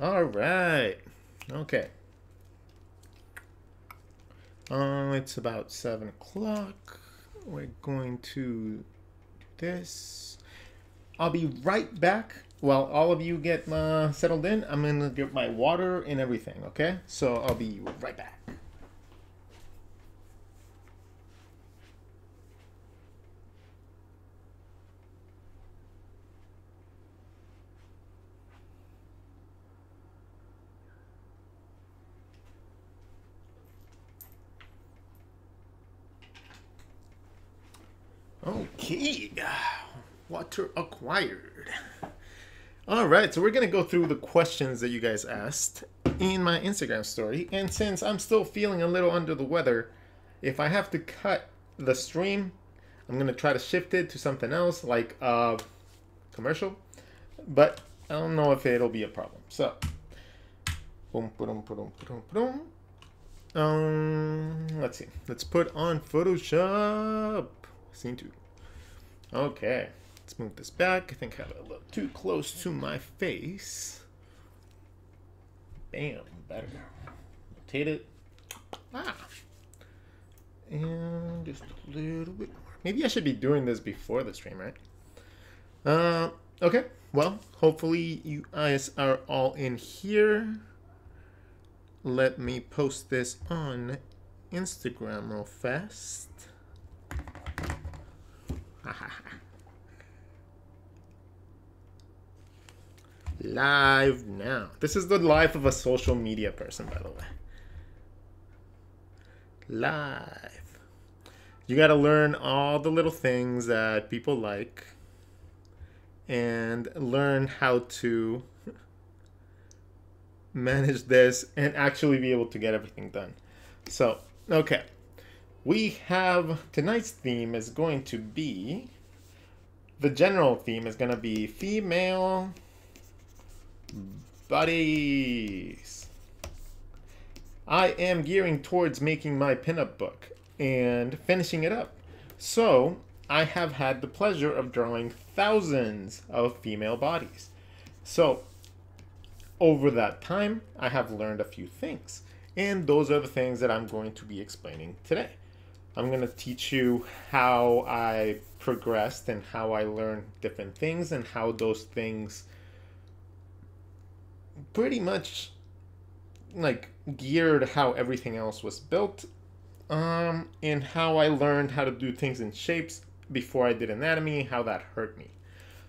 All right. Okay. Uh, it's about seven o'clock. We're going to do this. I'll be right back while all of you get uh, settled in. I'm gonna get my water and everything. Okay, so I'll be right back. Okay, water acquired. All right, so we're gonna go through the questions that you guys asked in my Instagram story. And since I'm still feeling a little under the weather, if I have to cut the stream, I'm gonna try to shift it to something else, like a commercial. But I don't know if it'll be a problem. So, boom, boom, boom, boom, boom. Um, let's see. Let's put on Photoshop. Scene two. Okay, let's move this back. I think I have it a little too close to my face. Bam, better. Rotate it. Ah. And just a little bit more. Maybe I should be doing this before the stream, right? Uh, okay. Well, hopefully you guys are all in here. Let me post this on Instagram real fast. Live now. This is the life of a social media person, by the way. Live. You got to learn all the little things that people like and learn how to manage this and actually be able to get everything done. So, okay. We have tonight's theme is going to be the general theme is going to be female buddies. I am gearing towards making my pinup book and finishing it up. So, I have had the pleasure of drawing thousands of female bodies. So, over that time, I have learned a few things. And those are the things that I'm going to be explaining today. I'm going to teach you how I progressed and how I learned different things and how those things pretty much like geared how everything else was built um, and how I learned how to do things in shapes before I did anatomy, how that hurt me.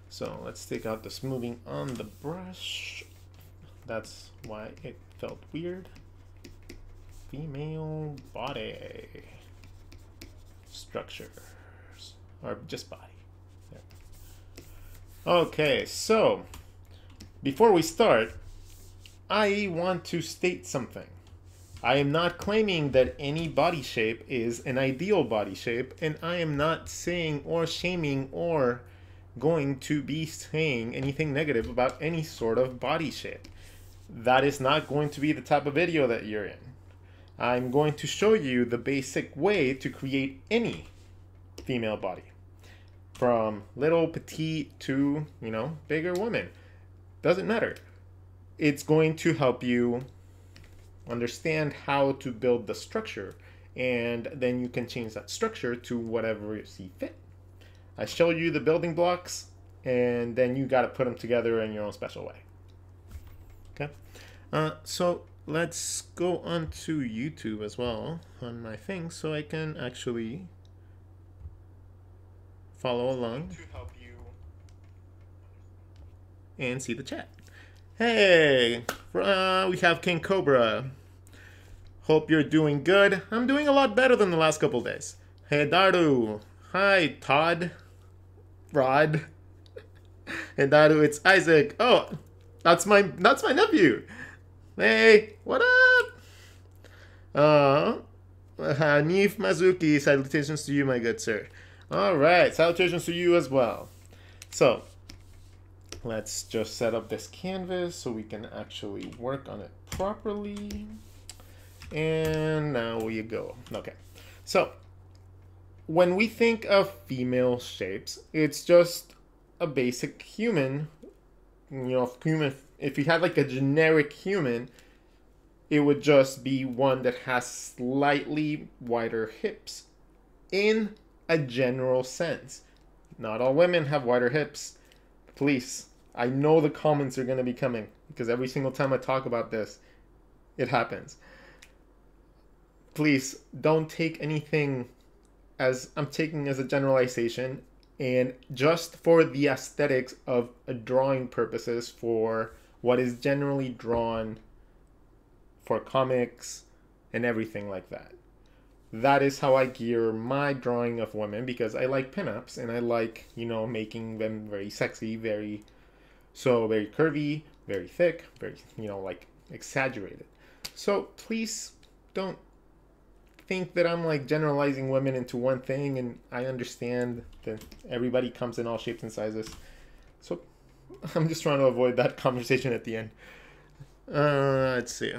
So let's take out the smoothing on the brush. That's why it felt weird. Female body structures, or just body. There. Okay, so before we start, I want to state something. I am not claiming that any body shape is an ideal body shape, and I am not saying or shaming or going to be saying anything negative about any sort of body shape. That is not going to be the type of video that you're in. I'm going to show you the basic way to create any female body. From little petite to, you know, bigger woman. Doesn't matter it's going to help you understand how to build the structure and then you can change that structure to whatever you see fit. I show you the building blocks and then you got to put them together in your own special way. Okay, uh, so let's go on to YouTube as well on my thing so I can actually follow along and see the chat. Hey, uh, we have King Cobra. Hope you're doing good. I'm doing a lot better than the last couple days. Hey, Daru. Hi, Todd. Rod. Hey, Daru, it's Isaac. Oh, that's my that's my nephew. Hey, what up? Uh, Hanif Mazuki, salutations to you, my good sir. All right, salutations to you as well. So, Let's just set up this canvas so we can actually work on it properly. And now we go. Okay, so when we think of female shapes, it's just a basic human you know, human, if you had like a generic human, it would just be one that has slightly wider hips in a general sense. Not all women have wider hips. Please, I know the comments are going to be coming because every single time I talk about this, it happens. Please don't take anything as I'm taking as a generalization and just for the aesthetics of drawing purposes for what is generally drawn for comics and everything like that. That is how I gear my drawing of women because I like pinups and I like, you know, making them very sexy, very so very curvy, very thick, very, you know, like exaggerated. So please don't think that I'm like generalizing women into one thing, and I understand that everybody comes in all shapes and sizes. So I'm just trying to avoid that conversation at the end. Uh, let's see.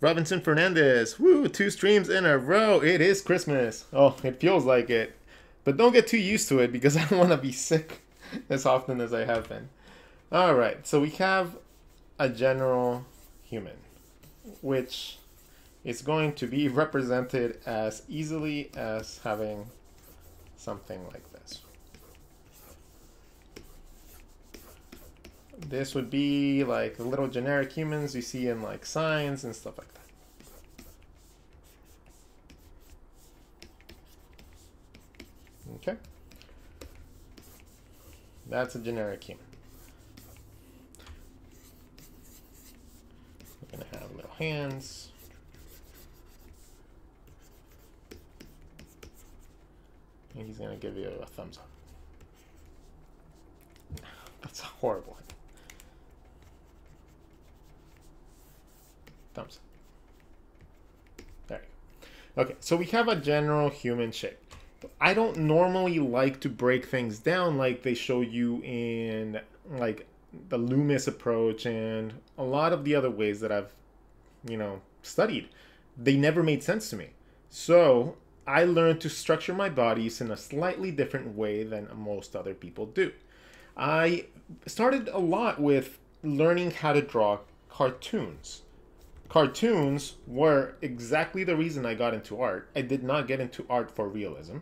Robinson Fernandez, woo, two streams in a row. It is Christmas. Oh, it feels like it. But don't get too used to it because I don't want to be sick as often as I have been. All right, so we have a general human, which is going to be represented as easily as having something like this. This would be like the little generic humans you see in like signs and stuff like that. Okay. That's a generic human. We're going to have little hands. And he's going to give you a thumbs up. That's horrible. Thumbs up. There you go. Okay, so we have a general human shape. I don't normally like to break things down like they show you in like the Loomis approach and a lot of the other ways that I've, you know, studied. They never made sense to me. So I learned to structure my bodies in a slightly different way than most other people do. I started a lot with learning how to draw cartoons. Cartoons were exactly the reason I got into art. I did not get into art for realism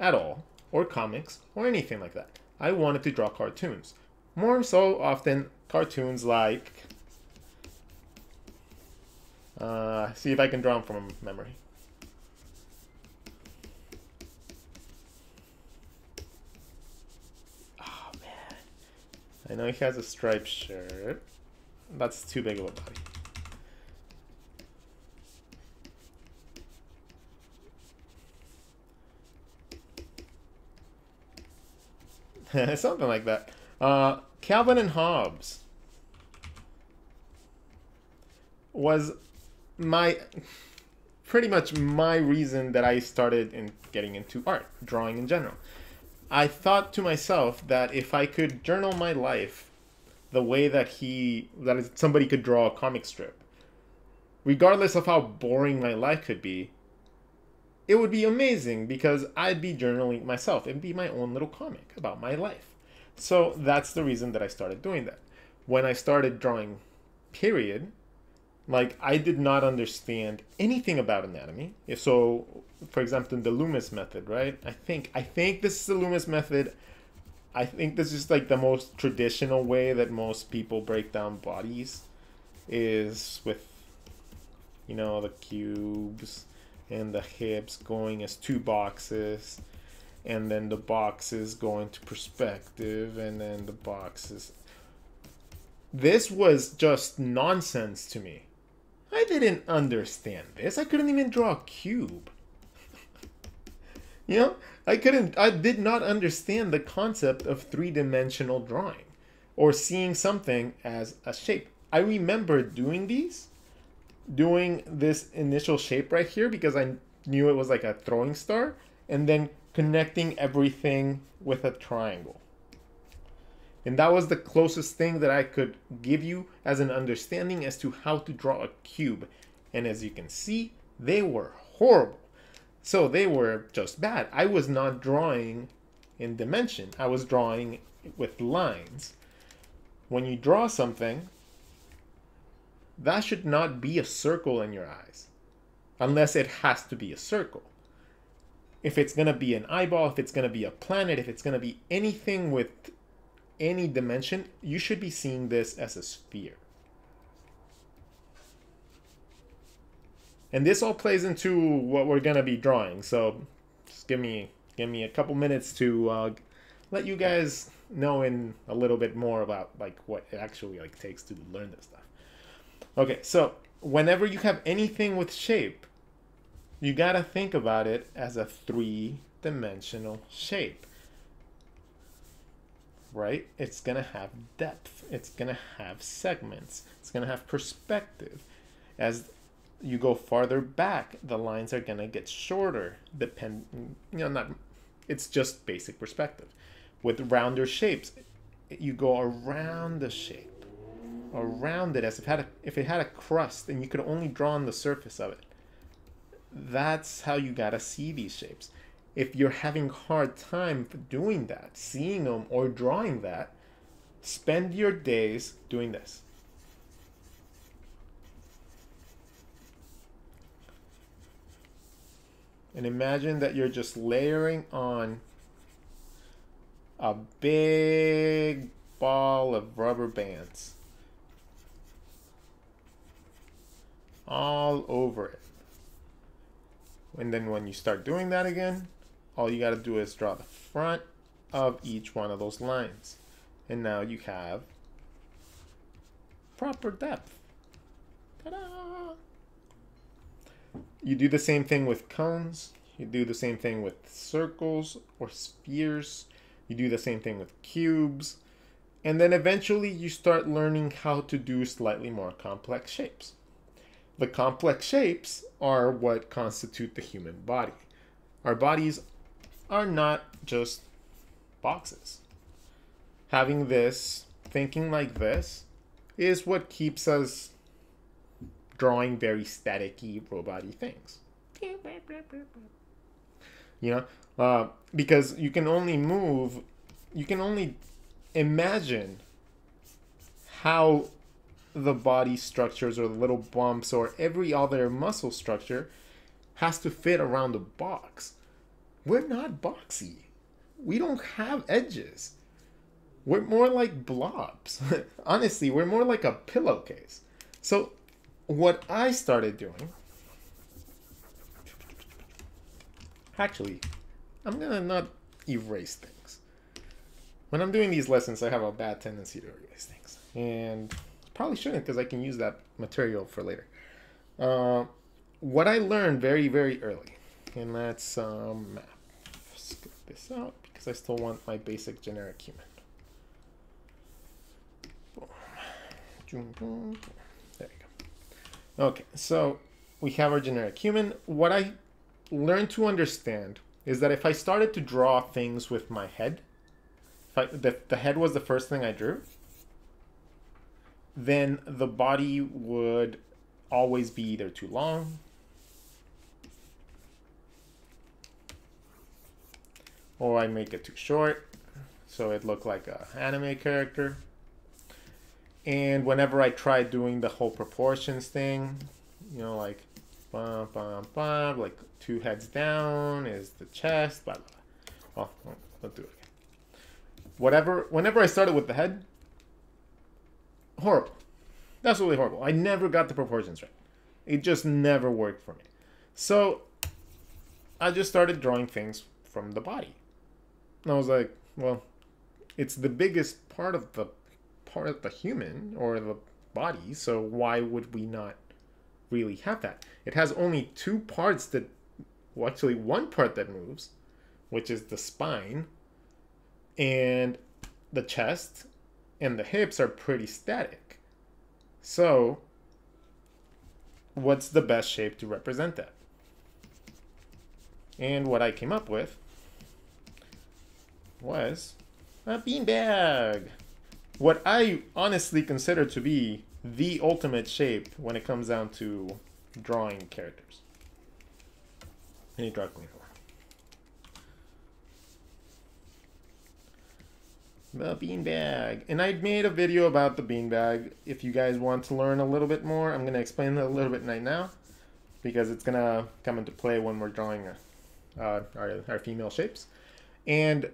at all, or comics, or anything like that. I wanted to draw cartoons. More so often, cartoons like. Uh, see if I can draw them from memory. Oh man. I know he has a striped shirt. That's too big of a body. Something like that. Uh, Calvin and Hobbes was my pretty much my reason that I started in getting into art, drawing in general. I thought to myself that if I could journal my life the way that he that somebody could draw a comic strip, regardless of how boring my life could be, it would be amazing because I'd be journaling myself. It'd be my own little comic about my life. So that's the reason that I started doing that. When I started drawing, period, like I did not understand anything about anatomy. So, for example, in the Loomis method, right? I think I think this is the Loomis method. I think this is like the most traditional way that most people break down bodies is with you know the cubes and the hips going as two boxes and then the boxes go into perspective and then the boxes this was just nonsense to me. I didn't understand this. I couldn't even draw a cube. You know i couldn't i did not understand the concept of three-dimensional drawing or seeing something as a shape. I remember doing these doing this initial shape right here because I knew it was like a throwing star and then connecting everything with a triangle. And that was the closest thing that I could give you as an understanding as to how to draw a cube. And as you can see, they were horrible. So they were just bad. I was not drawing in dimension. I was drawing with lines. when you draw something, that should not be a circle in your eyes, unless it has to be a circle. If it's going to be an eyeball, if it's going to be a planet, if it's going to be anything with any dimension, you should be seeing this as a sphere. And this all plays into what we're going to be drawing. So just give me give me a couple minutes to uh, let you guys know in a little bit more about like what it actually like takes to learn this stuff. Okay, so whenever you have anything with shape, you got to think about it as a three-dimensional shape right? It's going to have depth. It's going to have segments. It's going to have perspective. As you go farther back, the lines are going to get shorter. Depend, you know, not. It's just basic perspective. With rounder shapes, you go around the shape, Mm-hmm. around it as if it had a, if it had a crust, and you could only draw on the surface of it. That's how you gotta see these shapes if you're having hard time doing that, seeing them or drawing that, spend your days doing this. And imagine that you're just layering on a big ball of rubber bands all over it. And then when you start doing that again, all you got to do is draw the front of each one of those lines. And now you have proper depth. Ta-da! You do the same thing with cones. You do the same thing with circles or spheres. You do the same thing with cubes. And then eventually you start learning how to do slightly more complex shapes. The complex shapes are what constitute the human body. Our bodies are not just boxes. Having this, thinking like this, is what keeps us drawing very staticky, robot things. You know, uh, because you can only move, you can only imagine how the body structures or the little bumps or every other muscle structure has to fit around the box we're not boxy. We don't have edges. We're more like blobs. Honestly, we're more like a pillowcase. So, what I started doing. Actually, I'm gonna not erase things. When I'm doing these lessons, I have a bad tendency to erase things. And probably shouldn't because I can use that material for later. Uh, what I learned very, very early, and that's um, math this out because I still want my basic generic human. Boom, There you go. Okay, so we have our generic human. What I learned to understand is that if I started to draw things with my head, I, the, the head was the first thing I drew, then the body would always be either too long or I make it too short so it looked like a anime character and whenever I try doing the whole proportions thing you know like bum, bum, bum, like two heads down is the chest blah, blah, blah. Oh, let's do it again whatever whenever I started with the head horrible. That's really horrible. I never got the proportions right. It just never worked for me. So I just started drawing things from the body. And I was like, well, it's the biggest part of the part of the human or the body, so why would we not really have that? It has only two parts that, well, actually one part that moves, which is the spine, and the chest and the hips are pretty static. So, what's the best shape to represent that? And what I came up with was a beanbag. What I honestly consider to be the ultimate shape when it comes down to drawing characters. Any draw clean The beanbag. And I made a video about the beanbag. If you guys want to learn a little bit more, I'm going to explain it a little bit right now because it's going to come into play when we're drawing uh, our, our female shapes. And,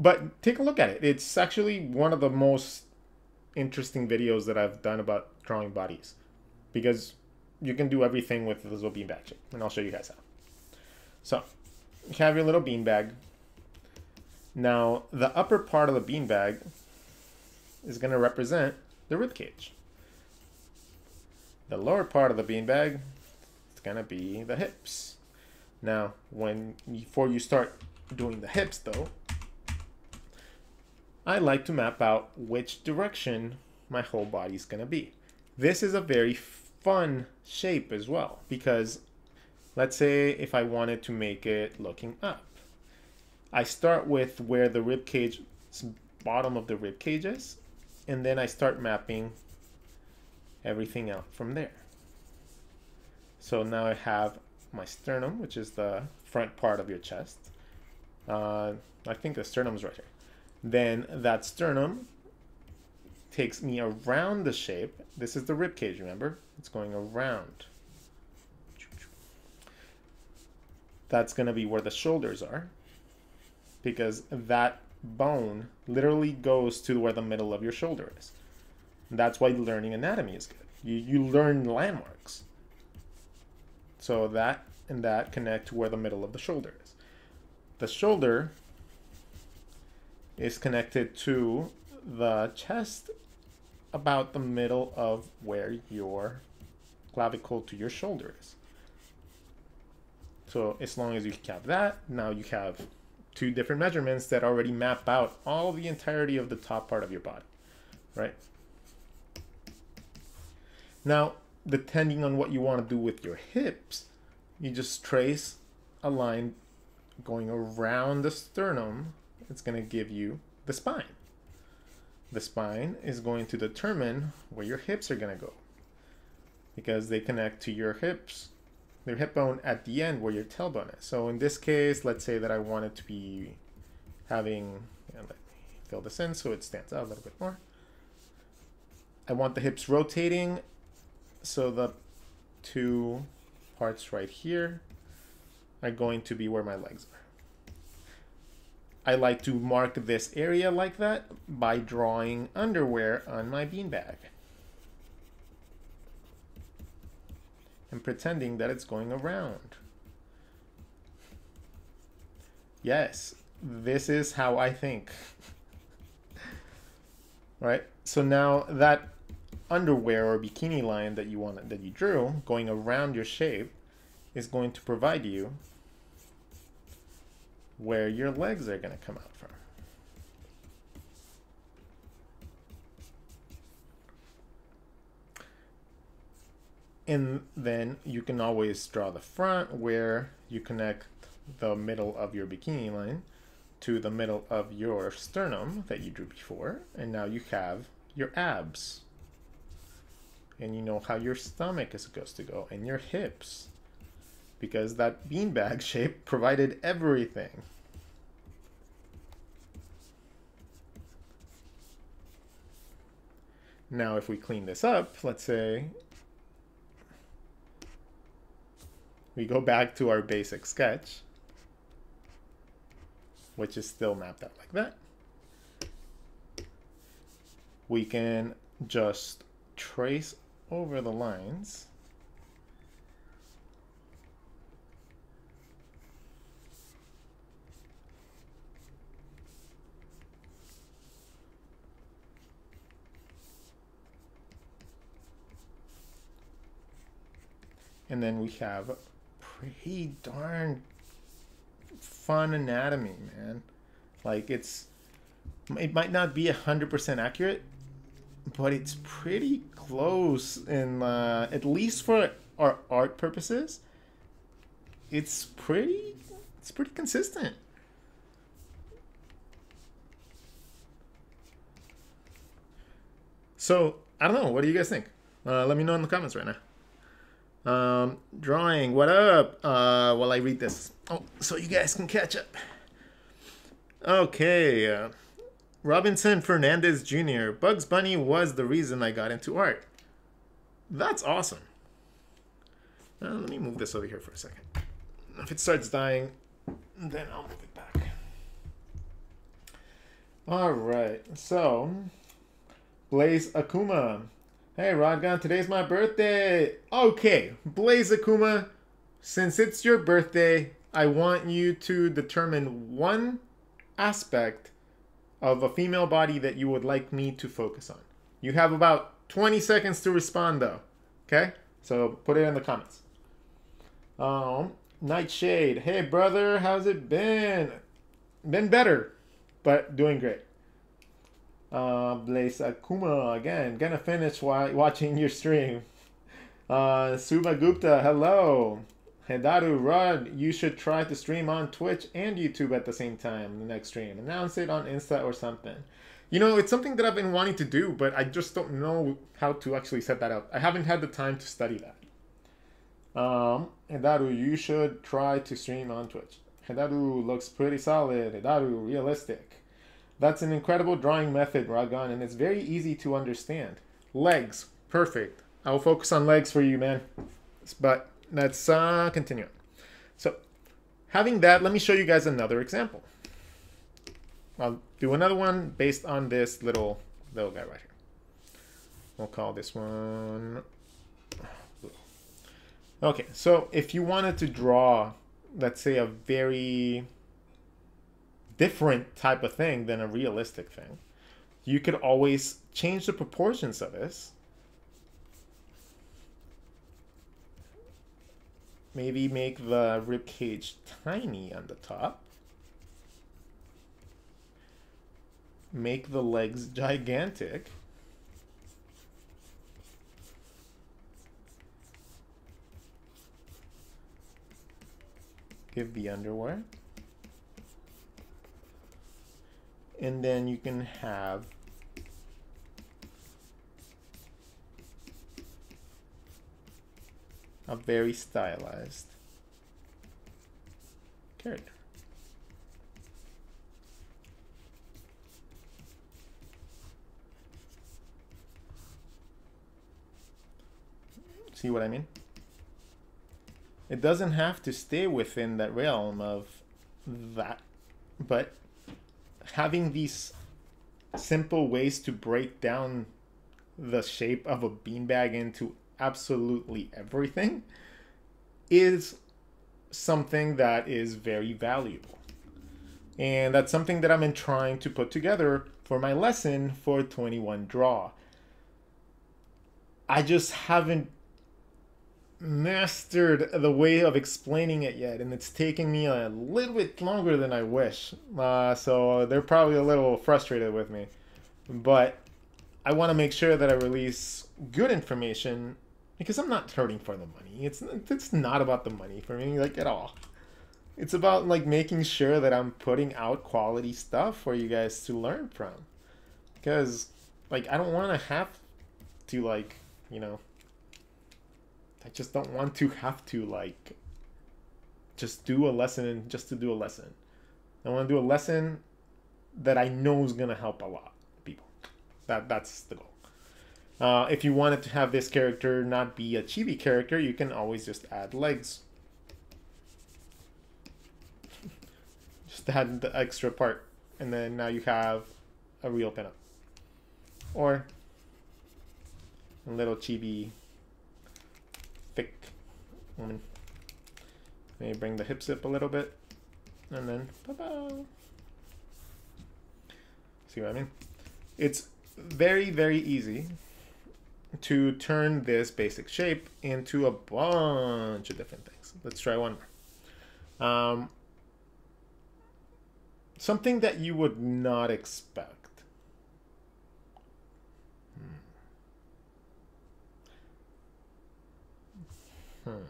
but take a look at it. It's actually one of the most interesting videos that I've done about drawing bodies because you can do everything with this little beanbag shape. And I'll show you guys how. So, you have your little beanbag now, the upper part of the beanbag is going to represent the rib cage. The lower part of the beanbag is going to be the hips. Now, when before you start doing the hips, though, I like to map out which direction my whole body is going to be. This is a very fun shape as well because let's say if I wanted to make it looking up. I start with where the rib cage, bottom of the rib cage is, and then I start mapping everything out from there. So now I have my sternum, which is the front part of your chest. Uh, I think the sternum is right here. Then that sternum takes me around the shape. This is the rib cage, remember? It's going around. That's going to be where the shoulders are because that bone literally goes to where the middle of your shoulder is. that's why learning anatomy is good. You, you learn landmarks. So that and that connect to where the middle of the shoulder is. The shoulder is connected to the chest about the middle of where your clavicle to your shoulder is. So as long as you have that, now you have two different measurements that already map out all the entirety of the top part of your body, right? Now, depending on what you want to do with your hips, you just trace a line going around the sternum. It's going to give you the spine. The spine is going to determine where your hips are going to go because they connect to your hips their hip bone at the end where your tailbone is. So in this case, let's say that I wanted to be having, let me fill this in so it stands out a little bit more. I want the hips rotating so the two parts right here are going to be where my legs are. I like to mark this area like that by drawing underwear on my beanbag. And pretending that it's going around. Yes, this is how I think. right? So now that underwear or bikini line that you want that you drew going around your shape is going to provide you where your legs are going to come out from. And then you can always draw the front where you connect the middle of your bikini line to the middle of your sternum that you drew before. And now you have your abs. And you know how your stomach is supposed to go and your hips. Because that beanbag shape provided everything. Now if we clean this up let's say we go back to our basic sketch, which is still mapped out like that. We can just trace over the lines and then we have pretty darn fun anatomy, man. Like it's it might not be a hundred percent accurate, but it's pretty close in uh, at least for our art purposes. It's pretty it's pretty consistent. So I don't know. What do you guys think? Uh, let me know in the comments right now. Um, drawing, what up? Uh, while I read this. Oh, so you guys can catch up. Okay. Uh, Robinson Fernandez Jr. Bugs Bunny was the reason I got into art. That's awesome. Uh, let me move this over here for a second. If it starts dying, then I'll move it back. All right, so Blaze Akuma. Hey, Rodgon, today's my birthday. Okay, Blaze Akuma, since it's your birthday, I want you to determine one aspect of a female body that you would like me to focus on. You have about 20 seconds to respond though. Okay? So put it in the comments. Um, Nightshade. Hey brother, how's it been? Been better, but doing great. Uh, Blaze Akuma again. Gonna finish watching your stream. Uh, Suba Gupta, hello. Hedaru Rod, you should try to stream on Twitch and YouTube at the same time the next stream. Announce it on Insta or something. You know, it's something that I've been wanting to do, but I just don't know how to actually set that up. I haven't had the time to study that. Um, Hedaru, you should try to stream on Twitch. Hedaru looks pretty solid. Hedaru, realistic. That's an incredible drawing method, Rodgon, and it's very easy to understand. Legs, perfect. I'll focus on legs for you, man. But let's uh, continue. So having that, let me show you guys another example. I'll do another one based on this little little guy right here. We'll call this one Okay, so if you wanted to draw, let's say, a very different type of thing than a realistic thing, you could always change the proportions of this Maybe make the rib cage tiny on the top. Make the legs gigantic. Give the underwear. And then you can have a very stylized character. See what I mean? It doesn't have to stay within that realm of that, but having these simple ways to break down the shape of a beanbag into absolutely everything is something that is very valuable. And that's something that I've been trying to put together for my lesson for 21 Draw. I just haven't mastered the way of explaining it yet, and it's taking me a little bit longer than I wish. Uh, so they're probably a little frustrated with me. But I want to make sure that I release good information because I'm not hurting for the money. It's it's not about the money for me like at all. It's about like making sure that I'm putting out quality stuff for you guys to learn from. Because like I don't want to have to like, you know, I just don't want to have to like just do a lesson just to do a lesson. I want to do a lesson that I know is going to help a lot of people. That that's the goal. Uh, if you wanted to have this character not be a chibi character, you can always just add legs. just add the extra part, and then now you have a real pinup. Or a little chibi woman. Maybe bring the hips up a little bit, and then -ba. See what I mean? It's very, very easy to turn this basic shape into a bunch of different things. Let's try one more. Um, something that you would not expect. Hmm. Hmm.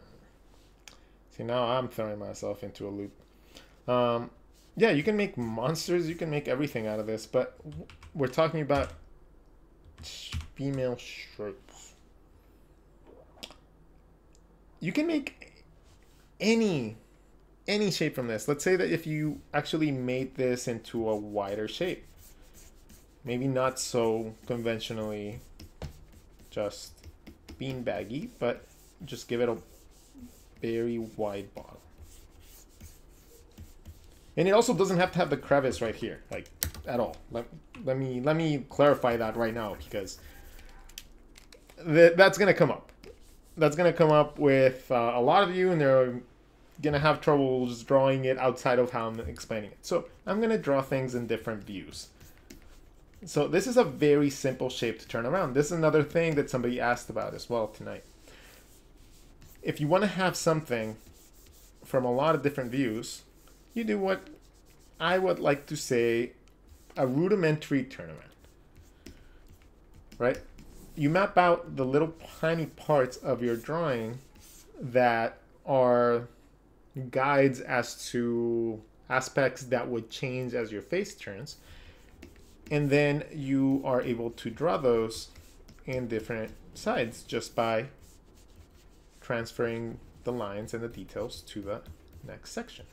See, now I'm throwing myself into a loop. Um, yeah, you can make monsters, you can make everything out of this, but we're talking about female shirts. You can make any any shape from this. Let's say that if you actually made this into a wider shape, Maybe not so conventionally just bean baggy, but just give it a very wide bottom. And it also doesn't have to have the crevice right here, like at all. Let, let me let me clarify that right now because th that's gonna come up. That's gonna come up with uh, a lot of you, and they're gonna have trouble just drawing it outside of how I'm explaining it. So I'm gonna draw things in different views. So this is a very simple shape to turn around. This is another thing that somebody asked about as well tonight. If you want to have something from a lot of different views, you do what I would like to say a rudimentary turnaround. Right? You map out the little tiny parts of your drawing that are guides as to aspects that would change as your face turns. And then you are able to draw those in different sides just by transferring the lines and the details to the next section.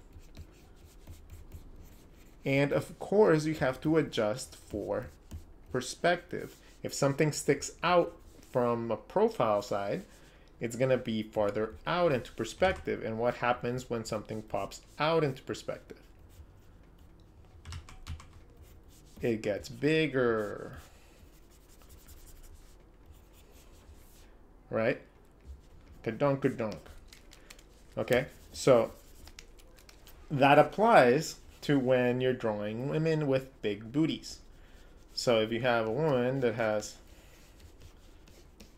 And of course, you have to adjust for perspective. If something sticks out from a profile side, it's going to be farther out into perspective. And what happens when something pops out into perspective? It gets bigger. Right? Kadunk, kadunk. Okay, so that applies to when you're drawing women with big booties. So if you have a woman that has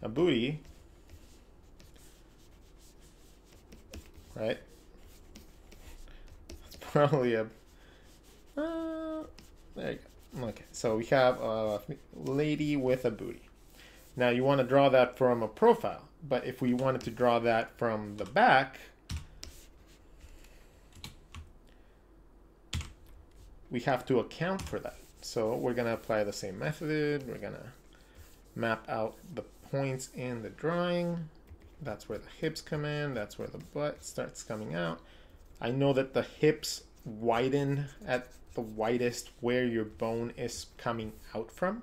a booty, right? It's probably a, uh, there you go. Okay, so we have a lady with a booty. Now you want to draw that from a profile, but if we wanted to draw that from the back, we have to account for that. So we're to apply the same method. We're to map out the points in the drawing. That's where the hips come in. That's where the butt starts coming out. I know that the hips widen at the widest where your bone is coming out from.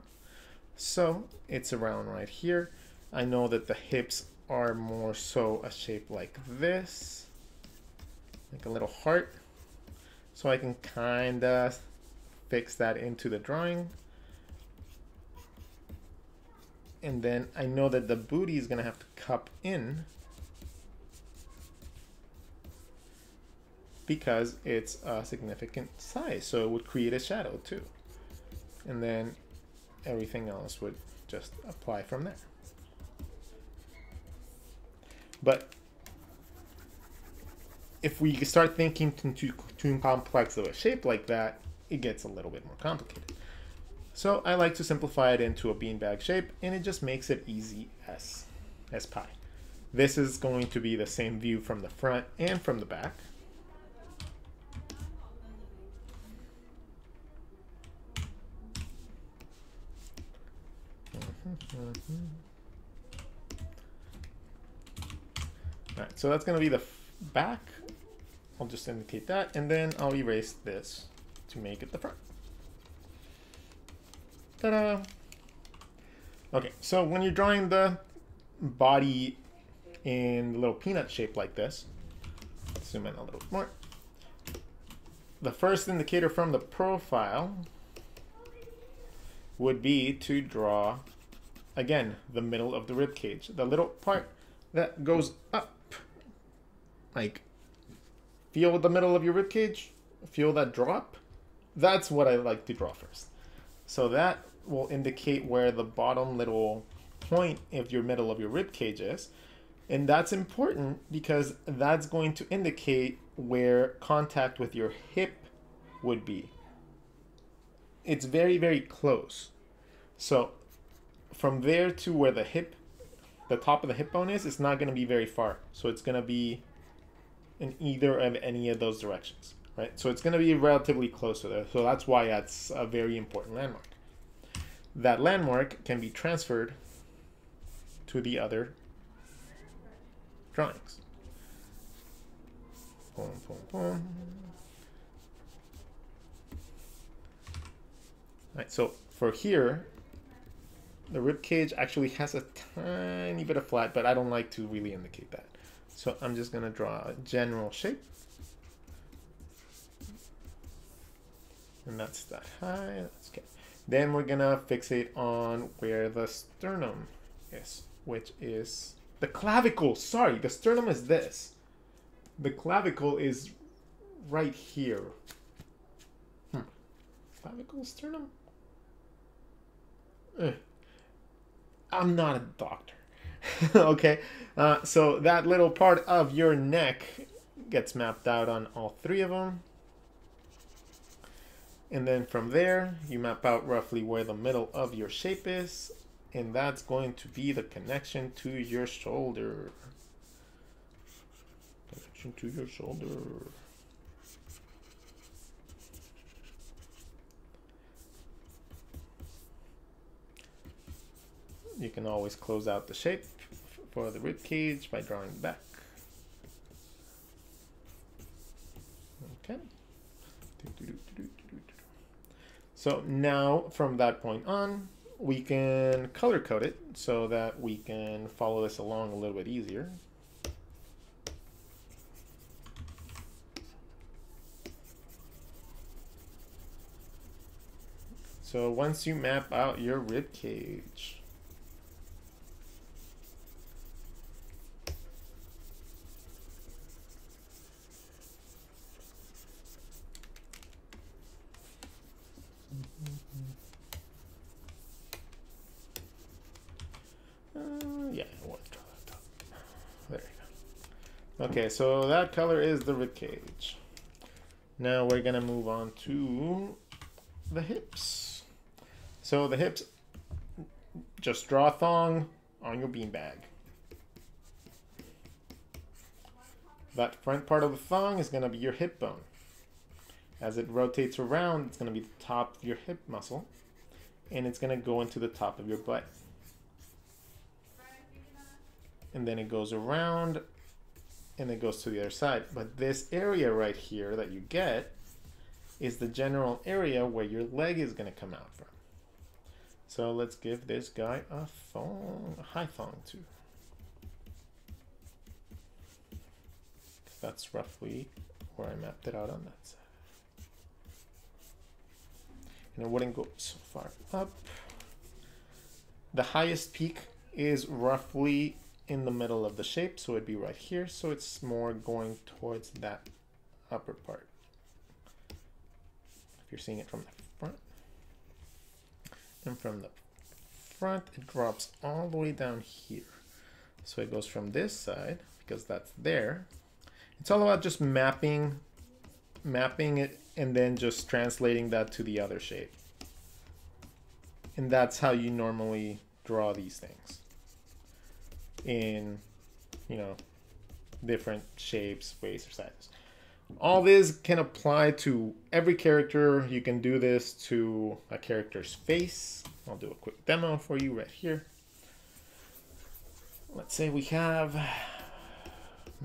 So it's around right here. I know that the hips are more so a shape like this, like a little heart. So I can kind of fix that into the drawing. And then I know that the booty is going to have to cup in because it's a significant size. So it would create a shadow too. And then everything else would just apply from there. But if we start thinking too, too complex of a shape like that, it gets a little bit more complicated. So I like to simplify it into a beanbag shape, and it just makes it easy as, as pie. This is going to be the same view from the front and from the back. Mm -hmm. So that's going to be the back. I'll just indicate that, and then I'll erase this to make it the front. Ta-da! Okay, so when you're drawing the body in the little peanut shape like this, zoom in a little bit more. The first indicator from the profile would be to draw, again, the middle of the rib cage. The little part that goes up. Like, feel the middle of your rib cage? Feel that drop? That's what I like to draw first. So that will indicate where the bottom little point of your middle of your rib cage is. And that's important because that's going to indicate where contact with your hip would be. It's very, very close. So from there to where the hip, the top of the hip bone is, it's not going to be very far. So it's going to be in either of any of those directions right? So it's going to be relatively close to there. So that's why that's a very important landmark. That landmark can be transferred to the other drawings. Boom, boom, boom. Right, so for here, the rib cage actually has a tiny bit of flat, but I don't like to really indicate that. So I'm just gonna draw a general shape. And that's that high, that's okay. Then we're gonna fixate on where the sternum is, which is the clavicle. Sorry, the sternum is this. The clavicle is right here. Hmm. Clavicle, sternum? Eh. I'm not a doctor. okay, uh, so that little part of your neck gets mapped out on all three of them. And then from there, you map out roughly where the middle of your shape is. And that's going to be the connection to your shoulder. Connection to your shoulder. You can always close out the shape for the rib cage by drawing back. Okay. So now from that point on, we can color code it so that we can follow this along a little bit easier. So once you map out your rib cage, Okay, so that color is the rib cage. Now we're gonna move on to the hips. So the hips, just draw a thong on your beanbag. That front part of the thong is gonna be your hip bone. As it rotates around, it's gonna be the top of your hip muscle, and it's gonna go into the top of your butt. And then it goes around and it goes to the other side. But this area right here that you get is the general area where your leg is going to come out from. So let's give this guy a thong, a high thong too. That's roughly where I mapped it out on that side. And it wouldn't go so far up. The highest peak is roughly in the middle of the shape, so it'd be right here. So it's more going towards that upper part. If you're seeing it from the front. And from the front, it drops all the way down here. So it goes from this side, because that's there. It's all about just mapping, mapping it, and then just translating that to the other shape. And that's how you normally draw these things in, you know, different shapes, weights, or sizes. All this can apply to every character. You can do this to a character's face. I'll do a quick demo for you right here. Let's say we have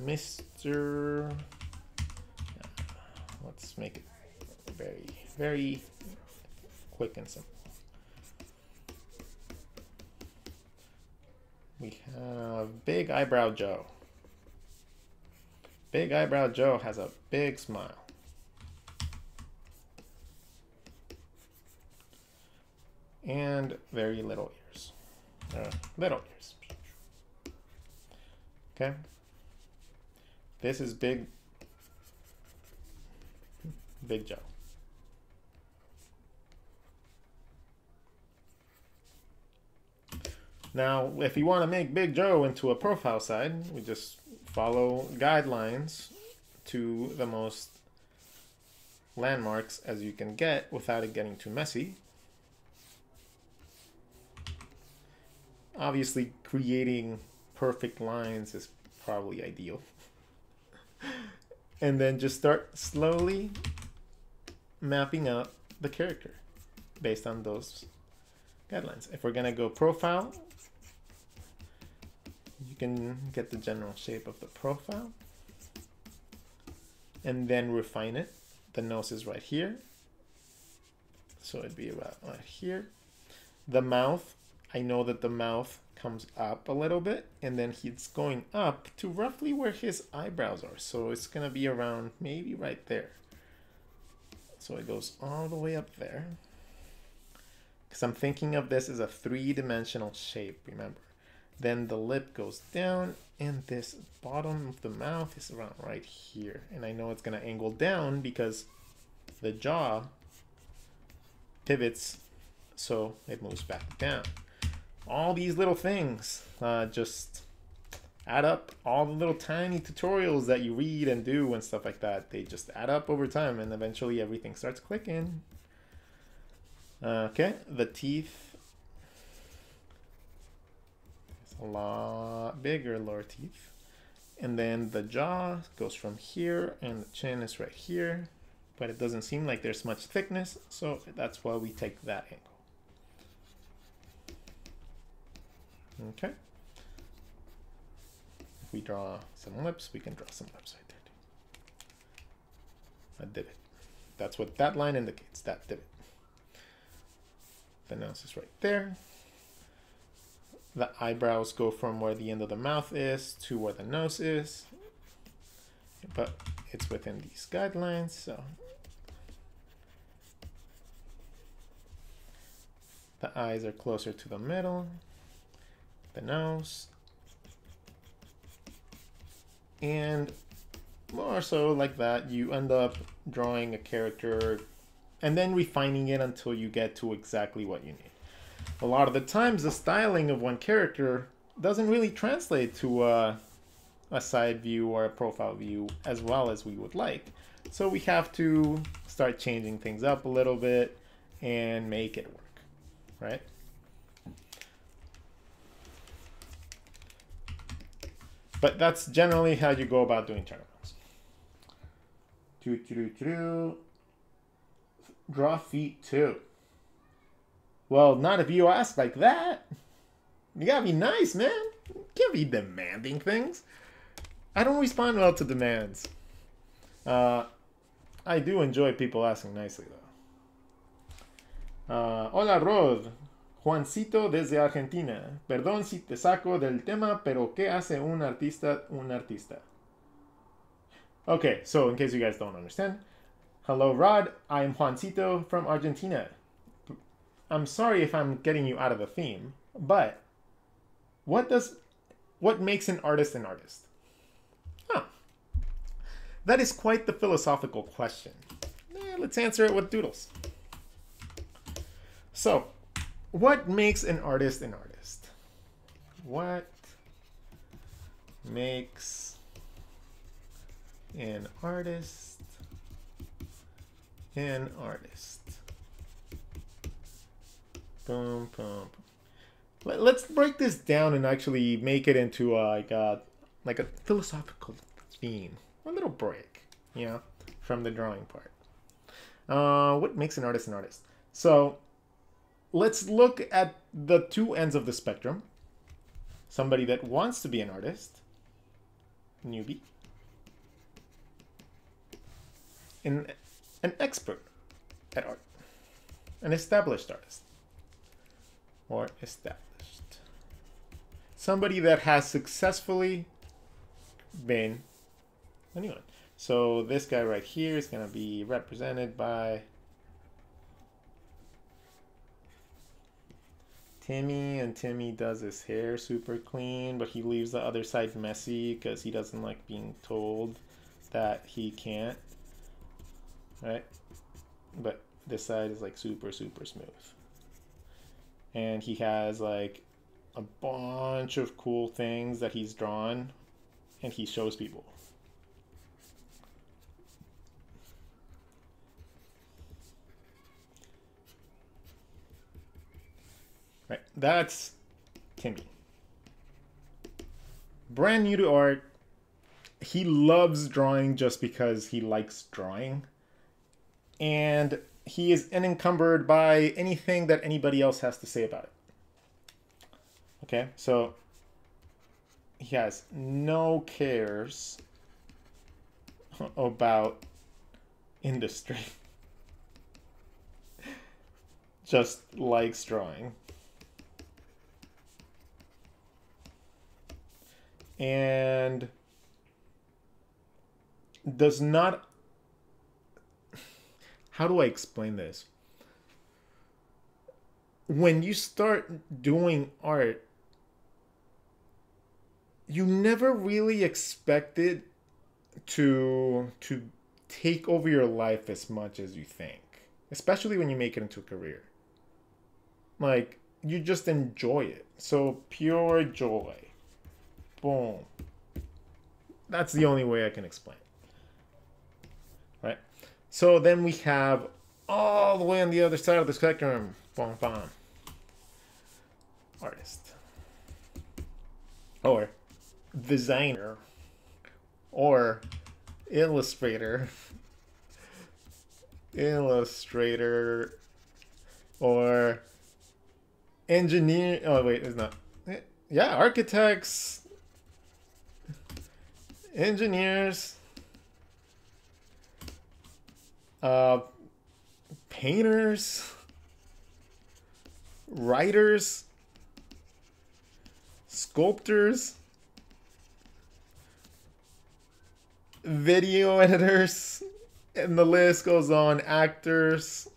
Mr. Let's make it very, very quick and simple. We have Big Eyebrow Joe. Big Eyebrow Joe has a big smile. And very little ears. Uh, little ears. Okay. This is Big Big Joe. Now, if you want to make Big Joe into a profile side, we just follow guidelines to the most landmarks as you can get without it getting too messy. Obviously, creating perfect lines is probably ideal. and then just start slowly mapping out the character based on those guidelines. If we're going to go profile, you can get the general shape of the profile and then refine it. The nose is right here. So it'd be about right here. The mouth, I know that the mouth comes up a little bit and then he's going up to roughly where his eyebrows are. So it's going to be around maybe right there. So it goes all the way up there. Because I'm thinking of this as a three-dimensional shape, remember. Then the lip goes down and this bottom of the mouth is around right here. And I know it's going to angle down because the jaw pivots so it moves back down. All these little things uh, just add up. All the little tiny tutorials that you read and do and stuff like that, they just add up over time and eventually everything starts clicking. Okay, the teeth. It's a lot bigger lower teeth. And then the jaw goes from here and the chin is right here but it doesn't seem like there's much thickness, so that's why we take that angle. Okay. If we draw some lips, we can draw some lips right there. A divot. That's what that line indicates, that divot. The nose is right there. The eyebrows go from where the end of the mouth is to where the nose is. But it's within these guidelines, so The eyes are closer to the middle. The nose. And more so like that, you end up drawing a character and then refining it until you get to exactly what you need. A lot of the times, the styling of one character doesn't really translate to a, a side view or a profile view as well as we would like. So we have to start changing things up a little bit and make it work right? But that's generally how you go about doing turnarounds. Do, do, do, Draw feet too. Well, not if you ask like that. You gotta be nice, man. You can't be demanding things. I don't respond well to demands. Uh, I do enjoy people asking nicely, though. Uh, hola Rod, Juancito desde Argentina. Perdón si te saco del tema, pero ¿qué hace un artista un artista? Okay, so in case you guys don't understand, hello Rod, I'm Juancito from Argentina. I'm sorry if I'm getting you out of the theme, but what does what makes an artist an artist? Huh. That is quite the philosophical question. Eh, let's answer it with doodles. So, what makes an artist an artist? What makes an artist an artist? Boom, boom. Let, us break this down and actually make it into a, like a like a philosophical theme. A little break, you know, from the drawing part. Uh, what makes an artist an artist? So let's look at the two ends of the spectrum. Somebody that wants to be an artist, newbie, an, an expert at art, an established artist, or established. Somebody that has successfully been anyone. So this guy right here is going to be represented by Timmy, and Timmy does his hair super clean, but he leaves the other side messy because he doesn't like being told that he can't. Right? But this side is like super, super smooth. And he has like a bunch of cool things that he's drawn and he shows people. Right, that's Timmy. Brand new to art. He loves drawing just because he likes drawing. And he is unencumbered by anything that anybody else has to say about it. Okay, so he has no cares about industry. Just likes drawing. And does not how do I explain this? When you start doing art, you never really expected to to take over your life as much as you think, especially when you make it into a career. Like you just enjoy it. So pure joy. Boom. That's the only way I can explain. So then we have all the way on the other side of the spectrum. Bom, bom. Artist. Or designer. Or illustrator. illustrator. Or engineer. Oh, wait, it's not. Yeah, architects. Engineers uh, painters, writers, sculptors, video editors, and the list goes on. Actors,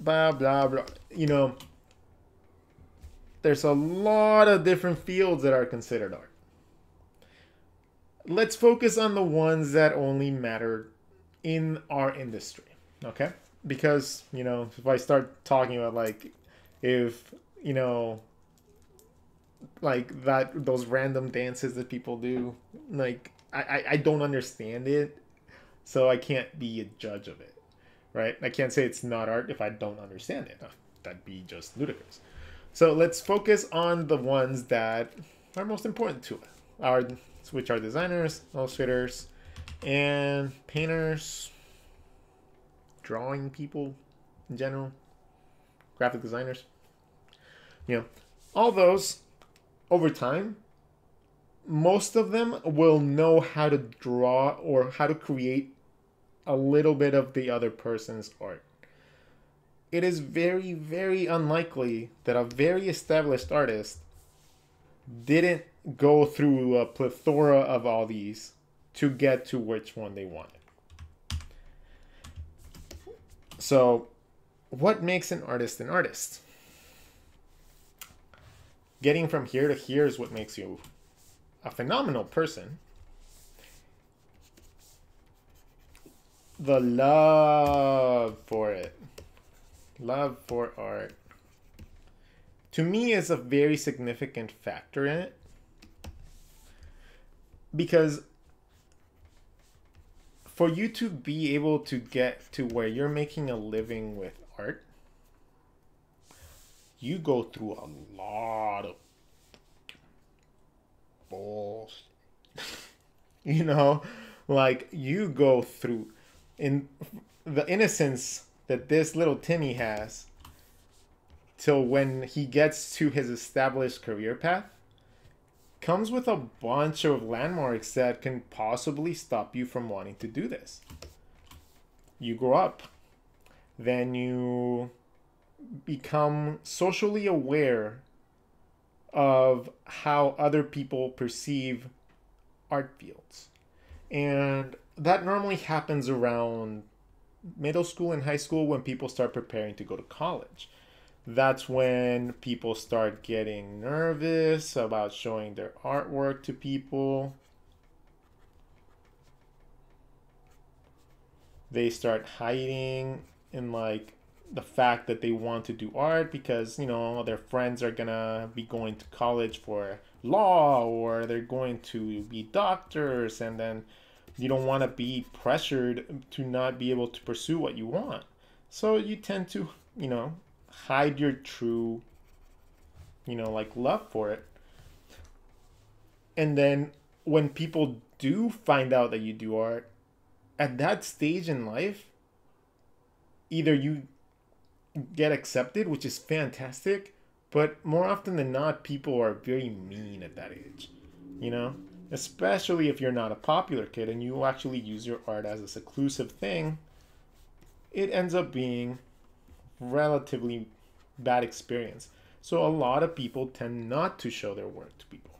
blah, blah, blah. You know, there's a lot of different fields that are considered art. Let's focus on the ones that only matter in our industry okay? Because you know if i start talking about like if you know like that those random dances that people do like i i, I don't understand it so i can't be a judge of it right? I can't say it's not art if i don't understand it. That'd be just ludicrous. So let's focus on the ones that are most important to us. Our which are designers illustrators and painters, drawing people in general, graphic designers. You know, all those over time, most of them will know how to draw or how to create a little bit of the other person's art. It is very, very unlikely that a very established artist didn't go through a plethora of all these to get to which one they wanted. So, what makes an artist an artist? Getting from here to here is what makes you a phenomenal person. The love for it, love for art, to me is a very significant factor in it because for you to be able to get to where you're making a living with art, you go through a lot of bullshit. you know, like you go through in the innocence that this little Timmy has till when he gets to his established career path comes with a bunch of landmarks that can possibly stop you from wanting to do this. You grow up, then you become socially aware of how other people perceive art fields. And that normally happens around middle school and high school when people start preparing to go to college that's when people start getting nervous about showing their artwork to people. They start hiding in like the fact that they want to do art because, you know, their friends are gonna be going to college for law or they're going to be doctors and then you don't want to be pressured to not be able to pursue what you want. So you tend to, you know, hide your true, you know, like love for it. And then when people do find out that you do art, at that stage in life, either you get accepted, which is fantastic, but more often than not, people are very mean at that age, you know? Especially if you're not a popular kid and you actually use your art as a seclusive thing, it ends up being relatively bad experience. So a lot of people tend not to show their work to people.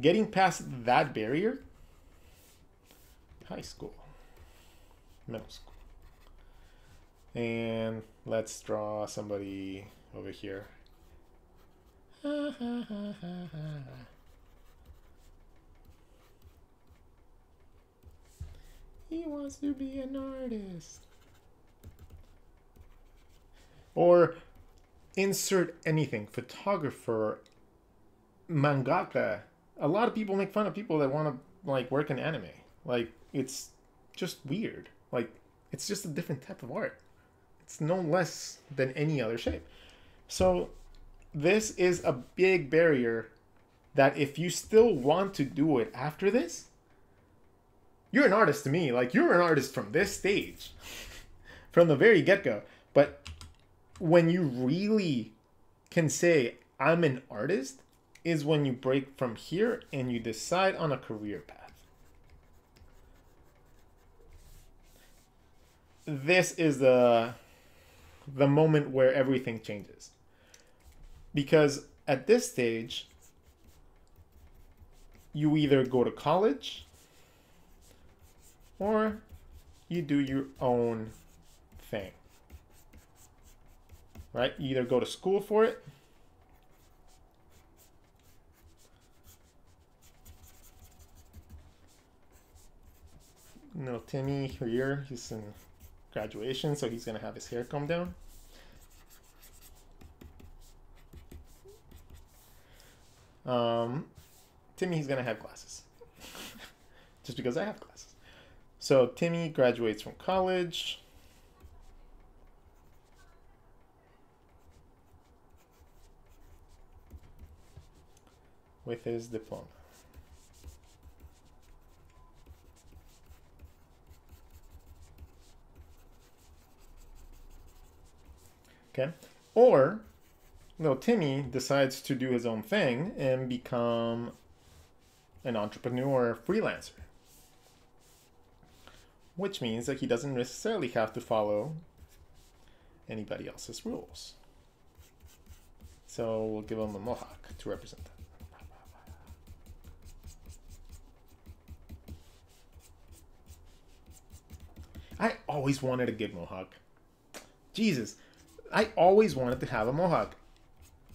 getting past that barrier, high school, middle school. And let's draw somebody over here. he wants to be an artist. Or insert anything photographer, mangaka. A lot of people make fun of people that want to like work in anime. Like it's just weird. Like it's just a different type of art. It's no less than any other shape. So this is a big barrier that if you still want to do it after this, you're an artist to me. Like you're an artist from this stage, from the very get go. But when you really can say, I'm an artist, is when you break from here and you decide on a career path. This is the the moment where everything changes. Because at this stage, you either go to college or you do your own thing. Right? You either go to school for it no Timmy here, he's in graduation, so he's gonna have his hair come down. Um, Timmy, he's gonna have glasses, just because I have glasses. So Timmy graduates from college. With his diploma. Okay. Or little Timmy decides to do his own thing and become an entrepreneur freelancer. Which means that he doesn't necessarily have to follow anybody else's rules. So we'll give him a mohawk to represent that. I always wanted a good mohawk. Jesus, I always wanted to have a mohawk.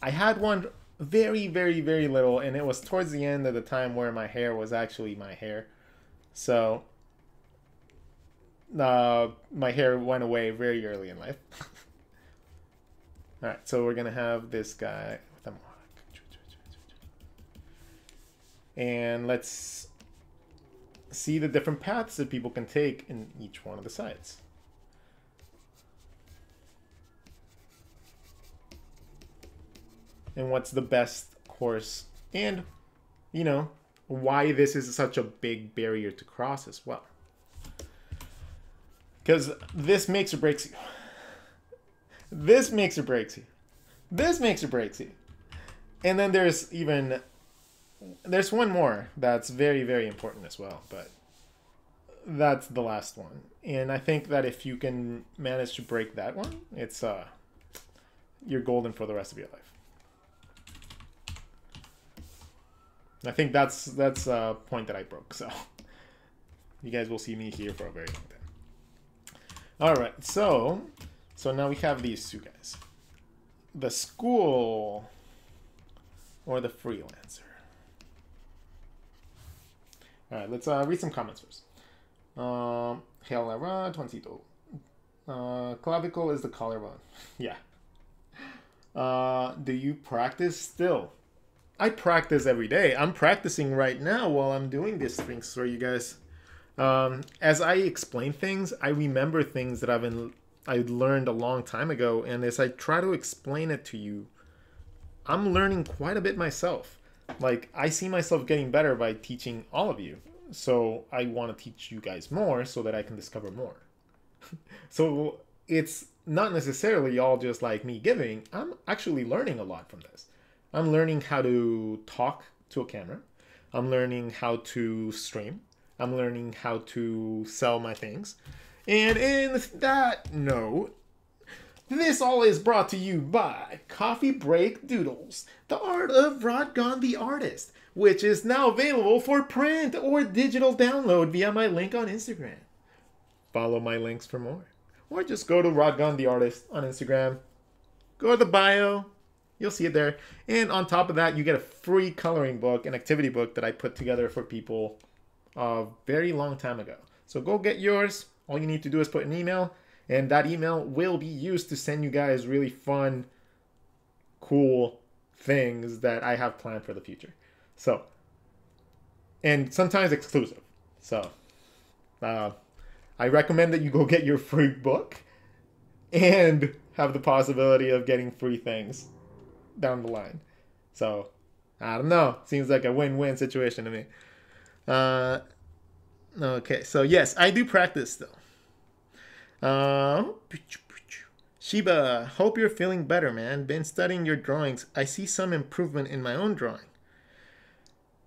I had one very, very, very little, and it was towards the end of the time where my hair was actually my hair. So, uh, my hair went away very early in life. All right, so we're gonna have this guy with a mohawk, and let's see the different paths that people can take in each one of the sides. and what's the best course? And you know why this is such a big barrier to cross as well. Because this makes or breaks you. This makes or breaks you. This makes or breaks you. And then there's even there's one more that's very very important as well but that's the last one and i think that if you can manage to break that one it's uh you're golden for the rest of your life I think that's that's a point that I broke. So you guys will see me here for a very long time. All right, so so now we have these two guys, the school or the freelancer. All right, let's uh, read some comments first. Um, Helera Toncito. Uh, clavicle is the collarbone. yeah. Uh, do you practice still? I practice every day. I'm practicing right now while I'm doing these things for you guys. Um, as I explain things, I remember things that I've been I learned a long time ago, and as I try to explain it to you, I'm learning quite a bit myself. Like I see myself getting better by teaching all of you. So I want to teach you guys more so that I can discover more. so it's not necessarily all just like me giving. I'm actually learning a lot from this. I'm learning how to talk to a camera. I'm learning how to stream. I'm learning how to sell my things. And in that note, This all is brought to you by Coffee Break Doodles, the art of Rodgon the Artist, which is now available for print or digital download via my link on Instagram. Follow my links for more. Or just go to Rodgon the Artist on Instagram. Go to the bio. You'll see it there. And on top of that, you get a free coloring book, an activity book that I put together for people a very long time ago. So go get yours. All you need to do is put an email and that email will be used to send you guys really fun, cool things that I have planned for the future. So, and sometimes exclusive. So, uh, I recommend that you go get your free book and have the possibility of getting free things down the line. So, I don't know. Seems like a win win situation to me. Uh, okay, so yes, I do practice though. Uh, Shiba, hope you're feeling better, man. Been studying your drawings. I see some improvement in my own drawing.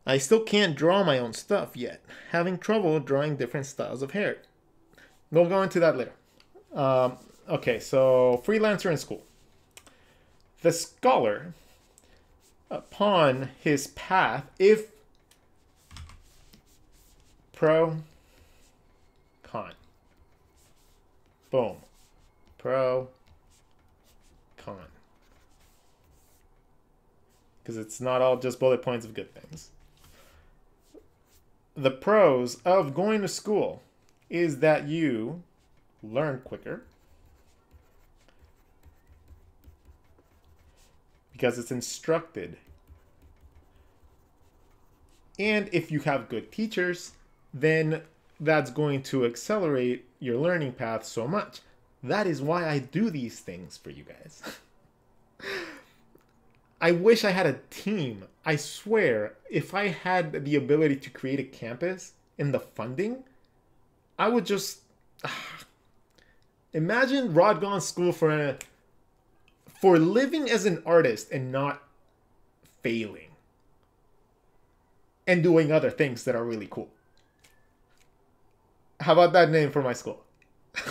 I still can't draw my own stuff yet. Having trouble drawing different styles of hair. We'll go into that later. Um, okay, so freelancer in school. The scholar, upon his path, if pro, con. Boom. Pro, con. Because it's not all just bullet points of good things. The pros of going to school is that you learn quicker. Because it's instructed. And if you have good teachers, then that's going to accelerate your learning path so much. That is why I do these things for you guys. I wish I had a team. I swear, if I had the ability to create a campus and the funding, I would just imagine Rodgon School for a, for living as an artist and not failing and doing other things that are really cool. How about that name for my school?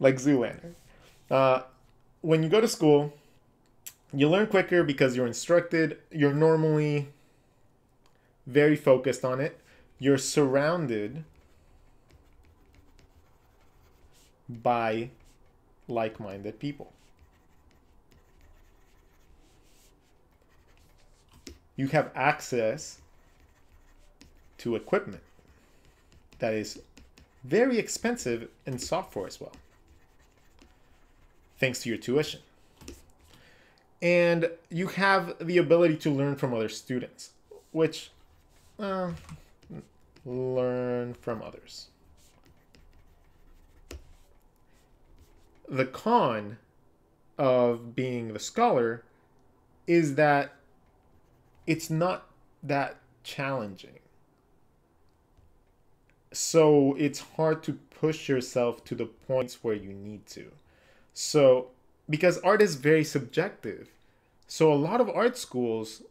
like Zoolander. Uh, when you go to school, you learn quicker because you're instructed. You're normally very focused on it. You're surrounded by like minded people. You have access to equipment that is very expensive in software as well, thanks to your tuition. And you have the ability to learn from other students, which, uh, learn from others. The con of being the scholar is that it's not that challenging so it's hard to push yourself to the points where you need to. So, because art is very subjective. So, a lot of art schools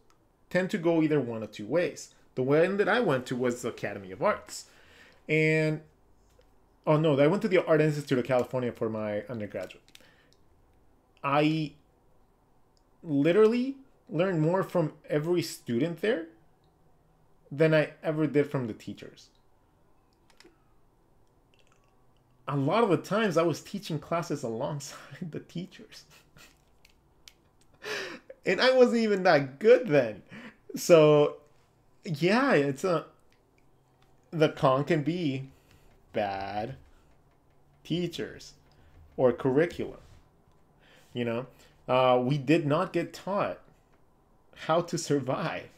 tend to go either one or two ways. The one that I went to was the Academy of Arts. And, oh no, I went to the Art Institute of California for my undergraduate. I literally learned more from every student there than I ever did from the teachers a lot of the times I was teaching classes alongside the teachers. and I wasn't even that good then. So, yeah, it's a the con can be bad teachers or curriculum. You know, uh, we did not get taught how to survive.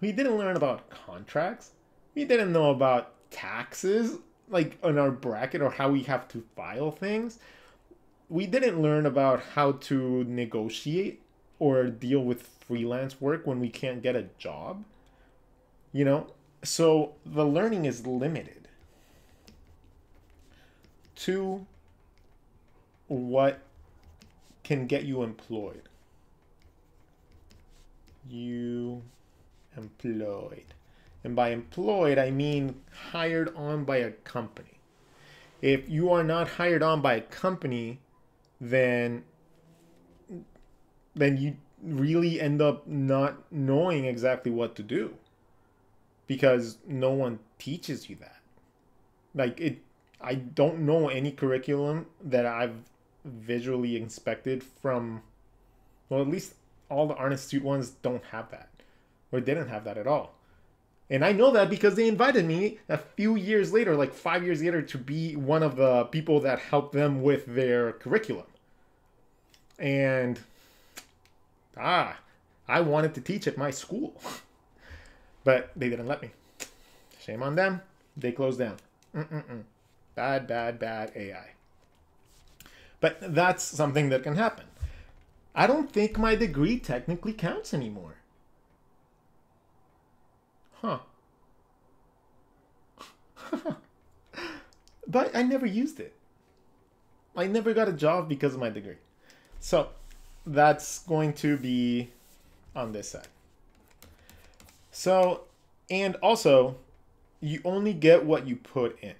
We didn't learn about contracts. We didn't know about taxes like on our bracket or how we have to file things, we didn't learn about how to negotiate or deal with freelance work when we can't get a job. You know, so the learning is limited to what can get you employed. You employed. And by employed, I mean hired on by a company. If you are not hired on by a company, then then you really end up not knowing exactly what to do. Because no one teaches you that. Like it i don't know any curriculum that i've visually inspected from well at least all the art institute ones don't have that or didn't have that at all and i know that because they invited me a few years later like five years later to be one of the people that helped them with their curriculum and ah i wanted to teach at my school but they didn't let me shame on them they closed down Mm-mm-mm. bad bad bad ai but that's something that can happen. I don't think my degree technically counts anymore. Huh. but I never used it. I never got a job because of my degree. So that's going to be on this side. So, and also, you only get what you put in.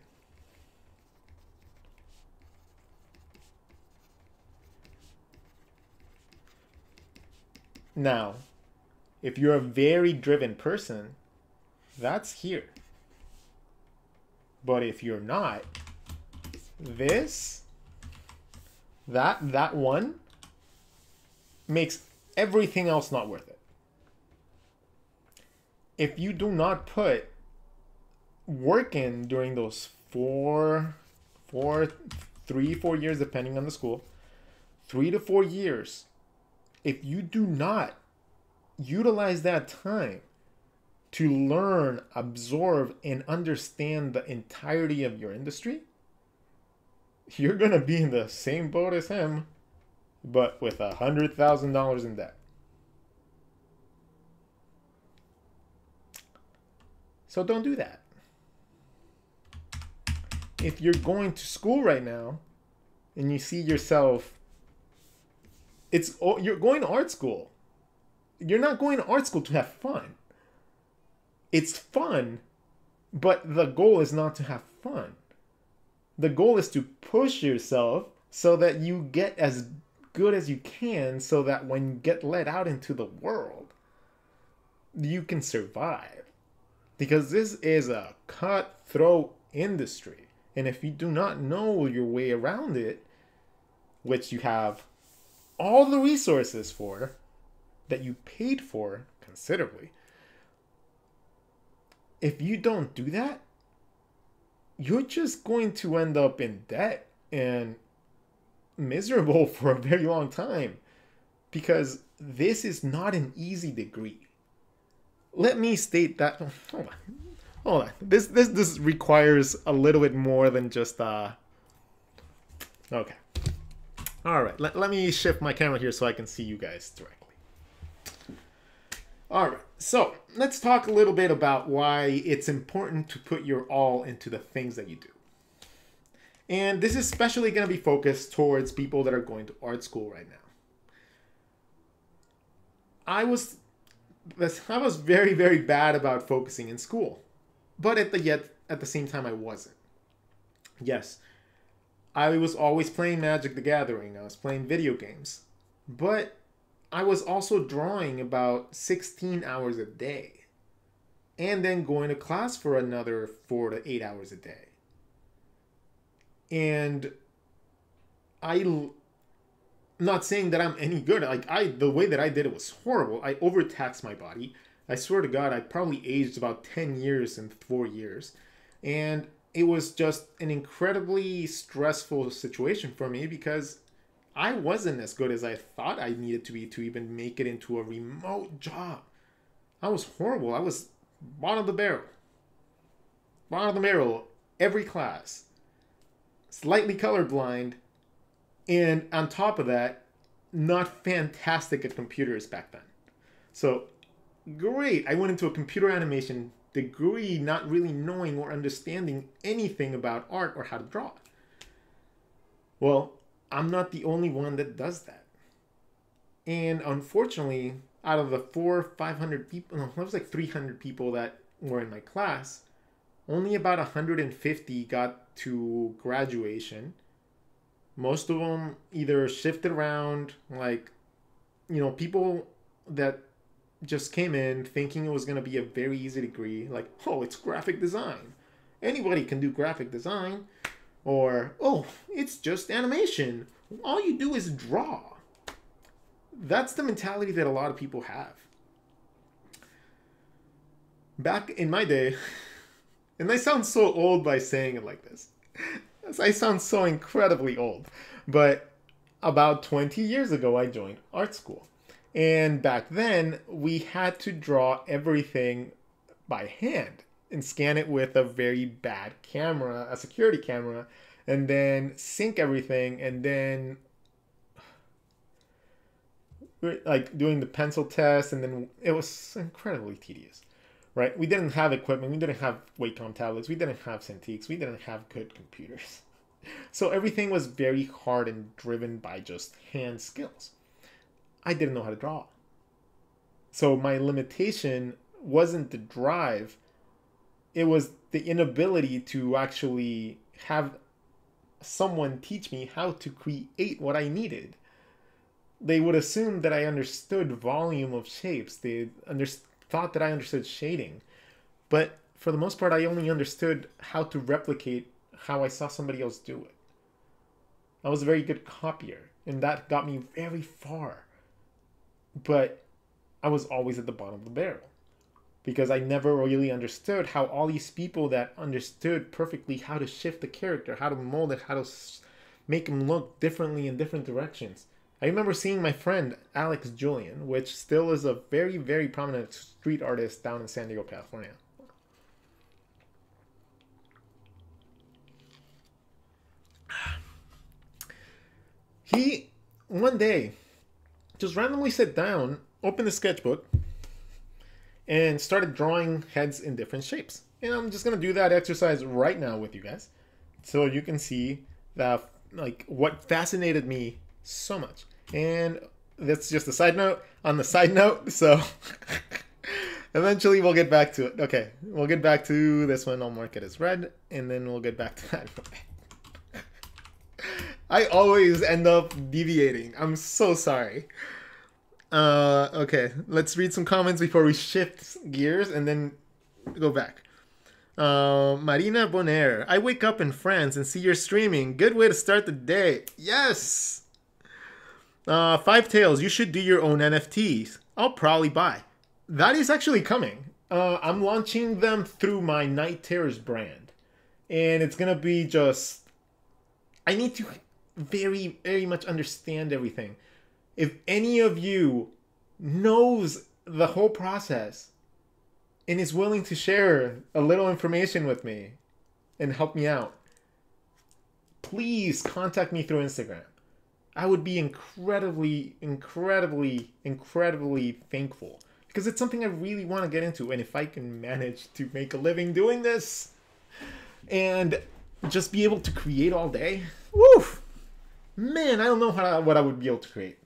Now, if you're a very driven person, that's here. But if you're not, this, that, that one makes everything else not worth it. If you do not put work in during those four, four, three, four years, depending on the school, three to four years if you do not utilize that time to learn, absorb, and understand the entirety of your industry, you're going to be in the same boat as him, but with a $100,000 in debt. So don't do that. If you're going to school right now and you see yourself it's you're going to art school. You're not going to art school to have fun. It's fun, but the goal is not to have fun. The goal is to push yourself so that you get as good as you can so that when you get let out into the world, you can survive. Because this is a cutthroat industry. And if you do not know your way around it, which you have all the resources for that you paid for considerably. If you don't do that, you're just going to end up in debt and miserable for a very long time because this is not an easy degree. Let me state that. Hold on. Hold on. This this this requires a little bit more than just uh. Okay. All right, let, let me shift my camera here so I can see you guys directly. All right, so let's talk a little bit about why it's important to put your all into the things that you do. And this is especially going to be focused towards people that are going to art school right now. I was I was very very bad about focusing in school. But at the yet at the same time I wasn't. Yes, I was always playing Magic the Gathering. I was playing video games. But I was also drawing about 16 hours a day. And then going to class for another 4 to 8 hours a day. And I am not saying that I'm any good. Like I the way that I did it was horrible. I overtaxed my body. I swear to God, I probably aged about 10 years in 4 years. And it was just an incredibly stressful situation for me because I wasn't as good as I thought I needed to be to even make it into a remote job. I was horrible. I was bottom of the barrel. Bottom of the barrel every class. Slightly colorblind. And on top of that, not fantastic at computers back then. So, great. I went into a computer animation degree not really knowing or understanding anything about art or how to draw. Well, I'm not the only one that does that. And unfortunately, out of the four, 500 people, no, it was like 300 people that were in my class, only about 150 got to graduation. Most of them either shifted around, like, you know, people that just came in thinking it was going to be a very easy degree, like, oh, it's graphic design. Anybody can do graphic design. Or, oh, oh, it's just animation. All you do is draw. That's the mentality that a lot of people have. Back in my day, and I sound so old by saying it like this. I sound so incredibly old. But about 20 years ago, I joined art school. And back then, we had to draw everything by hand and scan it with a very bad camera, a security camera, and then sync everything and then like doing the pencil test and then it was incredibly tedious right? We didn't have equipment we didn't have wacom tablets we didn't have cintiqs we didn't have good computers. So everything was very hard and driven by just hand skills. I didn't know how to draw. So my limitation wasn't the drive it was the inability to actually have someone teach me how to create what I needed. They would assume that I understood volume of shapes. They under- thought that I understood shading. But for the most part, I only understood how to replicate how I saw somebody else do it. I was a very good copier, and that got me very far. But I was always at the bottom of the barrel because I never really understood how all these people that understood perfectly how to shift the character, how to mold it, how to make him look differently in different directions. I remember seeing my friend Alex Julian, which still is a very, very prominent street artist down in San Diego, California. He, one day, just randomly sat down, opened the sketchbook, and started drawing heads in different shapes. And I'm just gonna do that exercise right now with you guys, so you can see that like what fascinated me so much. And that's just a side note on the side note. So eventually we'll get back to it. Okay, we'll get back to this one. I'll mark it as red, and then we'll get back to that. I always end up deviating. I'm so sorry. Uh, okay, let's read some comments before we shift gears and then go back. Uh, Marina Bonaire, I wake up in France and see you're streaming. Good way to start the day. Yes. Uh, Five Tails, you should do your own NFTs. I'll probably buy. That is actually coming. Uh, I'm launching them through my Night Terrors brand, and it's gonna be just. I need to very, very much understand everything if any of you knows the whole process and is willing to share a little information with me and help me out, please contact me through Instagram. I would be incredibly, incredibly, incredibly thankful because it's something I really want to get into. And if I can manage to make a living doing this and just be able to create all day, woof, man, I don't know how what I would be able to create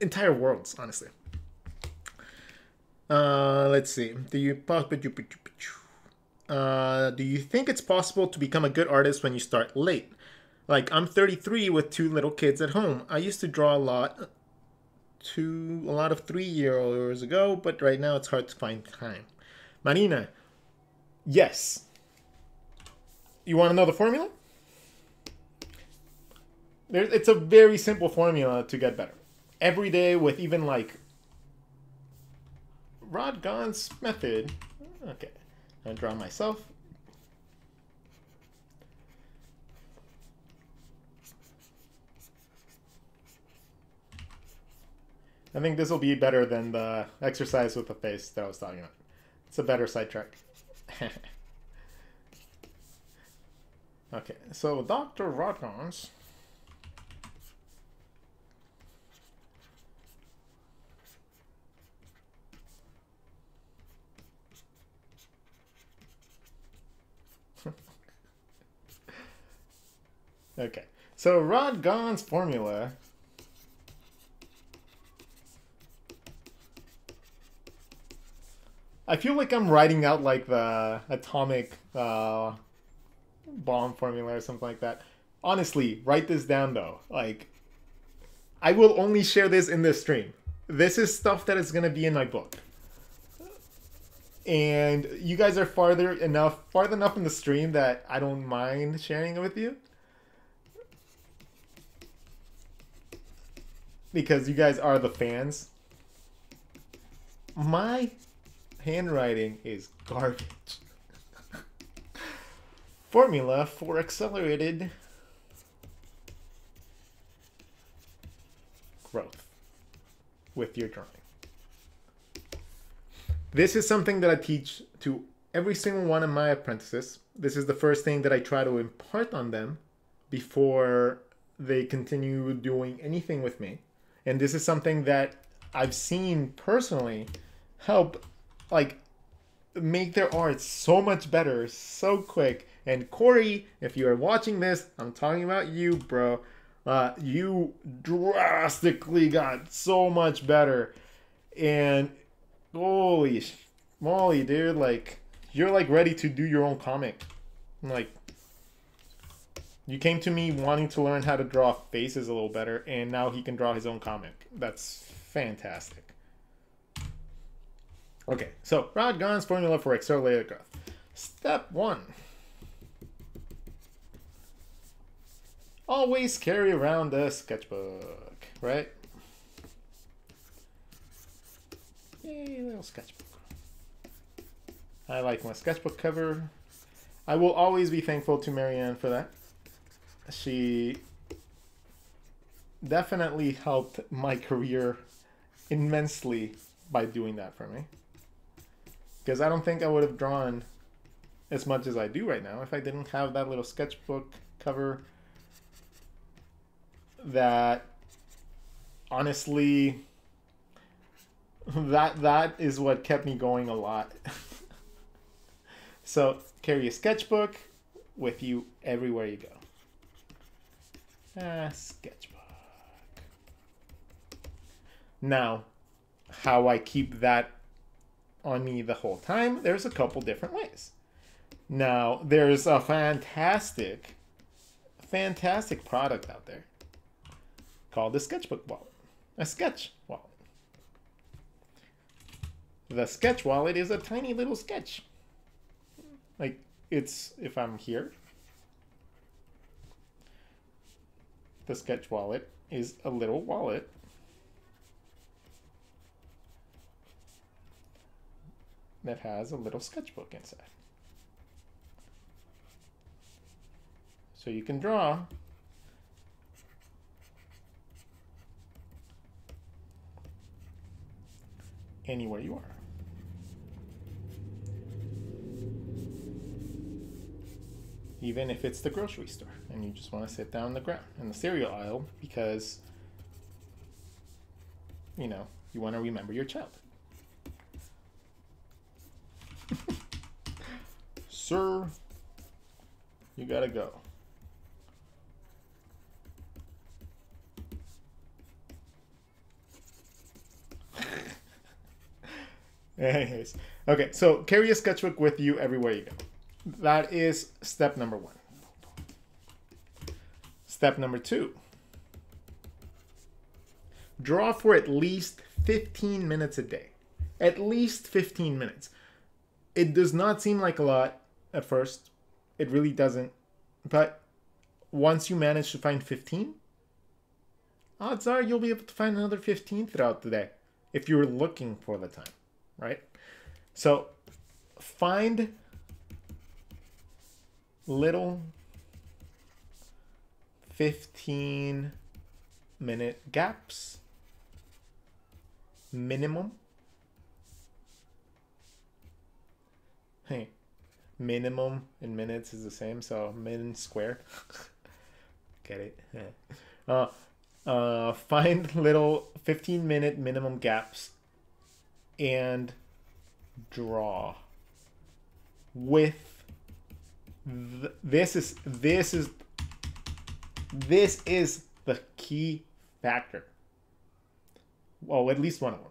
entire worlds, honestly. Uh, let's see. Do you uh, do you think it's possible to become a good artist when you start late? Like I'm 33 with two little kids at home. I used to draw a lot, to a lot of three year olds ago, but right now it's hard to find time. Marina, yes. You want to know the formula? There, it's a very simple formula to get better every day with even like Rodgon's method. Okay, I draw myself. I think this will be better than the exercise with the face that I was talking about. It's a better sidetrack. okay, so Dr. Rodgons Okay. So Rodgon's formula I feel like I'm writing out like the atomic uh, bomb formula or something like that. honestly, write this down though. Like, I will only share this in this stream. This is stuff that is gonna be in my book. And you guys are farther enough, farther enough in the stream that I don't mind sharing it with you. Because you guys are the fans. My handwriting is garbage. Formula for accelerated growth with your drawing. This is something that I teach to every single one of my apprentices. This is the first thing that I try to impart on them before they continue doing anything with me. And this is something that I've seen personally help like make their art so much better so quick. And Corey, if you are watching this, I'm talking about you, bro. Uh, you drastically got so much better. And holy moly, dude, like you're like ready to do your own comic. Like you came to me wanting to learn how to draw faces a little better, and now he can draw his own comic. That's fantastic. Okay, so Rodgon's formula for accelerated growth. Step one. Always carry around a sketchbook, right? Yay, little sketchbook. I like my sketchbook cover. I will always be thankful to Marianne for that. She definitely helped my career immensely by doing that for me. Because I don't think I would have drawn as much as I do right now if I didn't have that little sketchbook cover that honestly that that is what kept me going a lot. so carry a sketchbook with you everywhere you go. Ah, sketchbook. Now, how I keep that on me the whole time, there's a couple different ways. Now, there's a fantastic, fantastic product out there called the Sketchbook Wallet, a sketch wallet. The sketch wallet is a tiny little sketch. Like, it's, if I'm here, the sketch wallet is a little wallet that has a little sketchbook inside. So you can draw anywhere you are. Even if it's the grocery store and you just want to sit down in the ground in the cereal aisle because you know, you want to remember your child. Sir, you gotta go. Anyways, okay, so carry a sketchbook with you everywhere you go. That is step number one. Step number two draw for at least 15 minutes a day. At least 15 minutes. It does not seem like a lot at first. It really doesn't. But once you manage to find 15, odds are you'll be able to find another 15 throughout the day if you're looking for the time, right? So find little 15 minute gaps. Minimum. Hey minimum in minutes is the same so min squared. Get it? Uh, uh, find little 15 minute minimum gaps and draw with th- this is this is this is the key factor. Well, at least one of them.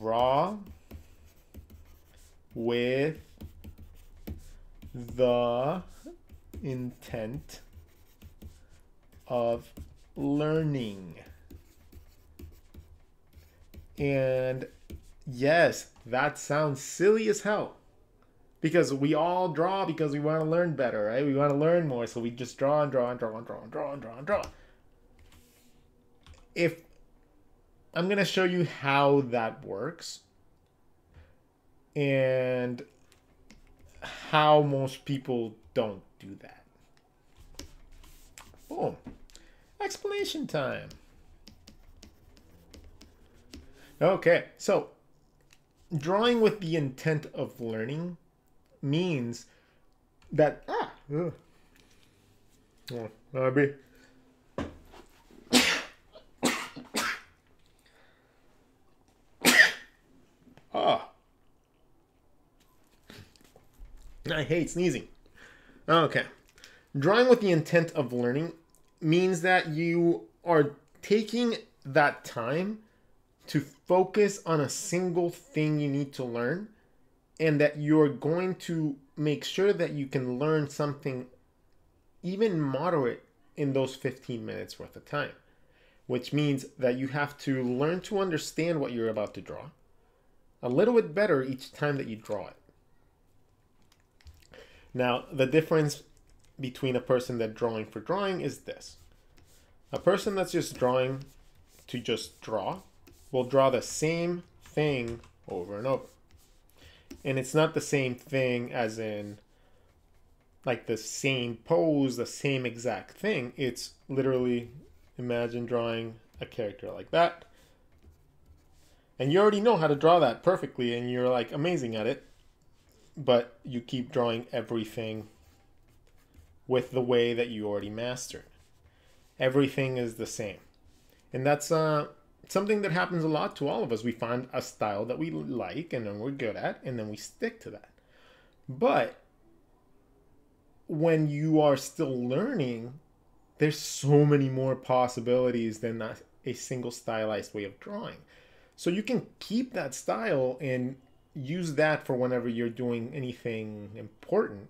Draw with the intent of learning. And yes, that sounds silly as hell. Because we all draw because we want to learn better, right? We want to learn more, so we just draw and draw and draw and draw and draw and draw and draw. If I'm going to show you how that works and how most people don't do that. Boom. Explanation time. Okay, so drawing with the intent of learning means that ah, ugh. oh, be. ah, I hate sneezing. Okay, drawing with the intent of learning means that you are taking that time to focus on a single thing you need to learn and that you're going to make sure that you can learn something even moderate in those 15 minutes worth of time. Which means that you have to learn to understand what you're about to draw a little bit better each time that you draw it. Now the difference between a person that drawing for drawing is this. A person that's just drawing to just draw will draw the same thing over and over. And it's not the same thing as in like the same pose, the same exact thing. It's literally imagine drawing a character like that. And you already know how to draw that perfectly and you're like amazing at it. But you keep drawing everything with the way that you already mastered everything is the same. And that's uh, something that happens a lot to all of us. We find a style that we like and then we're good at, and then we stick to that. But when you are still learning, there's so many more possibilities than a single stylized way of drawing. So you can keep that style and use that for whenever you're doing anything important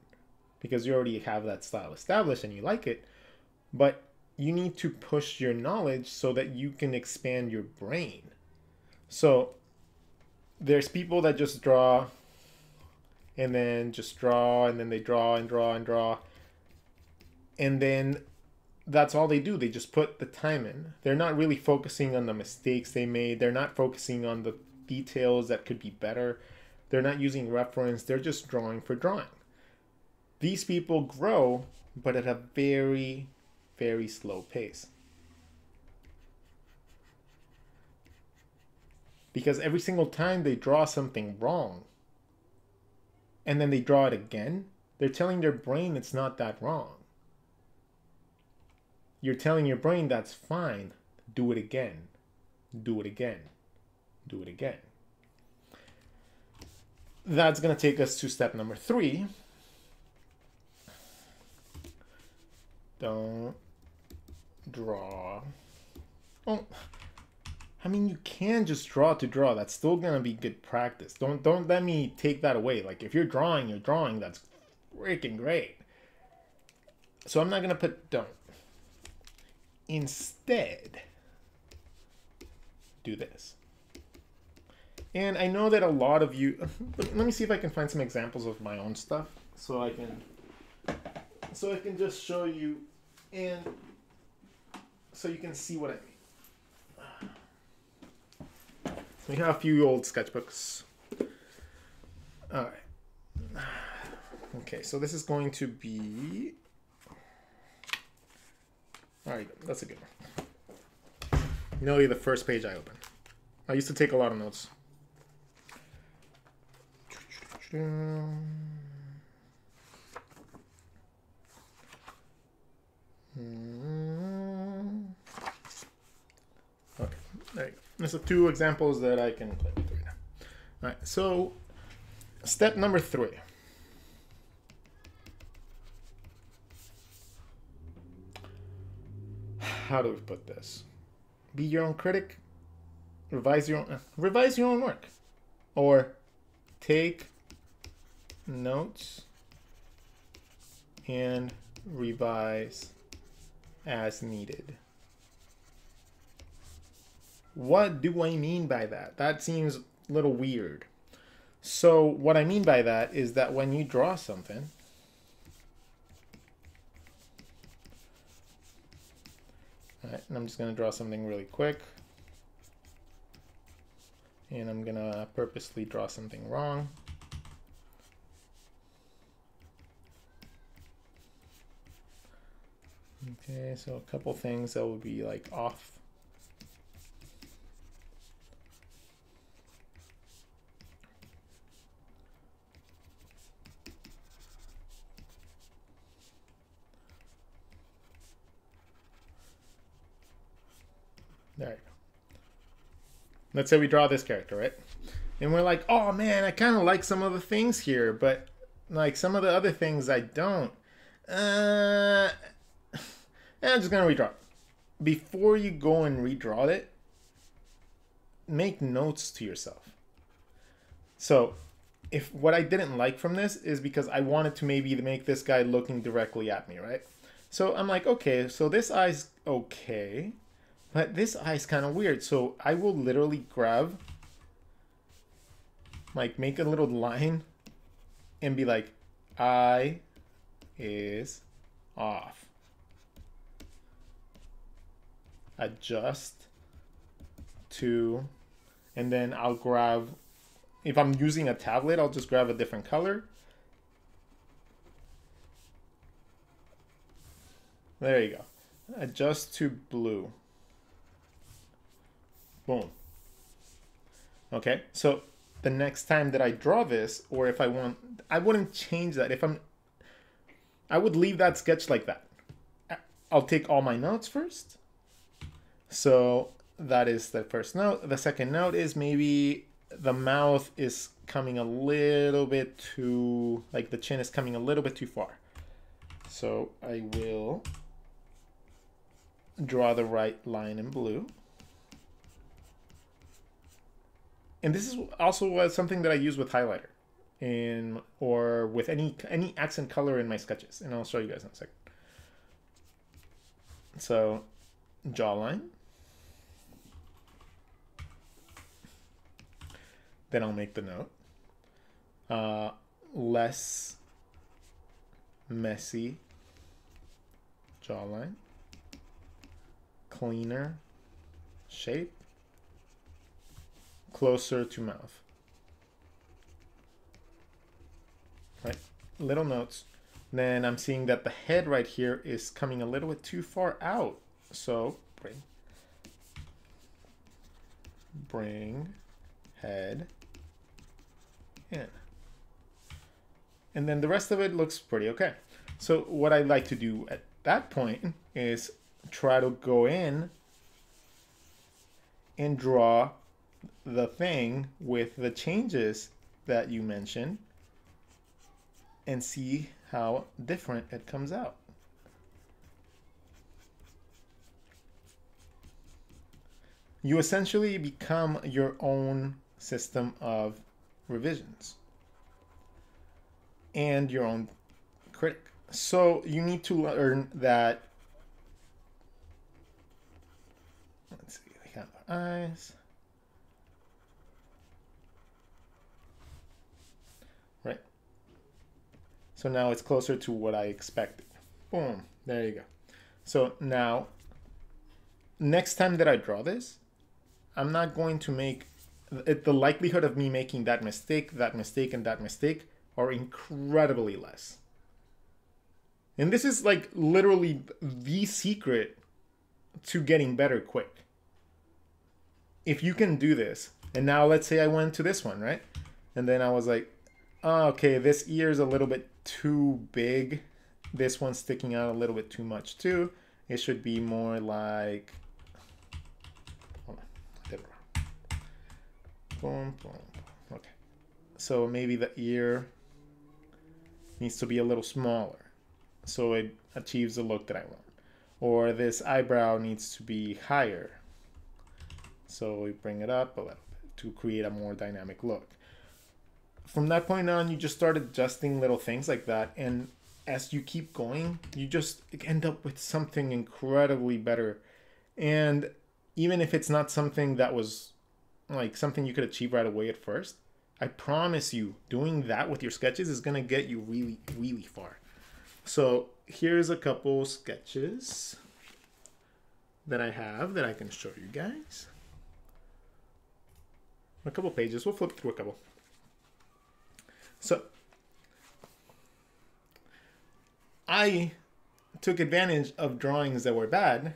because you already have that style established and you like it. But you need to push your knowledge so that you can expand your brain. So there's people that just draw and then just draw and then they draw and draw and draw. And then that's all they do. They just put the time in. They're not really focusing on the mistakes they made. They're not focusing on the details that could be better. They're not using reference. They're just drawing for drawing. These people grow, but at a very very slow pace. Because every single time they draw something wrong, and then they draw it again, they're telling their brain it's not that wrong. You're telling your brain that's fine, do it again, do it again, do it again. That's going to take us to step number three. Don't draw. Oh, I mean, you can just draw to draw. That's still gonna be good practice. Don't don't let me take that away. Like if you're drawing, you're drawing. That's freaking great. So I'm not gonna put don't. Instead, do this. And I know that a lot of you. Let me see if I can find some examples of my own stuff, so I can. So I can just show you, and so you can see what I mean. We have a few old sketchbooks. All right. Okay, so this is going to be. All right, that's a good one. Nearly the first page I opened. I used to take a lot of notes. There you These are two examples that I can play with right now. All right, so step number three. How do we put this? Be your own critic. Revise your own, uh, revise your own work, or take notes and revise as needed. What do I mean by that? That seems a little weird. So what I mean by that is that when you draw something, all right, and I'm just going to draw something really quick. And I'm going to purposely draw something wrong. Okay, so a couple things that will be like off. There you go. Let's say we draw this character, right? And we're like, oh man, I kind of like some of the things here, but like some of the other things I don't. Uh, I'm just gonna redraw. Before you go and redraw it, make notes to yourself. So, if what I didn't like from this is because I wanted to maybe make this guy looking directly at me, right? So I'm like, okay, so this eye's okay, but this eye is kind of weird. So I will literally grab, like make a little line and be like, eye is off. adjust to, and then I'll grab, if I'm using a tablet, I'll just grab a different color. There you go. Adjust to blue. Boom. Okay, so the next time that I draw this, or if I want, I wouldn't change that. If I'm, I would leave that sketch like that. I'll take all my notes first. So that is the first note. The second note is maybe the mouth is coming a little bit too, like the chin is coming a little bit too far. So I will draw the right line in blue. And this is also something that I use with highlighter in or with any any accent color in my sketches. And I'll show you guys in a second. So jawline. then I'll make the note. Uh, less messy jawline, cleaner shape, closer to mouth. Right, little notes. Then I'm seeing that the head right here is coming a little bit too far out. So bring, bring head in. And then the rest of it looks pretty okay. So what I like to do at that point is try to go in and draw the thing with the changes that you mentioned and see how different it comes out. You essentially become your own system of revisions and your own critic. So you need to learn that. Let's see, we have eyes. Right. So now it's closer to what I expected. Boom, there you go. So now, next time that I draw this, I'm not going to make it, the likelihood of me making that mistake, that mistake, and that mistake are incredibly less. And this is like literally the secret to getting better quick. If you can do this, and now let's say I went to this one, right? And then I was like, oh, okay, this ear is a little bit too big. This one's sticking out a little bit too much too. It should be more like Boom, boom, Okay. So maybe the ear needs to be a little smaller so it achieves the look that I want. Or this eyebrow needs to be higher. So we bring it up a little bit to create a more dynamic look. From that point on, you just start adjusting little things like that. And as you keep going, you just end up with something incredibly better. And even if it's not something that was like something you could achieve right away at first, I promise you, doing that with your sketches is gonna get you really, really far. So here's a couple sketches that I have that I can show you guys. A couple pages. We'll flip through a couple. So I took advantage of drawings that were bad.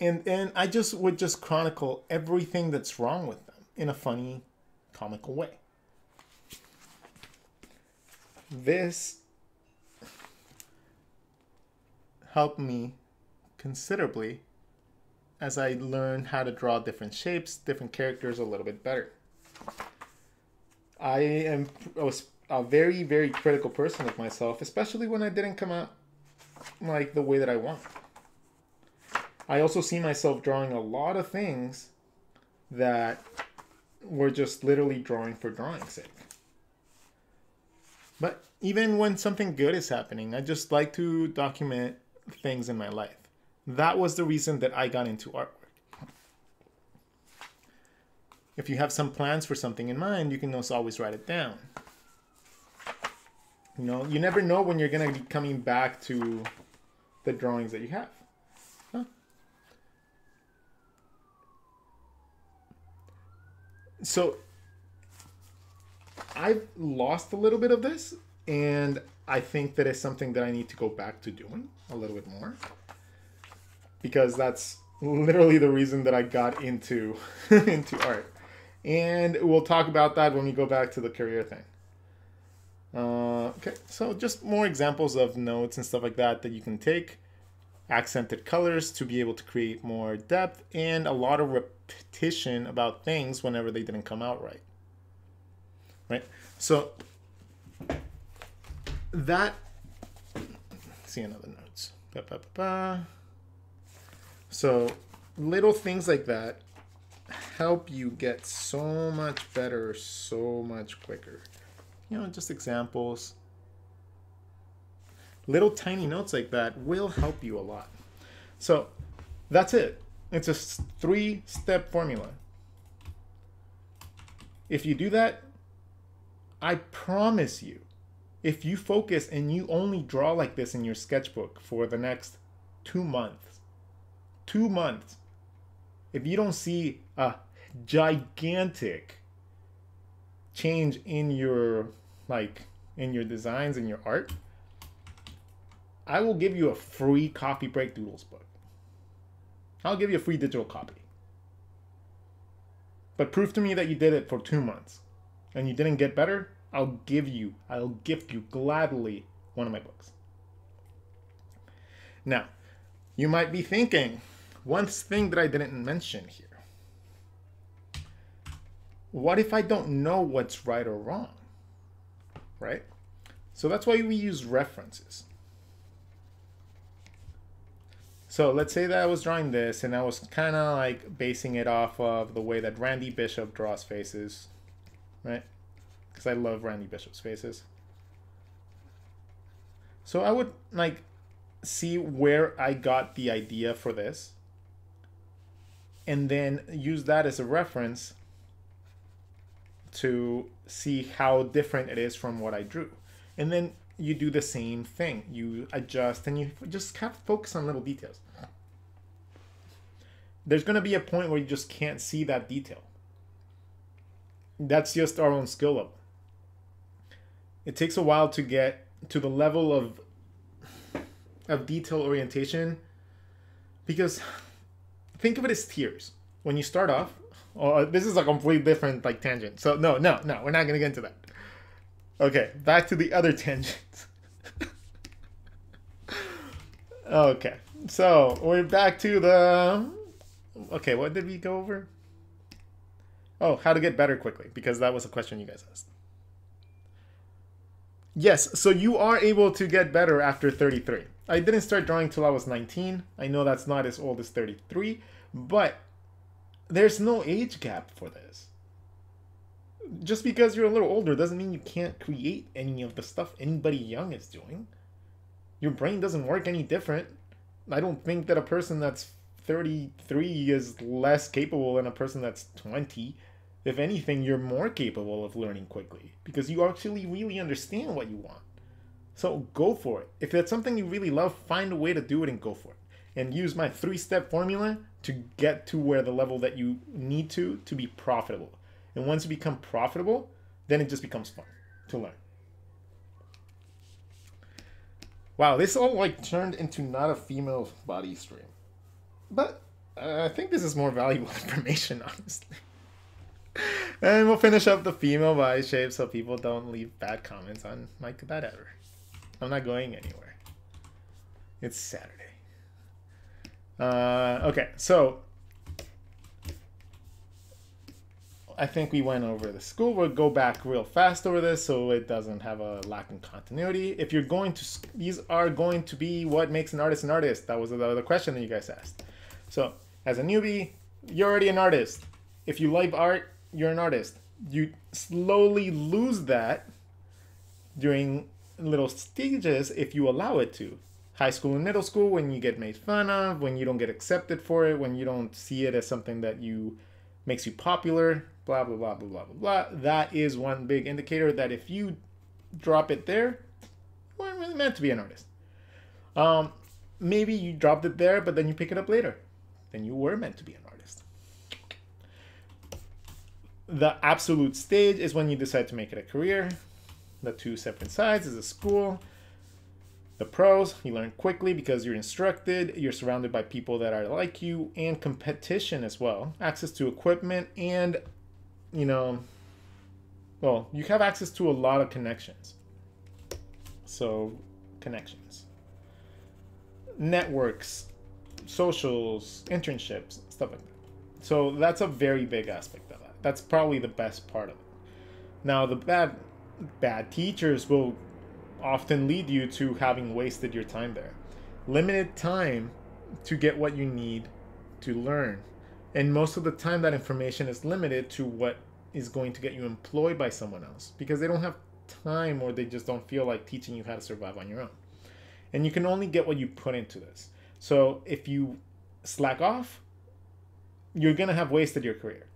And and I just would just chronicle everything that's wrong with them in a funny, comical way. This helped me considerably as I learned how to draw different shapes, different characters a little bit better. I am I was a very very critical person of myself, especially when I didn't come out like the way that I want. I also see myself drawing a lot of things that were just literally drawing for drawing's sake. But even when something good is happening, I just like to document things in my life. That was the reason that I got into artwork. If you have some plans for something in mind, you can also always write it down. You know, you never know when you're going to be coming back to the drawings that you have. Huh? So, I've lost a little bit of this, and I think that is something that I need to go back to doing a little bit more. Because that's literally the reason that I got into into art. And we'll talk about that when we go back to the career thing. Uh, okay, so just more examples of notes and stuff like that that you can take. Accented colors to be able to create more depth and a lot of repetition about things whenever they didn't come out right. Right? So that, see another notes. Ba, ba, ba, so little things like that help you get so much better so much quicker you know, just examples. Little tiny notes like that will help you a lot. So that's it. It's a three step formula. If you do that, I promise you, if you focus and you only draw like this in your sketchbook for the next two months, two months, if you don't see a gigantic change in your like in your designs and your art, I will give you a free coffee break doodles book. I'll give you a free digital copy. But prove to me that you did it for two months and you didn't get better, I'll give you, I'll gift you gladly one of my books. Now, you might be thinking, one thing that I didn't mention here. What if I don't know what's right or wrong? right? So that's why we use references. So let's say that I was drawing this and I was kind of like basing it off of the way that Randy Bishop draws faces, right? Because I love Randy Bishop's faces. So I would like see where I got the idea for this and then use that as a reference to see how different it is from what I drew. And then you do the same thing. You adjust and you just kind of focus on little details. There's going to be a point where you just can't see that detail. That's just our own skill level. It takes a while to get to the level of of detail orientation because think of it as tiers. When you start off, Oh, this is a completely different like tangent. So no, no, no, we're not gonna get into that. Okay, back to the other tangent. okay, so we're back to the. Okay, what did we go over? Oh, how to get better quickly, because that was a question you guys asked. Yes, so you are able to get better after 33. I didn't start drawing till I was 19. I know that's not as old as 33, but there's no age gap for this. just because you're a little older doesn't mean you can't create any of the stuff anybody young is doing. Your brain doesn't work any different. I don't think that a person that's 33 is less capable than a person that's 20. If anything, you're more capable of learning quickly because you actually really understand what you want. So go for it. If it's something you really love, find a way to do it and go for it. And use my three step formula to get to where the level that you need to to be profitable. And once you become profitable, then it just becomes fun to learn. Wow, this all like turned into not a female body stream. But uh, I think this is more valuable information, honestly. and we'll finish up the female body shape so people don't leave bad comments on my cadaver. I'm not going anywhere. It's Saturday. Uh, okay, so I think we went over the school. We'll go back real fast over this so it doesn't have a lack in continuity. If you're going to, these are going to be what makes an artist an artist. That was the other question that you guys asked. So as a newbie, you're already an artist. If you like art, you're an artist. You slowly lose that during little stages if you allow it to. High school and middle school, when you get made fun of, when you don't get accepted for it, when you don't see it as something that you makes you popular, blah, blah, blah, blah, blah, blah, blah. That is one big indicator that if you drop it there, you weren't really meant to be an artist. Um, maybe you dropped it there, but then you pick it up later. Then you were meant to be an artist. The absolute stage is when you decide to make it a career. The two separate sides is a school the pros, you learn quickly because you're instructed, you're surrounded by people that are like you, and competition as well. Access to equipment, and, you know, well, you have access to a lot of connections. So, connections. Networks, socials, internships, stuff like that. So, that's a very big aspect of that. That's probably the best part of it. Now, the bad bad teachers will often lead you to having wasted your time there. Limited time to get what you need to learn. And most of the time, that information is limited to what is going to get you employed by someone else because they don't have time or they just don't feel like teaching you how to survive on your own. And you can only get what you put into this. So if you slack off, you're going to have wasted your career.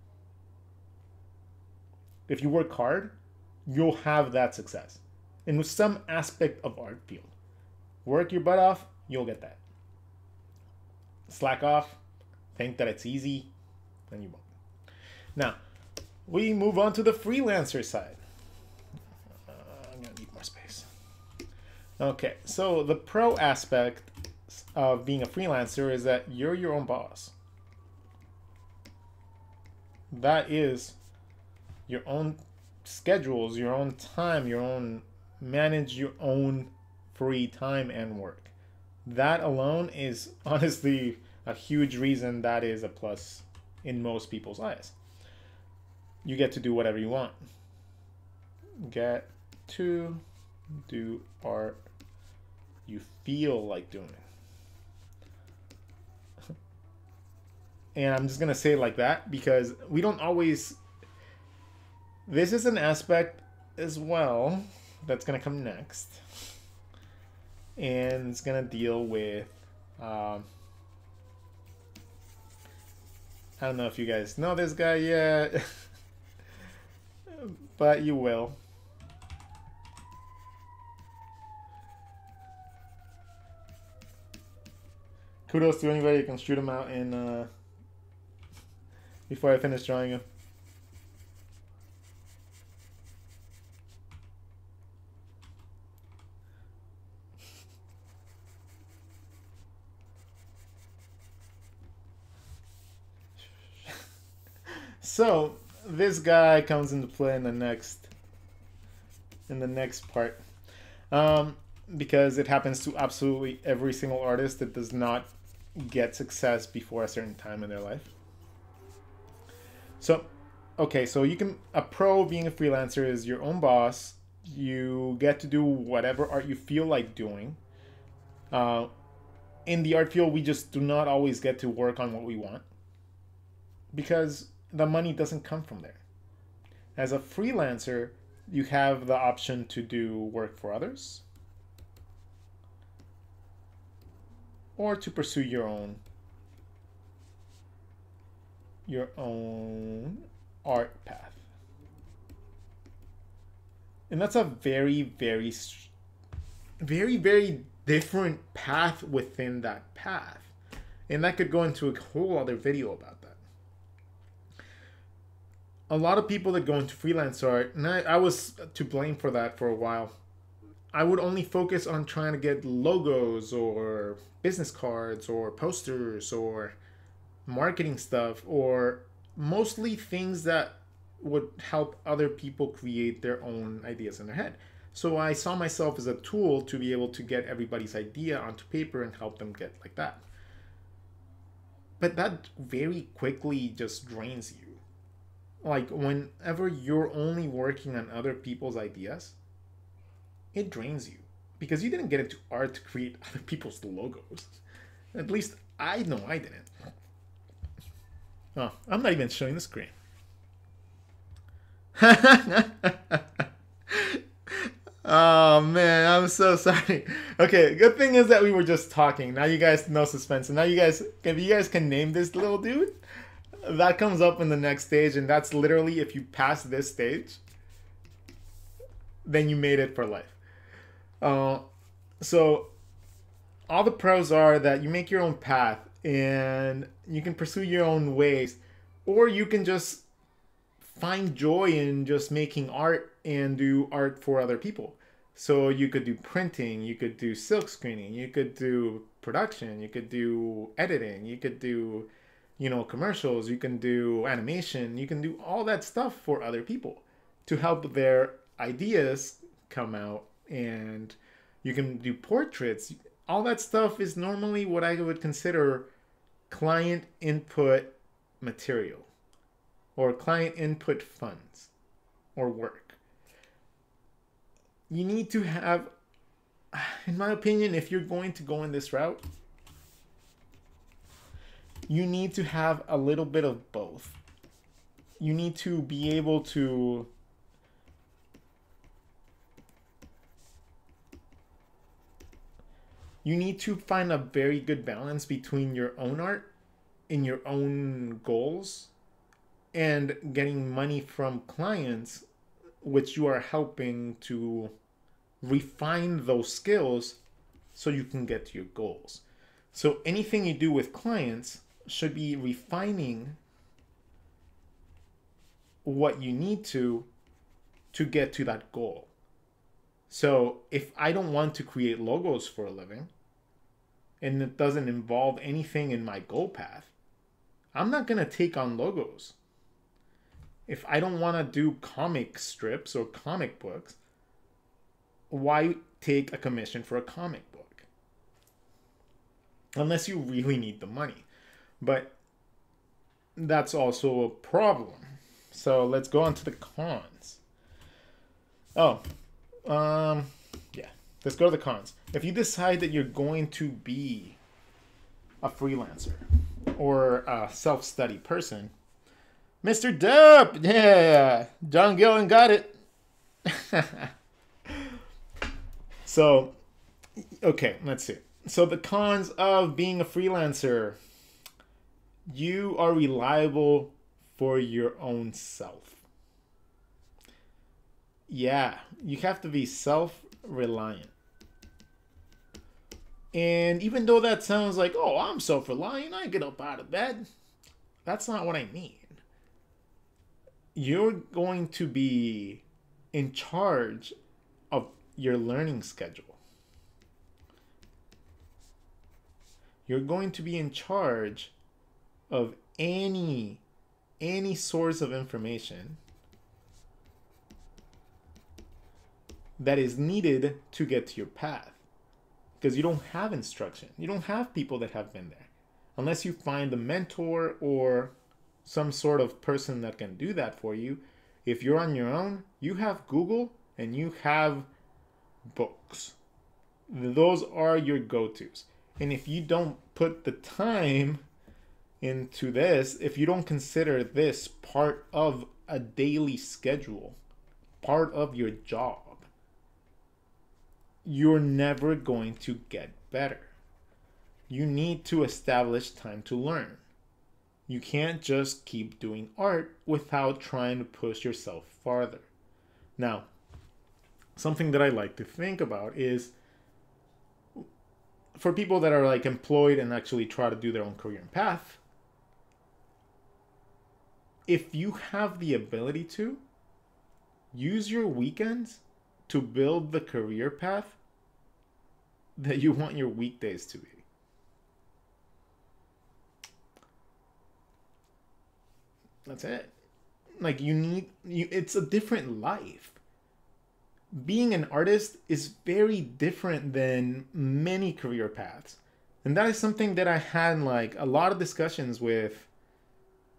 If you work hard, you'll have that success in some aspect of art field. Work your butt off, you'll get that. Slack off, think that it's easy, then you won't. Now, we move on to the freelancer side. Uh, I'm gonna need more space. Okay, so the pro aspect of being a freelancer is that you're your own boss. That is your own schedules, your own time, your own manage your own free time and work. That alone is honestly a huge reason that is a plus in most people's eyes. You get to do whatever you want. Get to do art you feel like doing. and I'm just to say it like that because we don't always. This is an aspect as well that's going to come next. And it's going to deal with. Um, I don't know if you guys know this guy yet, but you will. Kudos to anybody who can shoot him out in uh, before I finish drawing him. So this guy comes into play in the next in the next part. Um, because it happens to absolutely every single artist that does not get success before a certain time in their life. So, okay, so you can a pro being a freelancer is your own boss. You get to do whatever art you feel like doing. Uh, in the art field, we just do not always get to work on what we want because the money doesn't come from there. As a freelancer, you have the option to do work for others or to pursue your own your own art path. And that's a very very very very different path within that path. And that could go into a whole other video about. A lot of people that go into freelance art, and I, I was to blame for that for a while. I would only focus on trying to get logos or business cards or posters or marketing stuff or mostly things that would help other people create their own ideas in their head. So I saw myself as a tool to be able to get everybody's idea onto paper and help them get like that. But that very quickly just drains you. Like whenever you're only working on other people's ideas, it drains you because you didn't get into art to create other people's logos. At least I know I didn't. Oh, I'm not even showing the screen. Oh man, I'm so sorry. Okay, good thing is that we were just talking. Now you guys know suspense. And now you guys, if you guys can name this little dude, that comes up in the next stage, and that's literally if you pass this stage, then you made it for life. Uh, so all the pros are that you make your own path and you can pursue your own ways, or you can just find joy in just making art and do art for other people. So you could do printing, you could do silk screening, you could do production, you could do editing, you could do, you know, commercials, you can do animation, you can do all that stuff for other people to help their ideas come out and you can do portraits. All that stuff is normally what I would consider client input material or client input funds or work you need to have, in my opinion, if you're going to go in this route, you need to have a little bit of both. You need to be able to you need to find a very good balance between your own art and your own goals and getting money from clients which you are helping to refine those skills so you can get to your goals. So anything you do with clients should be refining what you need to to get to that goal. So if I don't want to create logos for a living and it doesn't involve anything in my goal path, I'm not going to take on logos if I don't want to do comic strips or comic books, why take a commission for a comic book? Unless you really need the money. But that's also a problem. So let's go on to the cons. Oh, um, yeah. Let's go to the cons. If you decide that you're going to be a freelancer or a self study person, Mr. Dope! Yeah, John Gillen got it. so, okay, let's see. So, the cons of being a freelancer you are reliable for your own self. Yeah, you have to be self reliant. And even though that sounds like, oh, I'm self reliant, I get up out of bed, that's not what I mean you're going to be in charge of your learning schedule. You're going to be in charge of any any source of information that is needed to get to your path because you don't have instruction. You don't have people that have been there unless you find a mentor or some sort of person that can do that for you. If you're on your own, you have Google and you have books. Those are your go tos. And if you don't put the time into this, if you don't consider this part of a daily schedule, part of your job, you're never going to get better. You need to establish time to learn. You can't just keep doing art without trying to push yourself farther. Now, something that I like to think about is for people that are like employed and actually try to do their own career and path, if you have the ability to, use your weekends to build the career path that you want your weekdays to be. That's it. Like you need you it's a different life. Being an artist is very different than many career paths. And that is something that I had like a lot of discussions with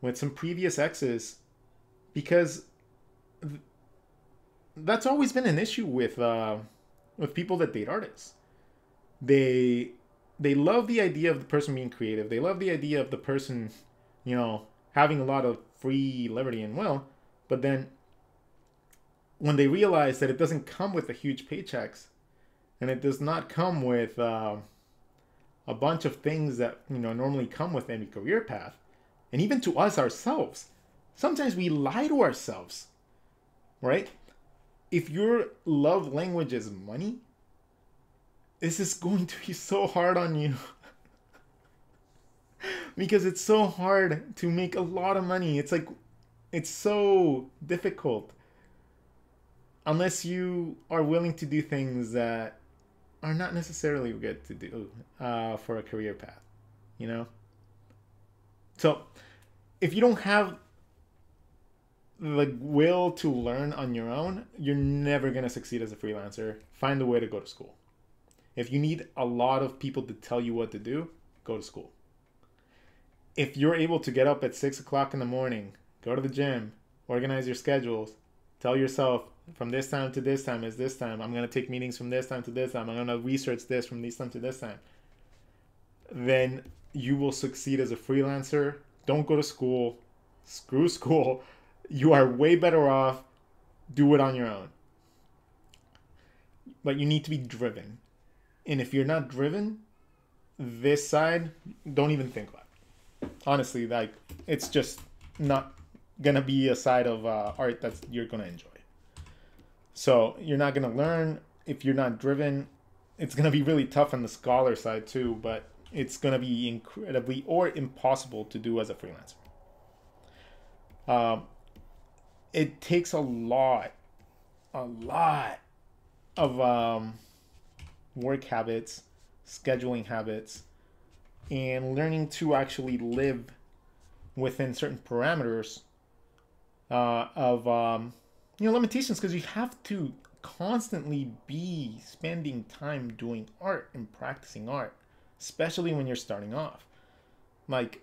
with some previous exes because th- that's always been an issue with uh with people that date artists. They they love the idea of the person being creative. They love the idea of the person, you know, having a lot of free liberty and will, but then when they realize that it doesn't come with the huge paychecks and it does not come with uh, a bunch of things that you know normally come with any career path and even to us ourselves sometimes we lie to ourselves right if your love language is money this is going to be so hard on you because it's so hard to make a lot of money. It's like it's so difficult unless you are willing to do things that are not necessarily good to do uh, for a career path, you know. So, if you don't have the will to learn on your own, you're never gonna succeed as a freelancer. Find a way to go to school. If you need a lot of people to tell you what to do, go to school if you're able to get up at six o'clock in the morning, go to the gym, organize your schedules, tell yourself from this time to this time is this time. I'm gonna take meetings from this time to this time. I'm gonna research this from this time to this time. Then you will succeed as a freelancer. Don't go to school. Screw school. You are way better off. Do it on your own. But you need to be driven. And if you're not driven, this side, don't even think about it honestly, like it's just not gonna be a side of uh, art that you're gonna enjoy. So you're not gonna learn if you're not driven. It's gonna be really tough on the scholar side too, but it's gonna be incredibly or impossible to do as a freelancer. Um, it takes a lot, a lot of um, work habits, scheduling habits, and learning to actually live within certain parameters uh, of um, you know limitations because you have to constantly be spending time doing art and practicing art especially when you're starting off like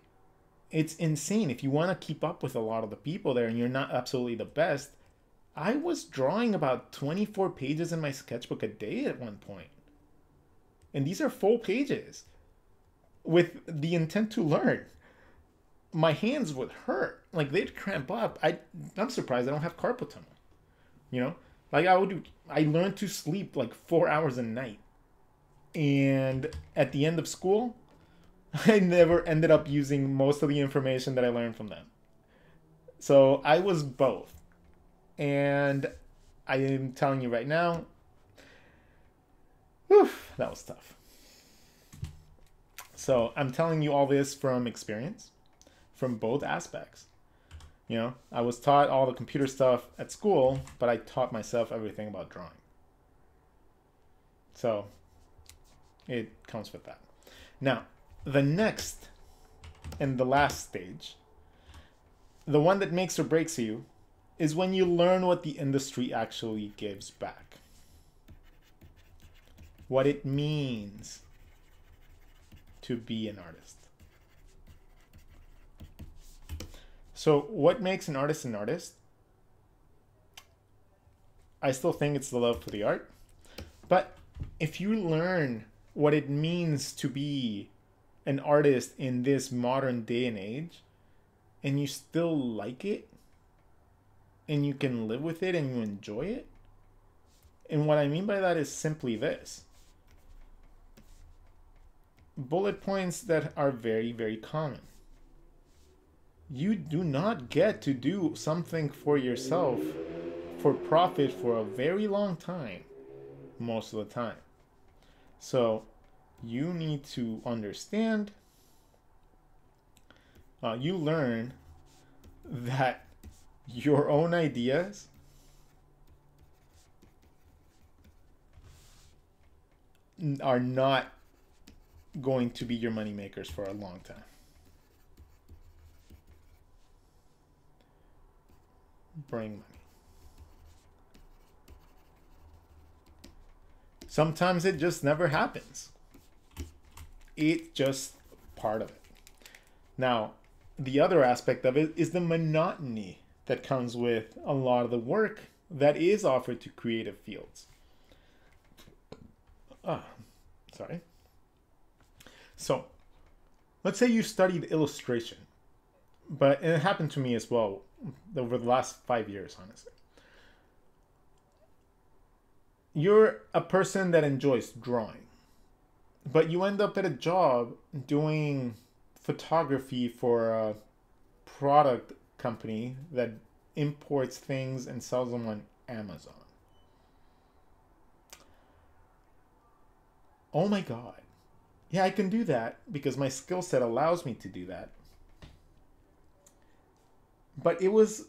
it's insane if you want to keep up with a lot of the people there and you're not absolutely the best i was drawing about 24 pages in my sketchbook a day at one point and these are full pages with the intent to learn. My hands would hurt. Like they'd cramp up. I I'm surprised I don't have carpal tunnel. You know? Like I would I learned to sleep like four hours a night. And at the end of school, I never ended up using most of the information that I learned from them. So I was both. And I am telling you right now, whew, that was tough. So I'm telling you all this from experience, from both aspects. You know, I was taught all the computer stuff at school, but I taught myself everything about drawing. So it comes with that. Now, the next and the last stage, the one that makes or breaks you, is when you learn what the industry actually gives back. What it means to be an artist. So, what makes an artist an artist? I still think it's the love for the art. But if you learn what it means to be an artist in this modern day and age, and you still like it, and you can live with it and you enjoy it. And what I mean by that is simply this bullet points that are very, very common. You do not get to do something for yourself for profit for a very long time, most of the time. So you need to understand, uh, you learn that your own ideas are not going to be your money makers for a long time. Bring money. Sometimes it just never happens. It's just part of it. Now, the other aspect of it is the monotony that comes with a lot of the work that is offered to creative fields. Ah, sorry. So, let's say you studied illustration, but it happened to me as well over the last five years, honestly. You're a person that enjoys drawing, but you end up at a job doing photography for a product company that imports things and sells them on Amazon. Oh my God. Yeah, I can do that because my skill set allows me to do that. But it was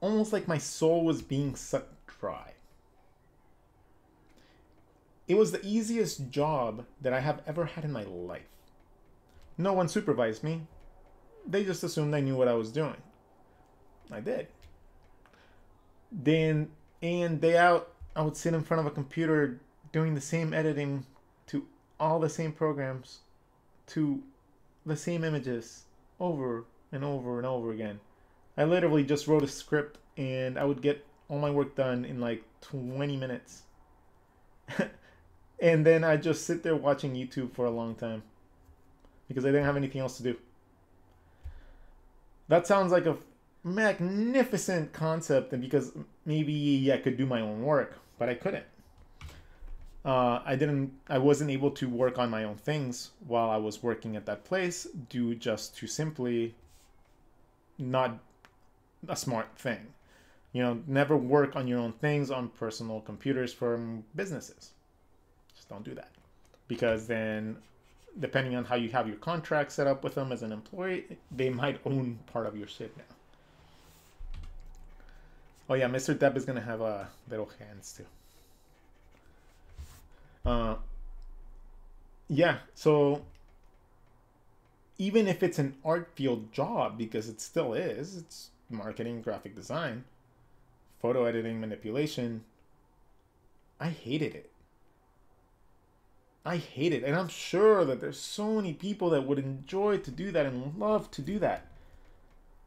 almost like my soul was being sucked dry. It was the easiest job that I have ever had in my life. No one supervised me. They just assumed I knew what I was doing. I did. Then, and day out, I would sit in front of a computer doing the same editing to all the same programs, to the same images over and over and over again. I literally just wrote a script and I would get all my work done in like 20 minutes. and then I just sit there watching YouTube for a long time because I didn't have anything else to do. That sounds like a magnificent concept, and because maybe I could do my own work, but I couldn't. Uh, I didn't. I wasn't able to work on my own things while I was working at that place, due just to simply not a smart thing. You know, never work on your own things on personal computers from businesses. Don't do that, because then depending on how you have your contract set up with them as an employee, they might own part of your shit now. Oh yeah, Mr. Depp is gonna have uh, little hands too. Uh, yeah, so even if it's an art field job, because it still is, it's marketing, graphic design, photo editing, manipulation. I hated it. I hate it. And I'm sure that there's so many people that would enjoy to do that and love to do that.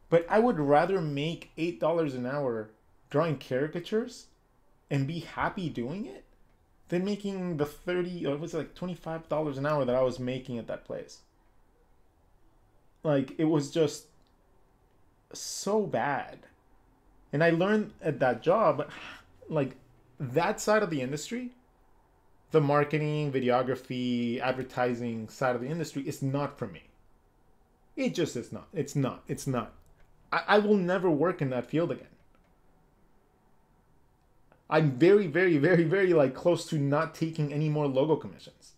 But I would rather make $8 an hour drawing caricatures and be happy doing it than making the 30 or was it like $25 an hour that I was making at that place. Like it was just so bad. And I learned at that job like that side of the industry the marketing, videography, advertising side of the industry is not for me. It just is not. It's not. It's not. I, I will never work in that field again. I'm very, very, very, very like close to not taking any more logo commissions.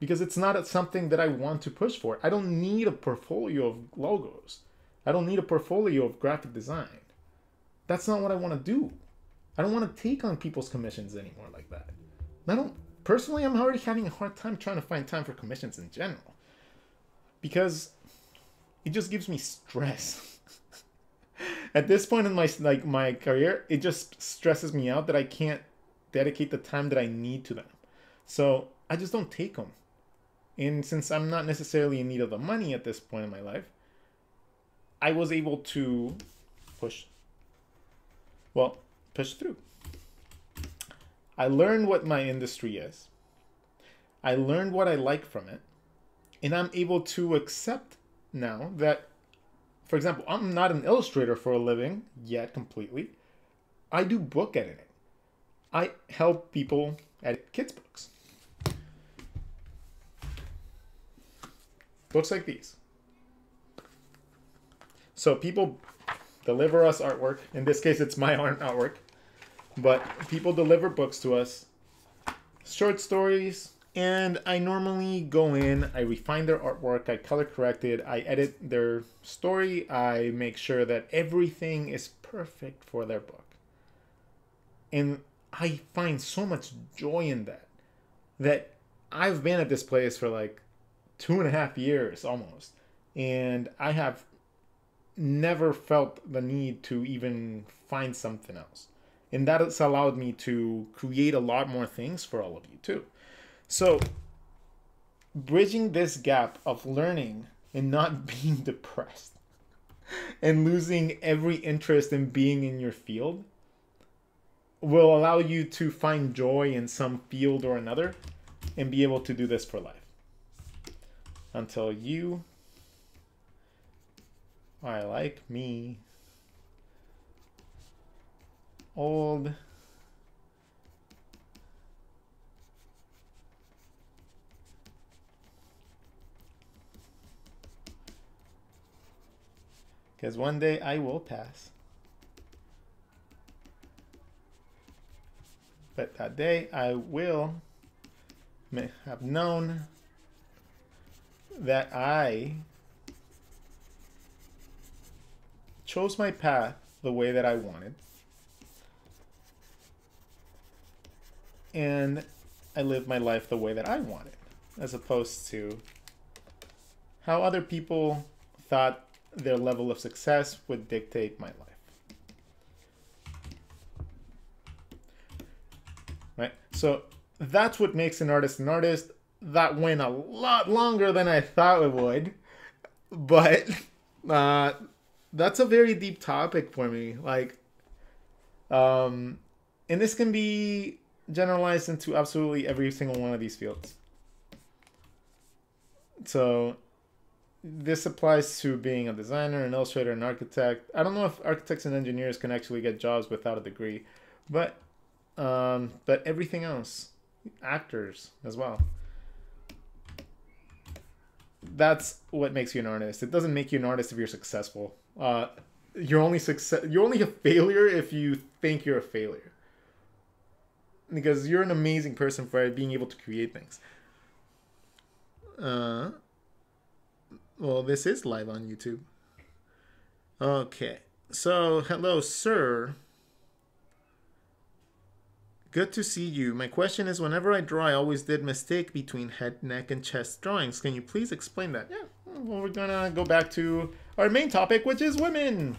Because it's not something that I want to push for. I don't need a portfolio of logos. I don't need a portfolio of graphic design. That's not what I want to do. I don't want to take on people's commissions anymore like that. I don't personally. I'm already having a hard time trying to find time for commissions in general because it just gives me stress. At this point in my like my career, it just stresses me out that I can't dedicate the time that I need to them. So I just don't take them. And since I'm not necessarily in need of the money at this point in my life, I was able to push. Well, push through. I learned what my industry is. I learned what I like from it. And I'm able to accept now that for example, I'm not an illustrator for a living yet completely. I do book editing. I help people edit kids' books. Books like these. So people deliver us artwork. In this case, it's my art artwork. But people deliver books to us, short stories, and I normally go in, I refine their artwork, I color correct it, I edit their story, I make sure that everything is perfect for their book. And I find so much joy in that. That I've been at this place for like two and a half years almost. And I have never felt the need to even find something else. And that has allowed me to create a lot more things for all of you too. So, bridging this gap of learning and not being depressed and losing every interest in being in your field will allow you to find joy in some field or another and be able to do this for life. Until you are like me, old. Because one day I will pass. But that day I will have known that I chose my path the way that I wanted. And I lived my life the way that I wanted, as opposed to how other people thought their level of success would dictate my life. Right? So that's what makes an artist an artist. That went a lot longer than I thought it would. But uh, that's a very deep topic for me. Like, um, and this can be generalized into absolutely every single one of these fields. So this applies to being a designer, an illustrator, an architect. I don't know if architects and engineers can actually get jobs without a degree, but um, but everything else, actors as well. That's what makes you an artist. It doesn't make you an artist if you're successful. Uh, you're only success. You're only a failure if you think you're a failure. Because you're an amazing person for being able to create things. Uh, well, this is live on YouTube. Okay. So, hello, sir. Good to see you. My question is whenever I draw, I always did mistake between head, neck, and chest drawings. Can you please explain that? Yeah. Well, we're gonna go back to our main topic, which is women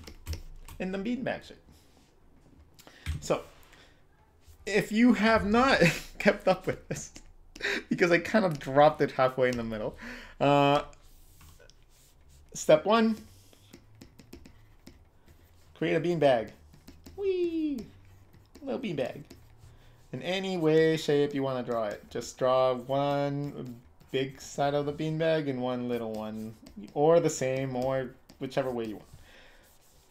in the beanbag shape. So, if you have not kept up with this, because I kind of dropped it halfway in the middle, uh, Step one, create a beanbag. Whee! Little beanbag. In any way, shape you want to draw it. Just draw one big side of the beanbag and one little one. Or the same, or whichever way you want.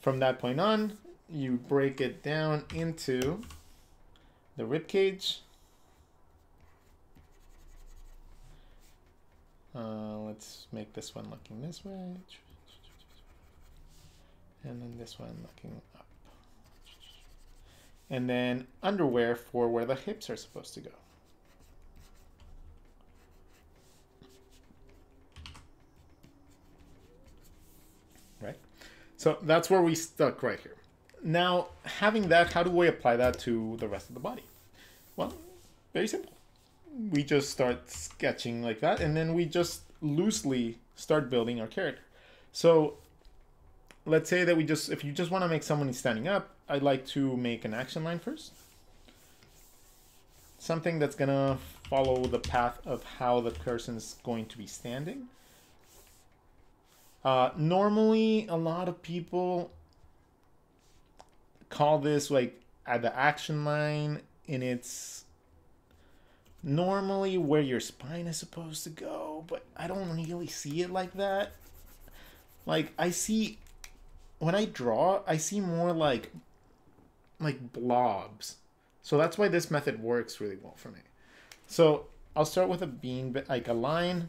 From that point on, you break it down into the rib cage Uh, let's make this one looking this way. And then this one looking up. And then underwear for where the hips are supposed to go. Right? So that's where we stuck right here. Now, having that, how do we apply that to the rest of the body? Well, very simple. We just start sketching like that and then we just loosely start building our character. So let's say that we just if you just want to make someone standing up i'd like to make an action line first. Something that's gonna follow the path of how the person's going to be standing. Uh, normally a lot of people call this like at the action line and it's normally where your spine is supposed to go, but I don't really see it like that. Like, I see when I draw, I see more like like blobs. So that's why this method works really well for me. So I'll start with a bean, like a line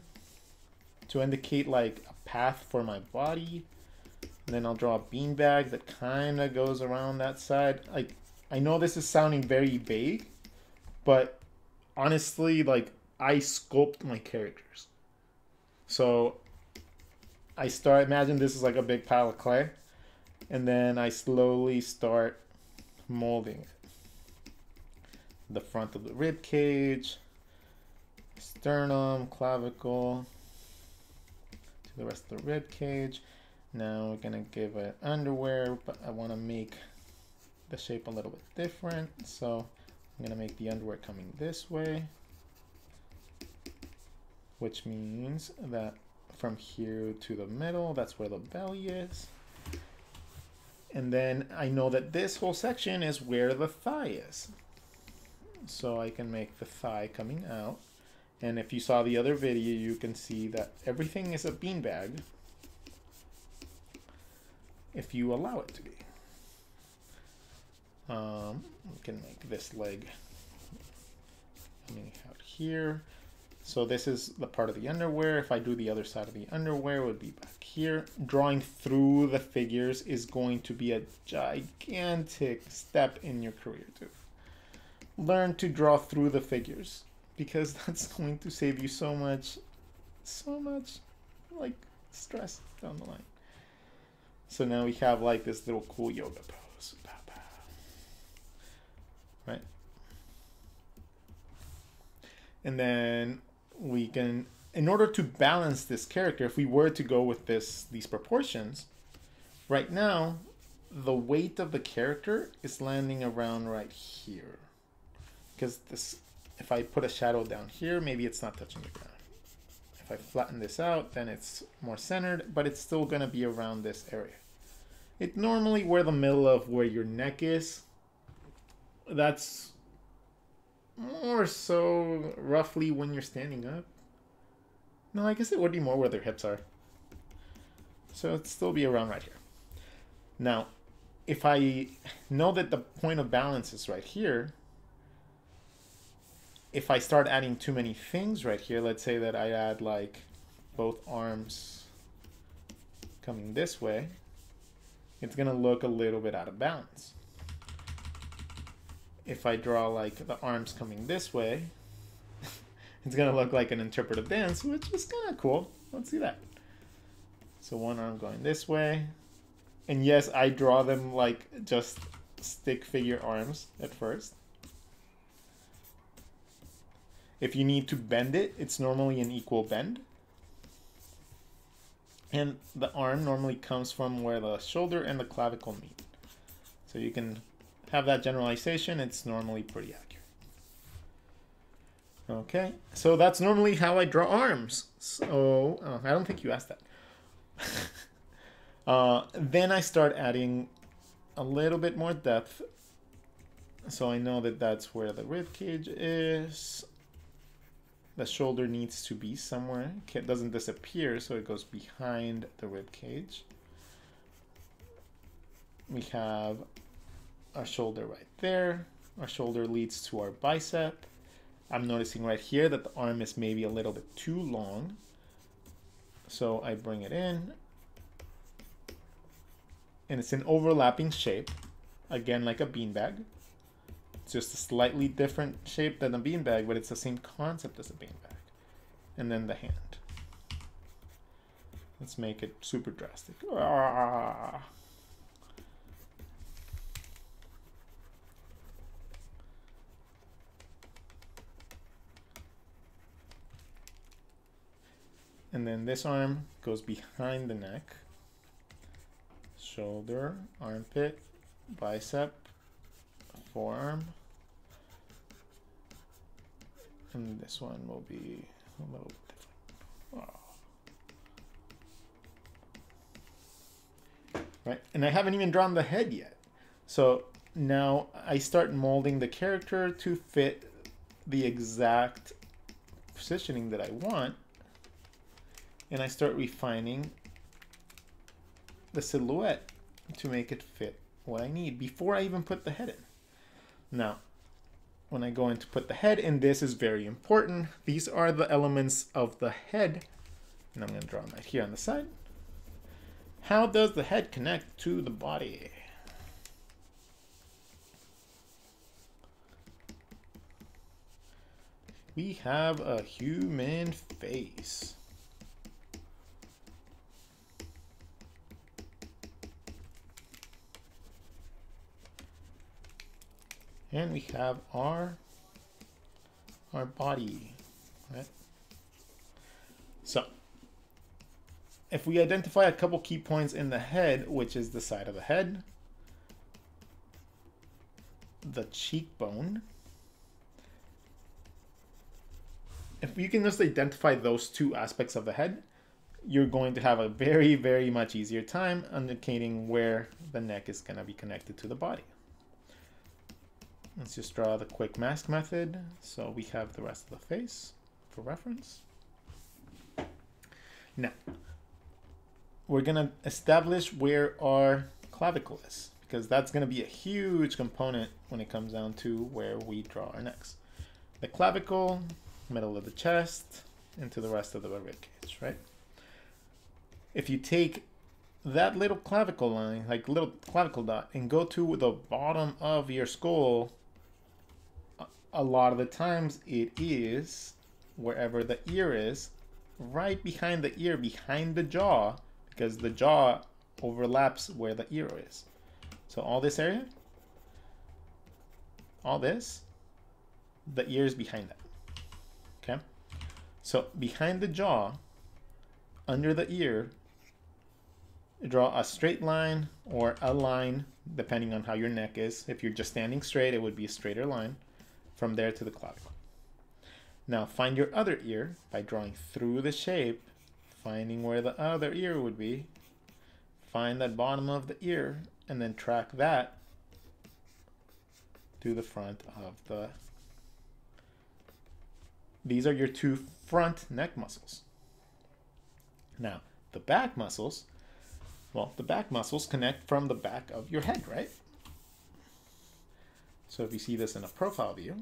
to indicate like a path for my body. And then I'll draw a beanbag that kind of goes around that side. Like, I know this is sounding very vague, but honestly, like, I sculpt my characters. So I start, imagine this is like a big pile of clay. And then I slowly start molding it. The front of the rib cage, sternum, clavicle, to the rest of the rib cage. Now we're gonna give it underwear, but I wanna make the shape a little bit different. So I'm gonna make the underwear coming this way, which means that from here to the middle, that's where the belly is. And then I know that this whole section is where the thigh is. So I can make the thigh coming out. And if you saw the other video, you can see that everything is a beanbag if you allow it to be. Um, we can make this leg coming out here. So this is the part of the underwear. If I do the other side of the underwear, would be back here. Drawing through the figures is going to be a gigantic step in your career too. Learn to draw through the figures because that's going to save you so much, so much like stress down the line. So now we have like this little cool yoga pose. Right? And then we can, in order to balance this character, if we were to go with this these proportions, right now, the weight of the character is landing around right here. Because this, if I put a shadow down here, maybe it's not touching the ground. If I flatten this out, then it's more centered, but it's still gonna be around this area. It normally where the middle of where your neck is, that's more so roughly when you're standing up. No, I guess it would be more where their hips are. So it'd still be around right here. Now, if I know that the point of balance is right here, if I start adding too many things right here, let's say that I add like both arms coming this way, it's to look a little bit out of balance. If I draw like the arms coming this way, it's going to look like an interpretive dance, which is kind of cool. Let's see that. So one arm going this way. And yes, I draw them like just stick figure arms at first. If you need to bend it, it's normally an equal bend. And the arm normally comes from where the shoulder and the clavicle meet. So you can have that generalization. It's normally pretty accurate. Okay, so that's normally how I draw arms. So, oh, I don't think you asked that. uh, then I start adding a little bit more depth. So I know that that's where the rib cage is the shoulder needs to be somewhere. It doesn't disappear, so it goes behind the rib cage. We have our shoulder right there. Our shoulder leads to our bicep. I'm noticing right here that the arm is maybe a little bit too long. So I bring it in. And it's an overlapping shape. Again, like a beanbag. It's just a slightly different shape than a beanbag, but it's the same concept as a beanbag. And then the hand. Let's make it super drastic. Ah. And then this arm goes behind the neck, shoulder, armpit, bicep, forearm, and this one will be a little different. Oh. Right, and I haven't even drawn the head yet. So now I start molding the character to fit the exact positioning that I want. And I start refining the silhouette to make it fit what I need before I even put the head in. Now, when I go in to put the head in, this is very important. These are the elements of the head. And I'm going to draw them right here on the side. How does the head connect to the body? We have a human face. And we have our our body, right? So if we identify a couple key points in the head, which is the side of the head, the cheekbone, if you can just identify those two aspects of the head, you're going to have a very, very much easier time indicating where the neck is going to be connected to the body. Let's just draw the quick mask method. So we have the rest of the face for reference. Now, we're going to establish where our clavicle is because that's going to be a huge component when it comes down to where we draw our necks. The clavicle, middle of the chest, into the rest of the rib cage, right? If you take that little clavicle line, like little clavicle dot, and go to the bottom of your skull, a lot of the times it is wherever the ear is, right behind the ear, behind the jaw, because the jaw overlaps where the ear is. So all this area, all this, the ear is behind that. Okay? So behind the jaw, under the ear, draw a straight line or a line, depending on how your neck is. If you're just standing straight, it would be a straighter line from there to the clavicle. Now find your other ear by drawing through the shape finding where the other ear would be, find that bottom of the ear, and then track that to the front of the these are your two front neck muscles. Now, the back muscles, well, the back muscles connect from the back of your head, right? So if you see this in a profile view,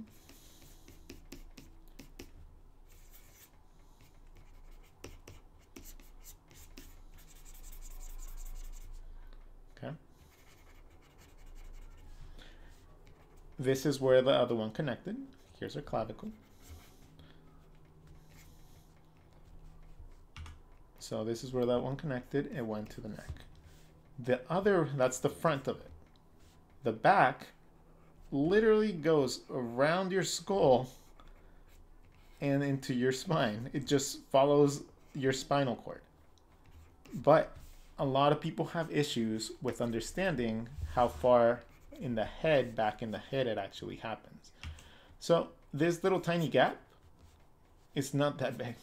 okay, This is where the other one connected. Here's our clavicle. So this is where that one connected. It went to the neck. The other, that's the front of it. The back literally goes around your skull and into your spine. It just follows your spinal cord. But a lot of people have issues with understanding how far in the head, back in the head, it actually happens. So this little tiny gap, it's not that big.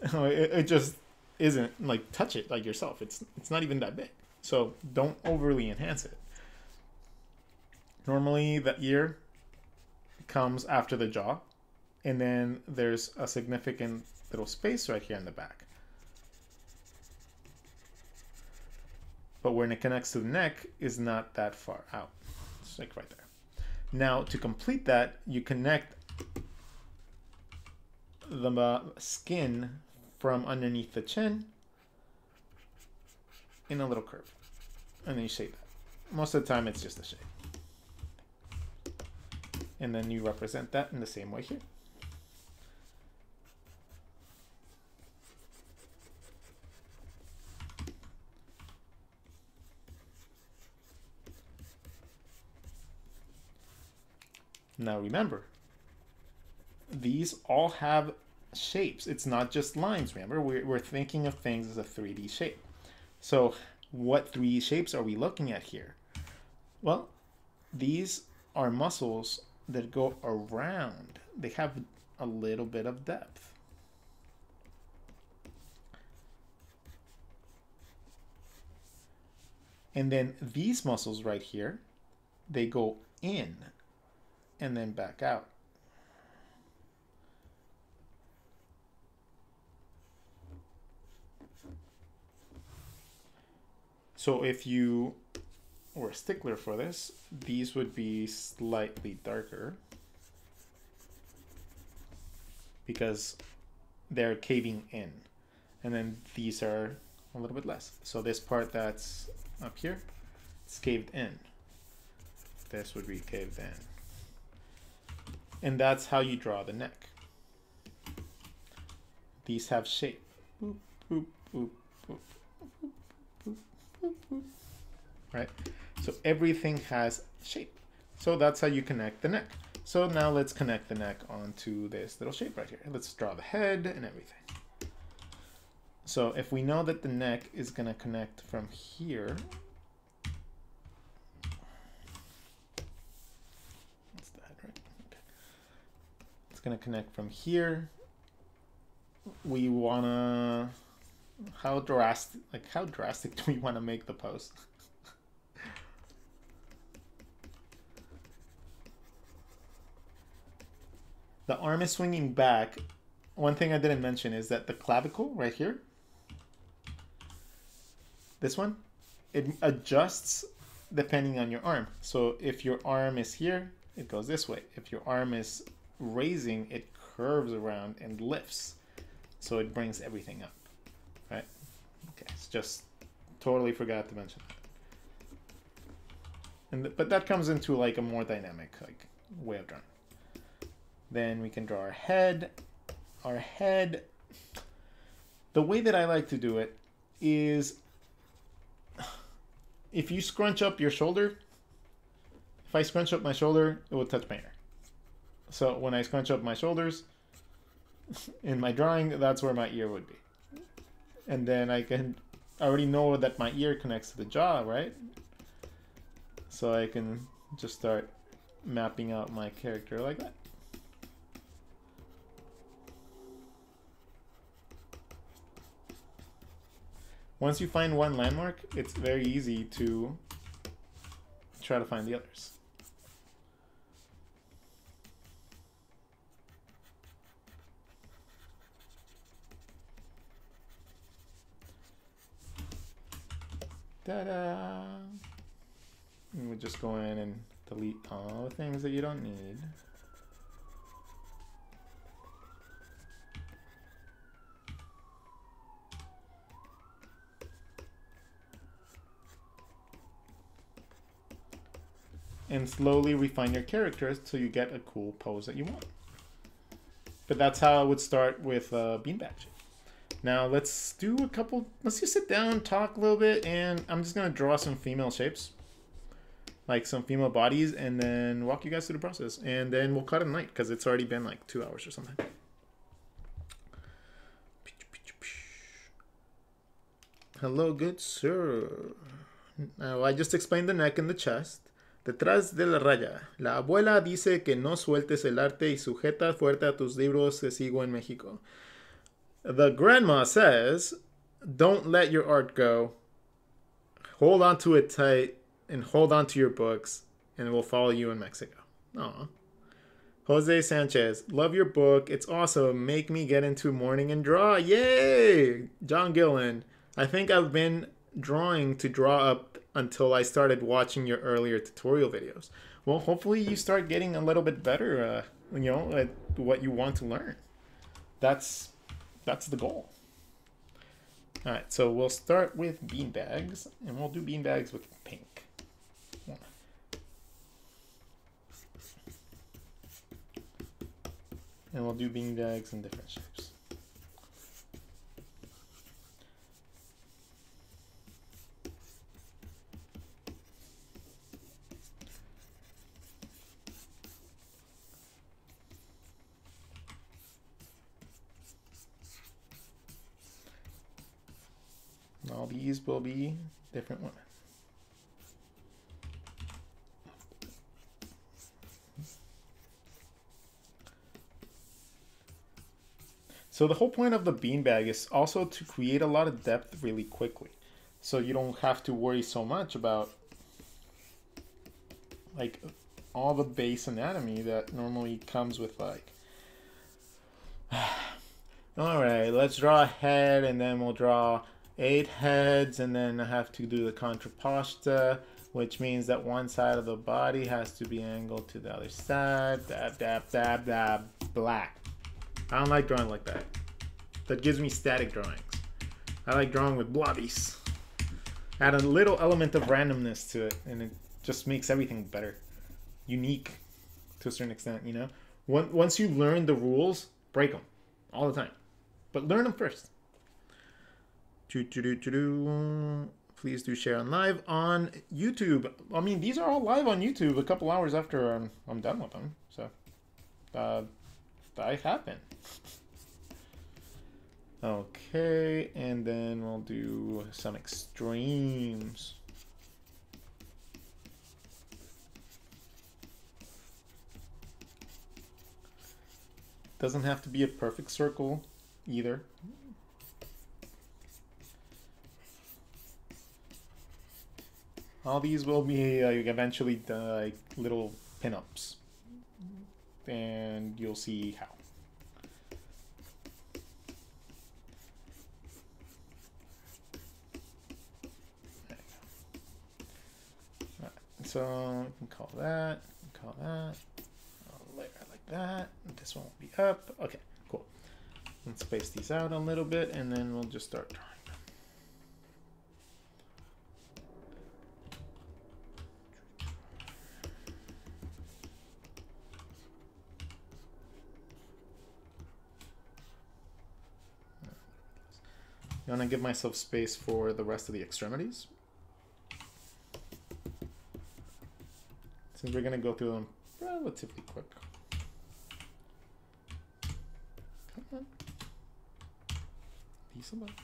it, it just isn't like touch it like yourself. It's it's not even that big. So don't overly enhance it. Normally the ear comes after the jaw, and then there's a significant little space right here in the back. but when it connects to the neck is not that far out. It's like right there. Now to complete that, you connect the uh, skin from underneath the chin in a little curve. And then you shape that. Most of the time it's just a shape. And then you represent that in the same way here. Now remember, these all have shapes. It's not just lines, remember? We're, we're thinking of things as a 3D shape. So what 3D shapes are we looking at here? Well, these are muscles that go around. They have a little bit of depth. And then these muscles right here, they go in and then back out. So if you were a stickler for this, these would be slightly darker because they're caving in. And then these are a little bit less. So this part that's up here, it's caved in. This would be caved in. And that's how you draw the neck. These have shape. Boop, boop, boop, right? So everything has shape. So that's how you connect the neck. So now let's connect the neck onto this little shape right here. Let's draw the head and everything. So if we know that the neck is going to connect from here, that's head, right? Okay. It's going to connect from here. We want to, how drastic, like how drastic do we want to make the post? The arm is swinging back. One thing I didn't mention is that the clavicle right here this one, it adjusts depending on your arm. So if your arm is here, it goes this way. If your arm is raising, it curves around and lifts. So it brings everything up, right? Okay, it's just totally forgot to mention that. And th but that comes into like a more dynamic like way of drawing. Then we can draw our head. Our head, the way that I like to do it is if you scrunch up your shoulder, if I scrunch up my shoulder, it will touch my ear. So when I scrunch up my shoulders, in my drawing, that's where my ear would be. And then I can I already know that my ear connects to the jaw, right? So I can just start mapping out my character like that. Once you find one landmark, it's very easy to try to find the others. Ta-da! We just go in and delete all the things that you don't need. And slowly refine your characters till you get a cool pose that you want. But that's how I would start with uh, beanbag Now let's do a couple, let's just sit down, talk a little bit, and I'm just gonna draw some female shapes. Like some female bodies, and then walk you guys through the process. And then we'll cut it night, because it's already been like two hours or something. Hello, good sir. Now, I just explained the neck and the chest. Detrás de la raya. La abuela dice que no sueltes el arte y sujeta fuerte a tus libros que sigo en México. The grandma says, don't let your art go. Hold on to it tight and hold on to your books and it will follow you in Mexico. Aw. Jose Sanchez, love your book. It's awesome. Make me get into morning and draw. Yay! John Gillen, I think I've been drawing to draw up until I started watching your earlier tutorial videos. Well, hopefully you start getting a little bit better, uh, you know, at what you want to learn. That's that's the goal. All right, so we'll start with bean bags, and we'll do bean bags with pink. And we'll do bean bags in different shapes. All these will be different women. So the whole point of the beanbag is also to create a lot of depth really quickly. So you don't have to worry so much about like all the base anatomy that normally comes with like all right let's draw a head and then we'll draw eight heads, and then I have to do the contrapposto, which means that one side of the body has to be angled to the other side. Dab, dab, dab, dab, black. I don't like drawing like that. That gives me static drawings. I like drawing with blobbies. Add a little element of randomness to it, and it just makes everything better. Unique to a certain extent, you know? Once you learn the rules, break them all the time. But learn them first. Please do share on live on YouTube. I mean, these are all live on YouTube a couple hours after I'm, I'm done with them. So, uh, I happen. okay, and then we'll do some extremes. Doesn't have to be a perfect circle either. All these will be eventually like little pinups. And you'll see how. so we can call that, call that, layer like that. This one will be up. Okay, cool. Let's space these out a little bit, and then we'll just start drawing. Want to give myself space for the rest of the extremities. Since we're going to go through them relatively quick. Come on. Decent left.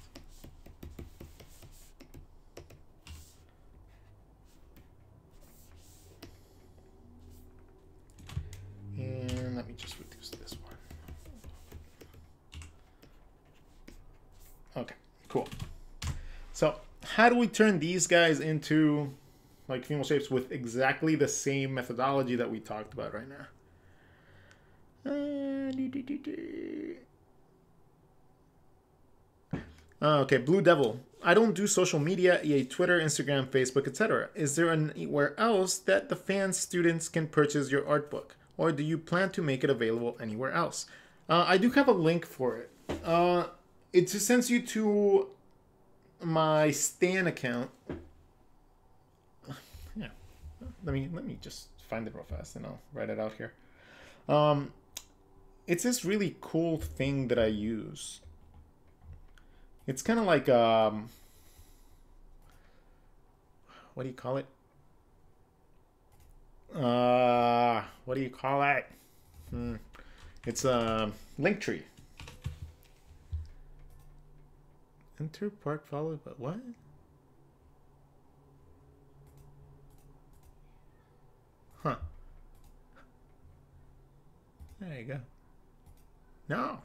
And let me just reduce this one. Okay. Cool. So how do we turn these guys into like female shapes with exactly the same methodology that we talked about right now? Uh, uh, okay, Blue Devil. I don't do social media, EA Twitter, Instagram, Facebook, etc. Is there anywhere else that the fans, students can purchase your art book? Or do you plan to make it available anywhere else? Uh, I do have a link for it. Uh, it just sends you to my Stan account. Yeah, let me let me just find it real fast and I'll write it out here. Um, it's this really cool thing that I use. It's kind of like um, what do you call it? Uh, what do you call it? Hmm. It's a Linktree. Enter park followed but what? Huh. There you go. No.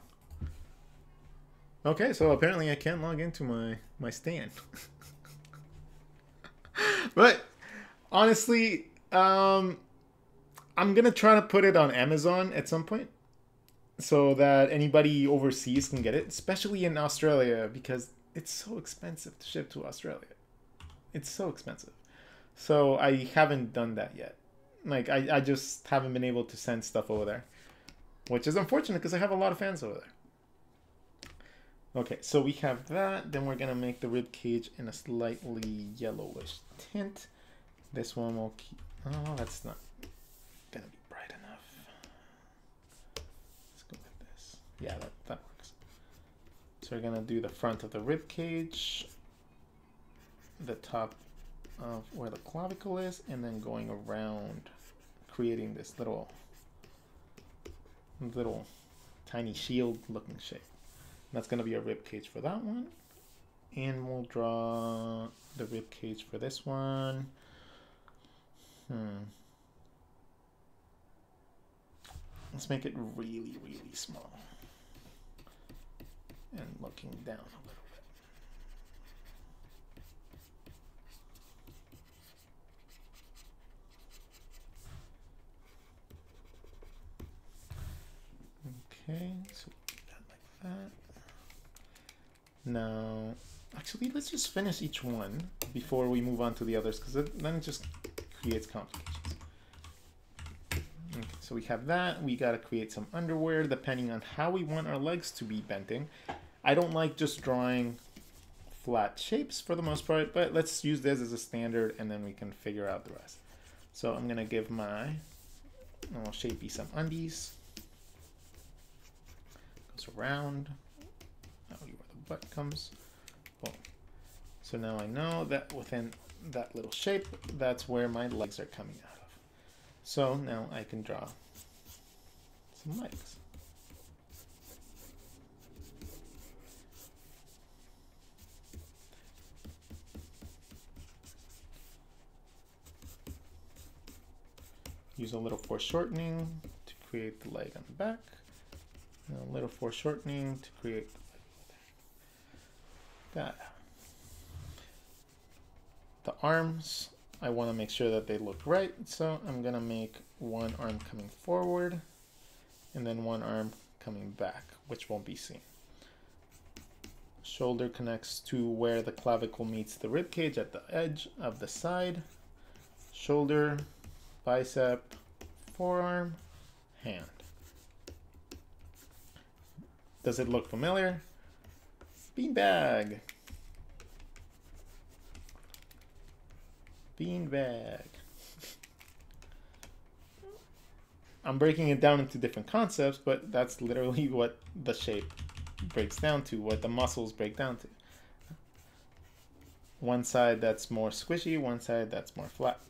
Okay, so apparently I can't log into my my Stan. but honestly, um I'm gonna try to put it on Amazon at some point so that anybody overseas can get it, especially in Australia because it's so expensive to ship to Australia. It's so expensive. So I haven't done that yet. Like I, I just haven't been able to send stuff over there. Which is unfortunate because I have a lot of fans over there. Okay, so we have that. Then we're gonna make the rib cage in a slightly yellowish tint. This one will keep. Oh, that's not gonna be bright enough. Let's go with this. Yeah, that that we're gonna do the front of the rib cage, the top of where the clavicle is, and then going around, creating this little, little tiny shield looking shape. And that's gonna be a rib cage for that one. And we'll draw the rib cage for this one. Hmm. Let's make it really, really small and looking down a little bit. Okay, so that like that. Now, actually, let's just finish each one before we move on to the others, because then it just creates complications. Okay, so we have that. We got to create some underwear depending on how we want our legs to be bending. I don't like just drawing flat shapes for the most part, but let's use this as a standard and then we can figure out the rest. So I'm going to give my little shapey some undies. Goes around. Now where the butt comes. Boom. So now I know that within that little shape, that's where my legs are coming out. So now I can draw some legs. Use a little foreshortening to create the leg on the back. And a little foreshortening to create that. The arms, I want to make sure that they look right. So I'm going to make one arm coming forward and then one arm coming back, which won't be seen. Shoulder connects to where the clavicle meets the rib cage at the edge of the side. Shoulder bicep, forearm, hand. Does it look familiar? Beanbag. Beanbag. I'm breaking it down into different concepts, but that's literally what the shape breaks down to, what the muscles break down to. One side that's more squishy, one side that's more flat.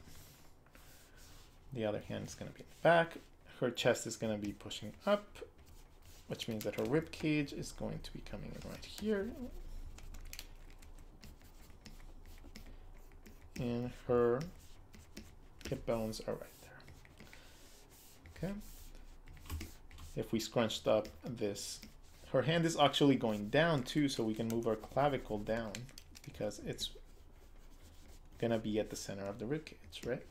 The other hand is going to be in the back. Her chest is going to be pushing up, which means that her rib cage is going to be coming in right here. And her hip bones are right there. Okay. If we scrunched up this, her hand is actually going down too, so we can move our clavicle down because it's gonna be at the center of the rib cage, right?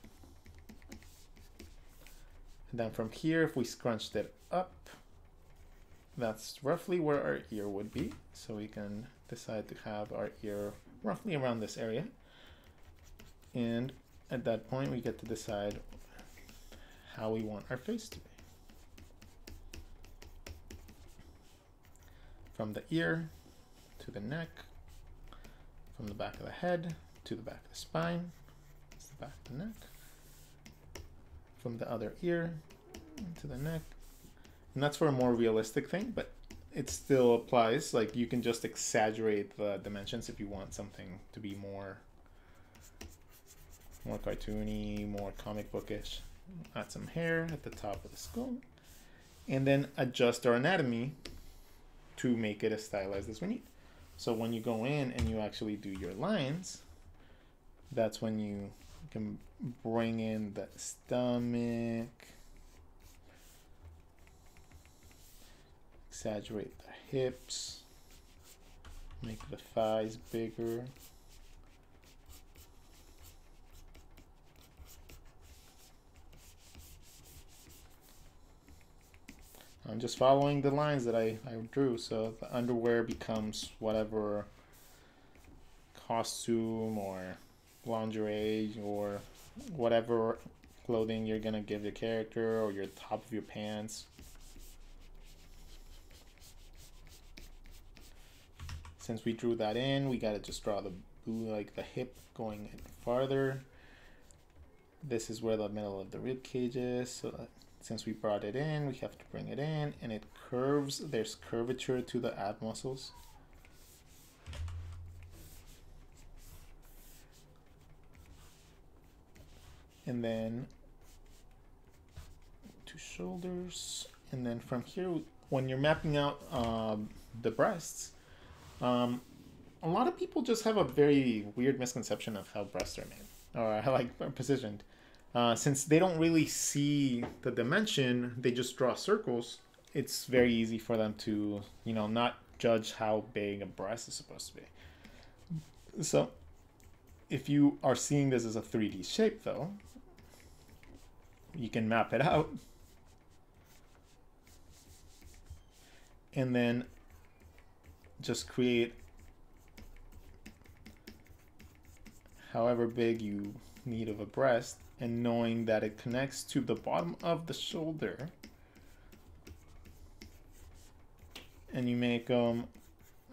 And then from here, if we scrunched it up, that's roughly where our ear would be. So we can decide to have our ear roughly around this area. And at that point, we get to decide how we want our face to be. From the ear to the neck, from the back of the head to the back of the spine, that's the back of the neck, from the other ear to the neck. And that's for a more realistic thing, but it still applies. Like you can just exaggerate the dimensions if you want something to be more more cartoony, more comic bookish. Add some hair at the top of the skull. And then adjust our anatomy to make it as stylized as we need. So when you go in and you actually do your lines, that's when you can bring in the stomach, exaggerate the hips, make the thighs bigger. I'm just following the lines that I, I drew, so the underwear becomes whatever costume or lingerie or whatever clothing you're gonna give the character or your top of your pants. Since we drew that in, we gotta just draw the like the hip going farther. This is where the middle of the rib cage is. So since we brought it in, we have to bring it in and it curves. There's curvature to the ab muscles. and then two shoulders and then from here when you're mapping out um, the breasts um, a lot of people just have a very weird misconception of how breasts are made or how like positioned uh, since they don't really see the dimension they just draw circles it's very easy for them to you know not judge how big a breast is supposed to be so if you are seeing this as a 3d shape though you can map it out. And then just create however big you need of a breast and knowing that it connects to the bottom of the shoulder and you make them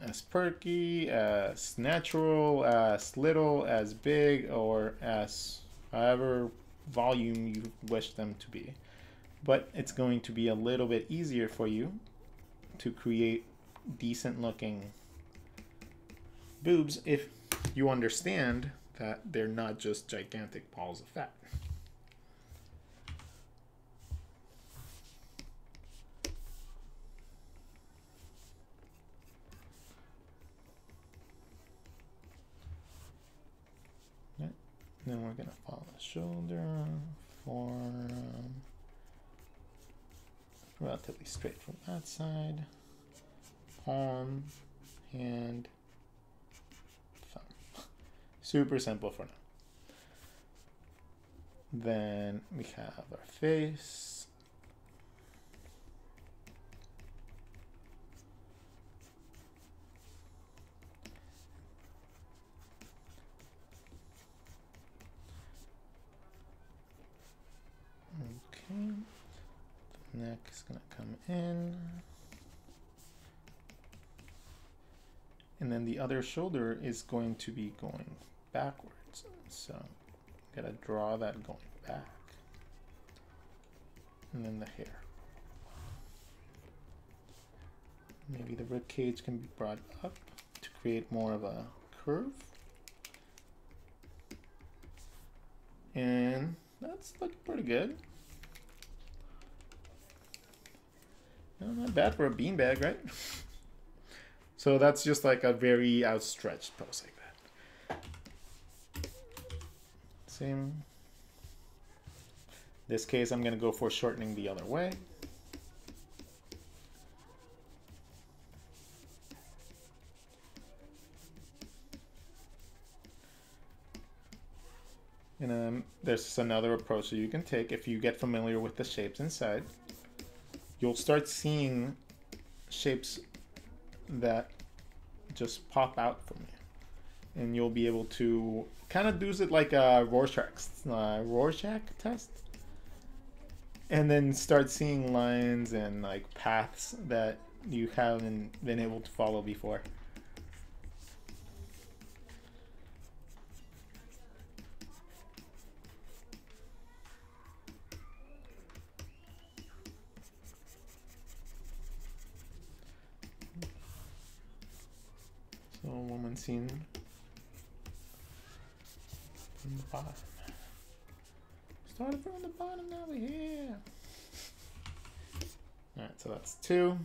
as perky, as natural, as little, as big, or as however volume you wish them to be. But it's going to be a little bit easier for you to create decent looking boobs if you understand that they're not just gigantic balls of fat. Then we're gonna follow the shoulder, forearm, relatively straight from that side, palm, hand. Super simple for now. Then we have our face. Okay. Neck is going to come in. And then the other shoulder is going to be going backwards. So I'm to draw that going back. And then the hair. Maybe the rib cage can be brought up to create more of a curve. And that's looking pretty good. No, not bad for a beanbag, right? so that's just like a very outstretched pose like that. Same. This case, I'm going to go for shortening the other way. And then there's another approach that you can take if you get familiar with the shapes inside you'll start seeing shapes that just pop out from you. And you'll be able to kind of do it like a Rorschach, uh, Rorschach test. And then start seeing lines and like paths that you haven't been able to follow before. So woman seen from the bottom. Started from the bottom, now we're here. Alright, so that's two.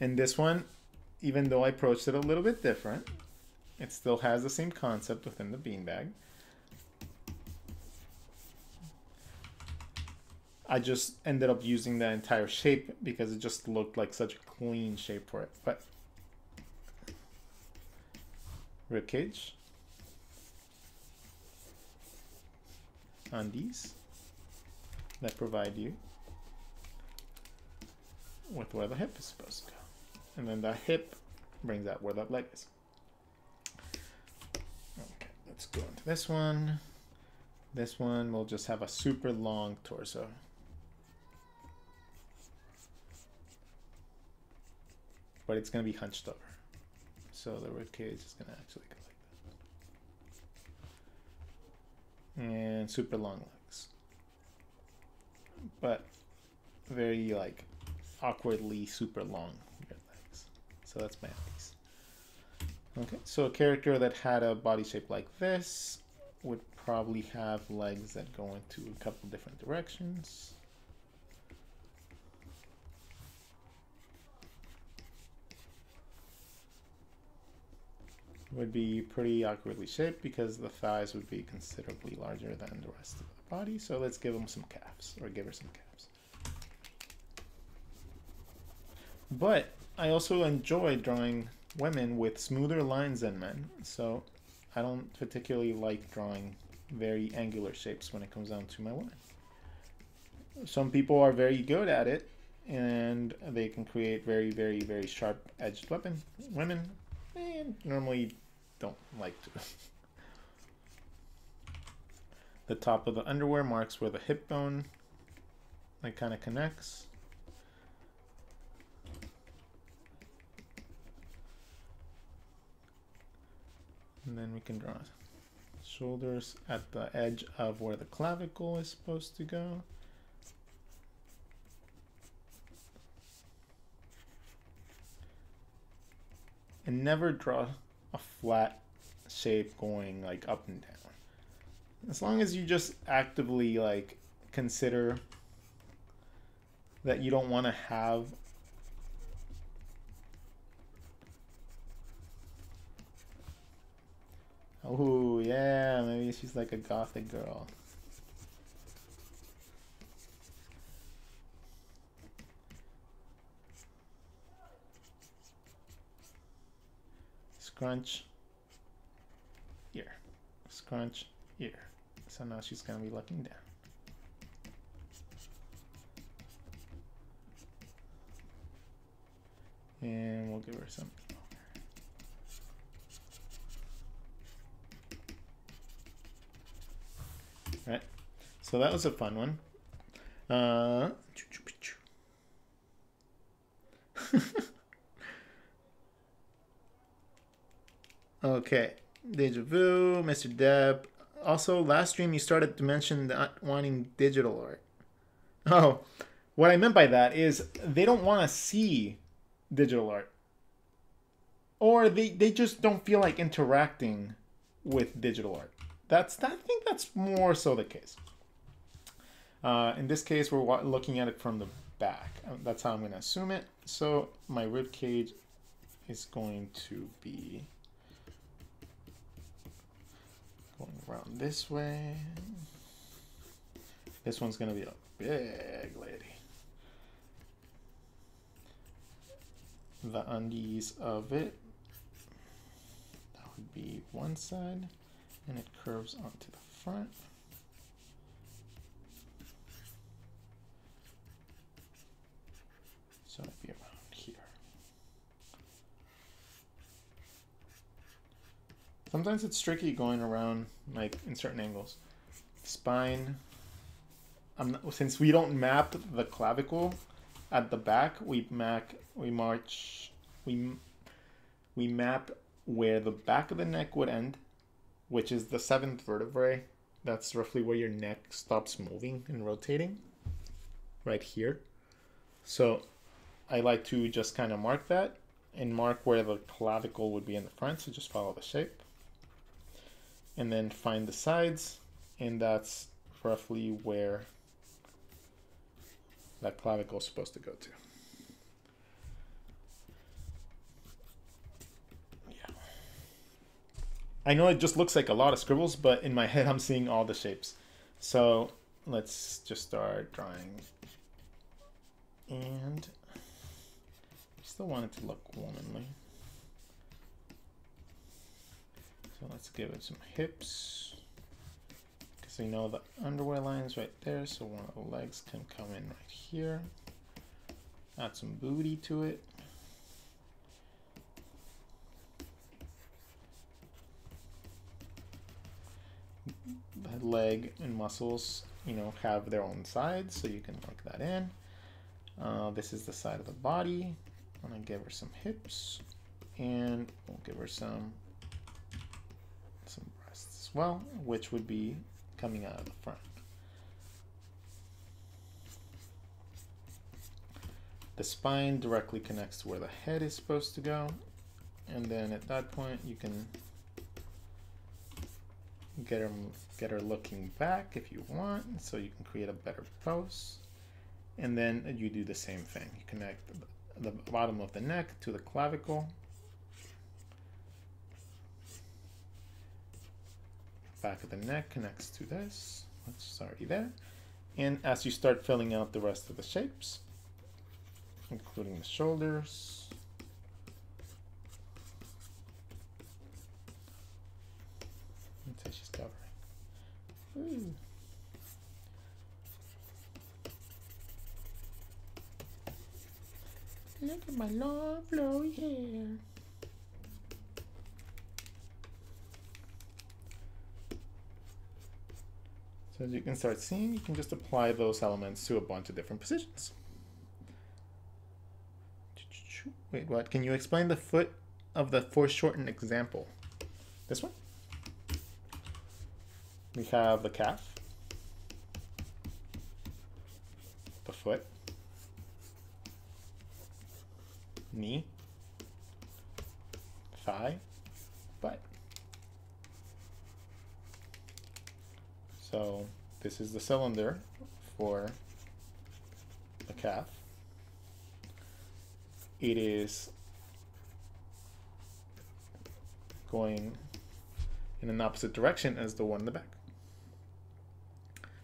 And this one, even though I approached it a little bit different, it still has the same concept within the beanbag. I just ended up using the entire shape because it just looked like such a clean shape for it. But ribcage on these that provide you with where the hip is supposed to go. And then the hip brings out where that leg is. Okay, let's go into this one. This one will just have a super long torso. but it's going to be hunched over. So the rib cage is going to actually go like that. And super long legs. But very like awkwardly super long legs. So that's my piece. Okay, so a character that had a body shape like this would probably have legs that go into a couple different directions. Would be pretty awkwardly shaped because the thighs would be considerably larger than the rest of the body. So let's give them some calves or give her some calves. But I also enjoy drawing women with smoother lines than men. So I don't particularly like drawing very angular shapes when it comes down to my women. Some people are very good at it and they can create very, very, very sharp edged weapon women. And normally don't like to. the top of the underwear marks where the hip bone like kind of connects. And then we can draw shoulders at the edge of where the clavicle is supposed to go. And never draw a flat shape going like up and down. As long as you just actively like consider that you don't want to have Oh, yeah, maybe she's like a gothic girl. Scrunch, here, scrunch, here. So now she's gonna be looking down. And we'll give her some Right. So that was a fun one. Uh, okay. Deja vu, Mr. Depp. Also, last stream you started to mention not wanting digital art. Oh, what I meant by that is they don't want to see digital art. Or they, they just don't feel like interacting with digital art. That's I think that's more so the case. Uh, in this case, we're looking at it from the back. Uh, that's how I'm going to assume it. So my rib cage is going to be going around this way. This one's to be a big lady. The undies of it, that would be one side and it curves onto the front. So it'd be around here. Sometimes it's tricky going around like in certain angles. Spine. Not, since we don't map the clavicle at the back, we map we march we we map where the back of the neck would end which is the seventh vertebrae. That's roughly where your neck stops moving and rotating, right here. So I like to just kind of mark that and mark where the clavicle would be in the front. So just follow the shape. And then find the sides, and that's roughly where that clavicle is supposed to go to. I know it just looks like a lot of scribbles, but in my head I'm seeing all the shapes. So let's just start drawing. And I still want it to look womanly. Let's give it some hips. Because we know the underwear line's right there, so one of the legs can come in right here. Add some booty to it. The leg and muscles, you know, have their own sides, so you can work that in. Uh, this is the side of the body. I'm gonna give her some hips, and we'll give her some well, which would be coming out of the front. The spine directly connects to where the head is supposed to go, and then at that point you can get her get her looking back if you want so you can create a better pose. And then you do the same thing. You connect the bottom of the neck to the clavicle back of the neck connects to this is already there and as you start filling out the rest of the shapes including the shoulders until she's covering. Ooh. Look at my long flowy hair. So as you can start seeing, you can just apply those elements to a bunch of different positions. Wait, what? Can you explain the foot of the foreshortened example? This one? We have the calf, the foot, knee, thigh, butt. So this is the cylinder for the calf. It is going in an opposite direction as the one in the back.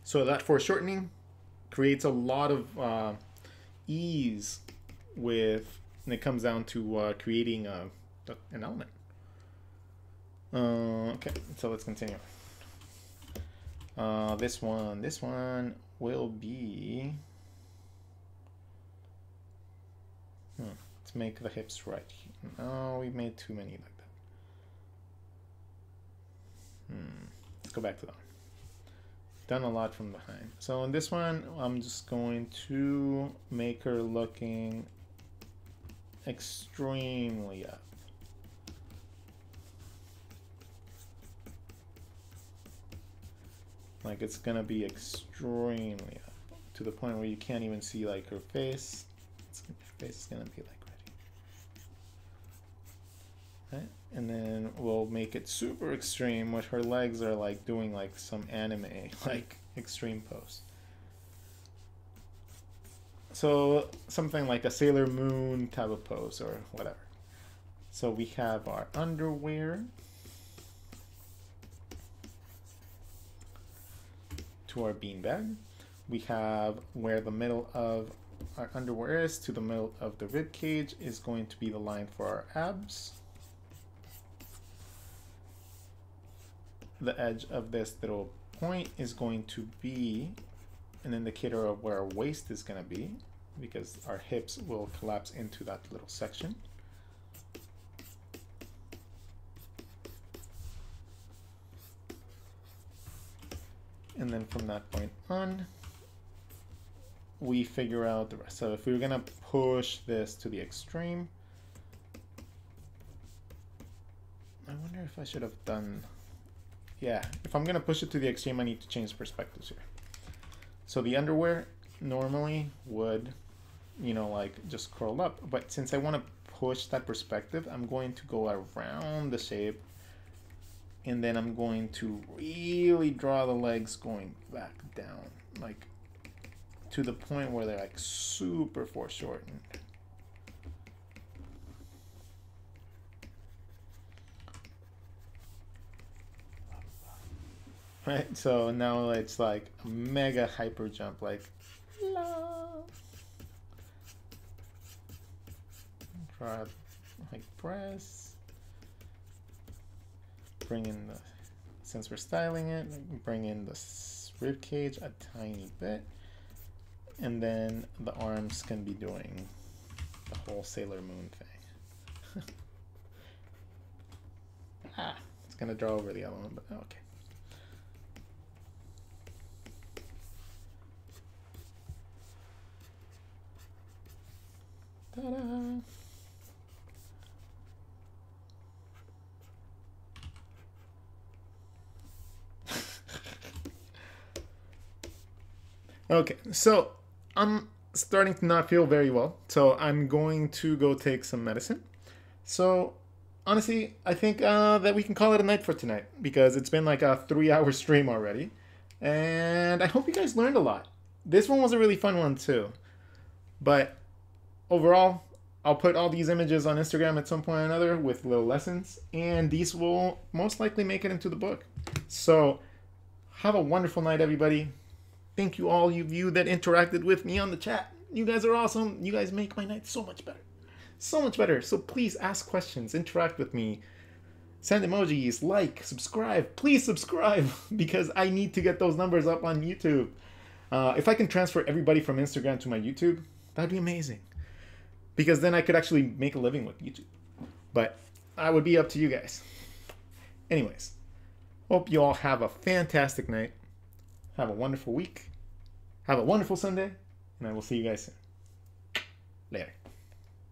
So that foreshortening creates a lot of uh, ease with when it comes down to uh, creating a, an element. Uh, okay, so let's continue. Uh, this one, this one will be. Hmm, let's make the hips right. Here. No, we made too many like that. Hmm, let's go back to that. Done a lot from behind. So in this one, I'm just going to make her looking extremely up. Like it's gonna be extremely up to the point where you can't even see like her face. It's, her face is gonna be like ready. Right? And then we'll make it super extreme, which her legs are like doing like some anime like extreme pose. So something like a Sailor Moon type of pose or whatever. So we have our underwear. To our beanbag. We have where the middle of our underwear is to the middle of the rib cage is going to be the line for our abs. The edge of this little point is going to be an indicator of where our waist is going to be because our hips will collapse into that little section. And then from that point on, we figure out the rest. So if we were to push this to the extreme, I wonder if I should have done, yeah, if I'm to push it to the extreme, I need to change perspectives here. So the underwear normally would, you know, like just curl up. But since I want to push that perspective, I'm going to go around the shape and then I'm going to really draw the legs going back down, like to the point where they're like super foreshortened. Right, so now it's like a mega hyper jump, like love. Like press. Bring in the, since we're styling it, bring in the rib cage a tiny bit. And then the arms can be doing the whole Sailor Moon thing. ah, it's gonna draw over the other one, but okay. Ta-da! Okay, so I'm starting to not feel very well, so I'm going to go take some medicine. So honestly, I think uh, that we can call it a night for tonight because it's been like a three-hour stream already, and I hope you guys learned a lot. This one was a really fun one too, but overall, I'll put all these images on Instagram at some point or another with little lessons, and these will most likely make it into the book. So, have a wonderful night, everybody. Thank you all you you that interacted with me on the chat. You guys are awesome. You guys make my night so much better. So much better. So please ask questions, interact with me. Send emojis, like, subscribe. Please subscribe because I need to get those numbers up on YouTube. Uh, if I can transfer everybody from Instagram to my YouTube, that'd be amazing. Because then I could actually make a living with YouTube. But I would be up to you guys. Anyways, hope you all have a fantastic night. Have a wonderful week. Have a wonderful Sunday, and I will see you guys soon. Later.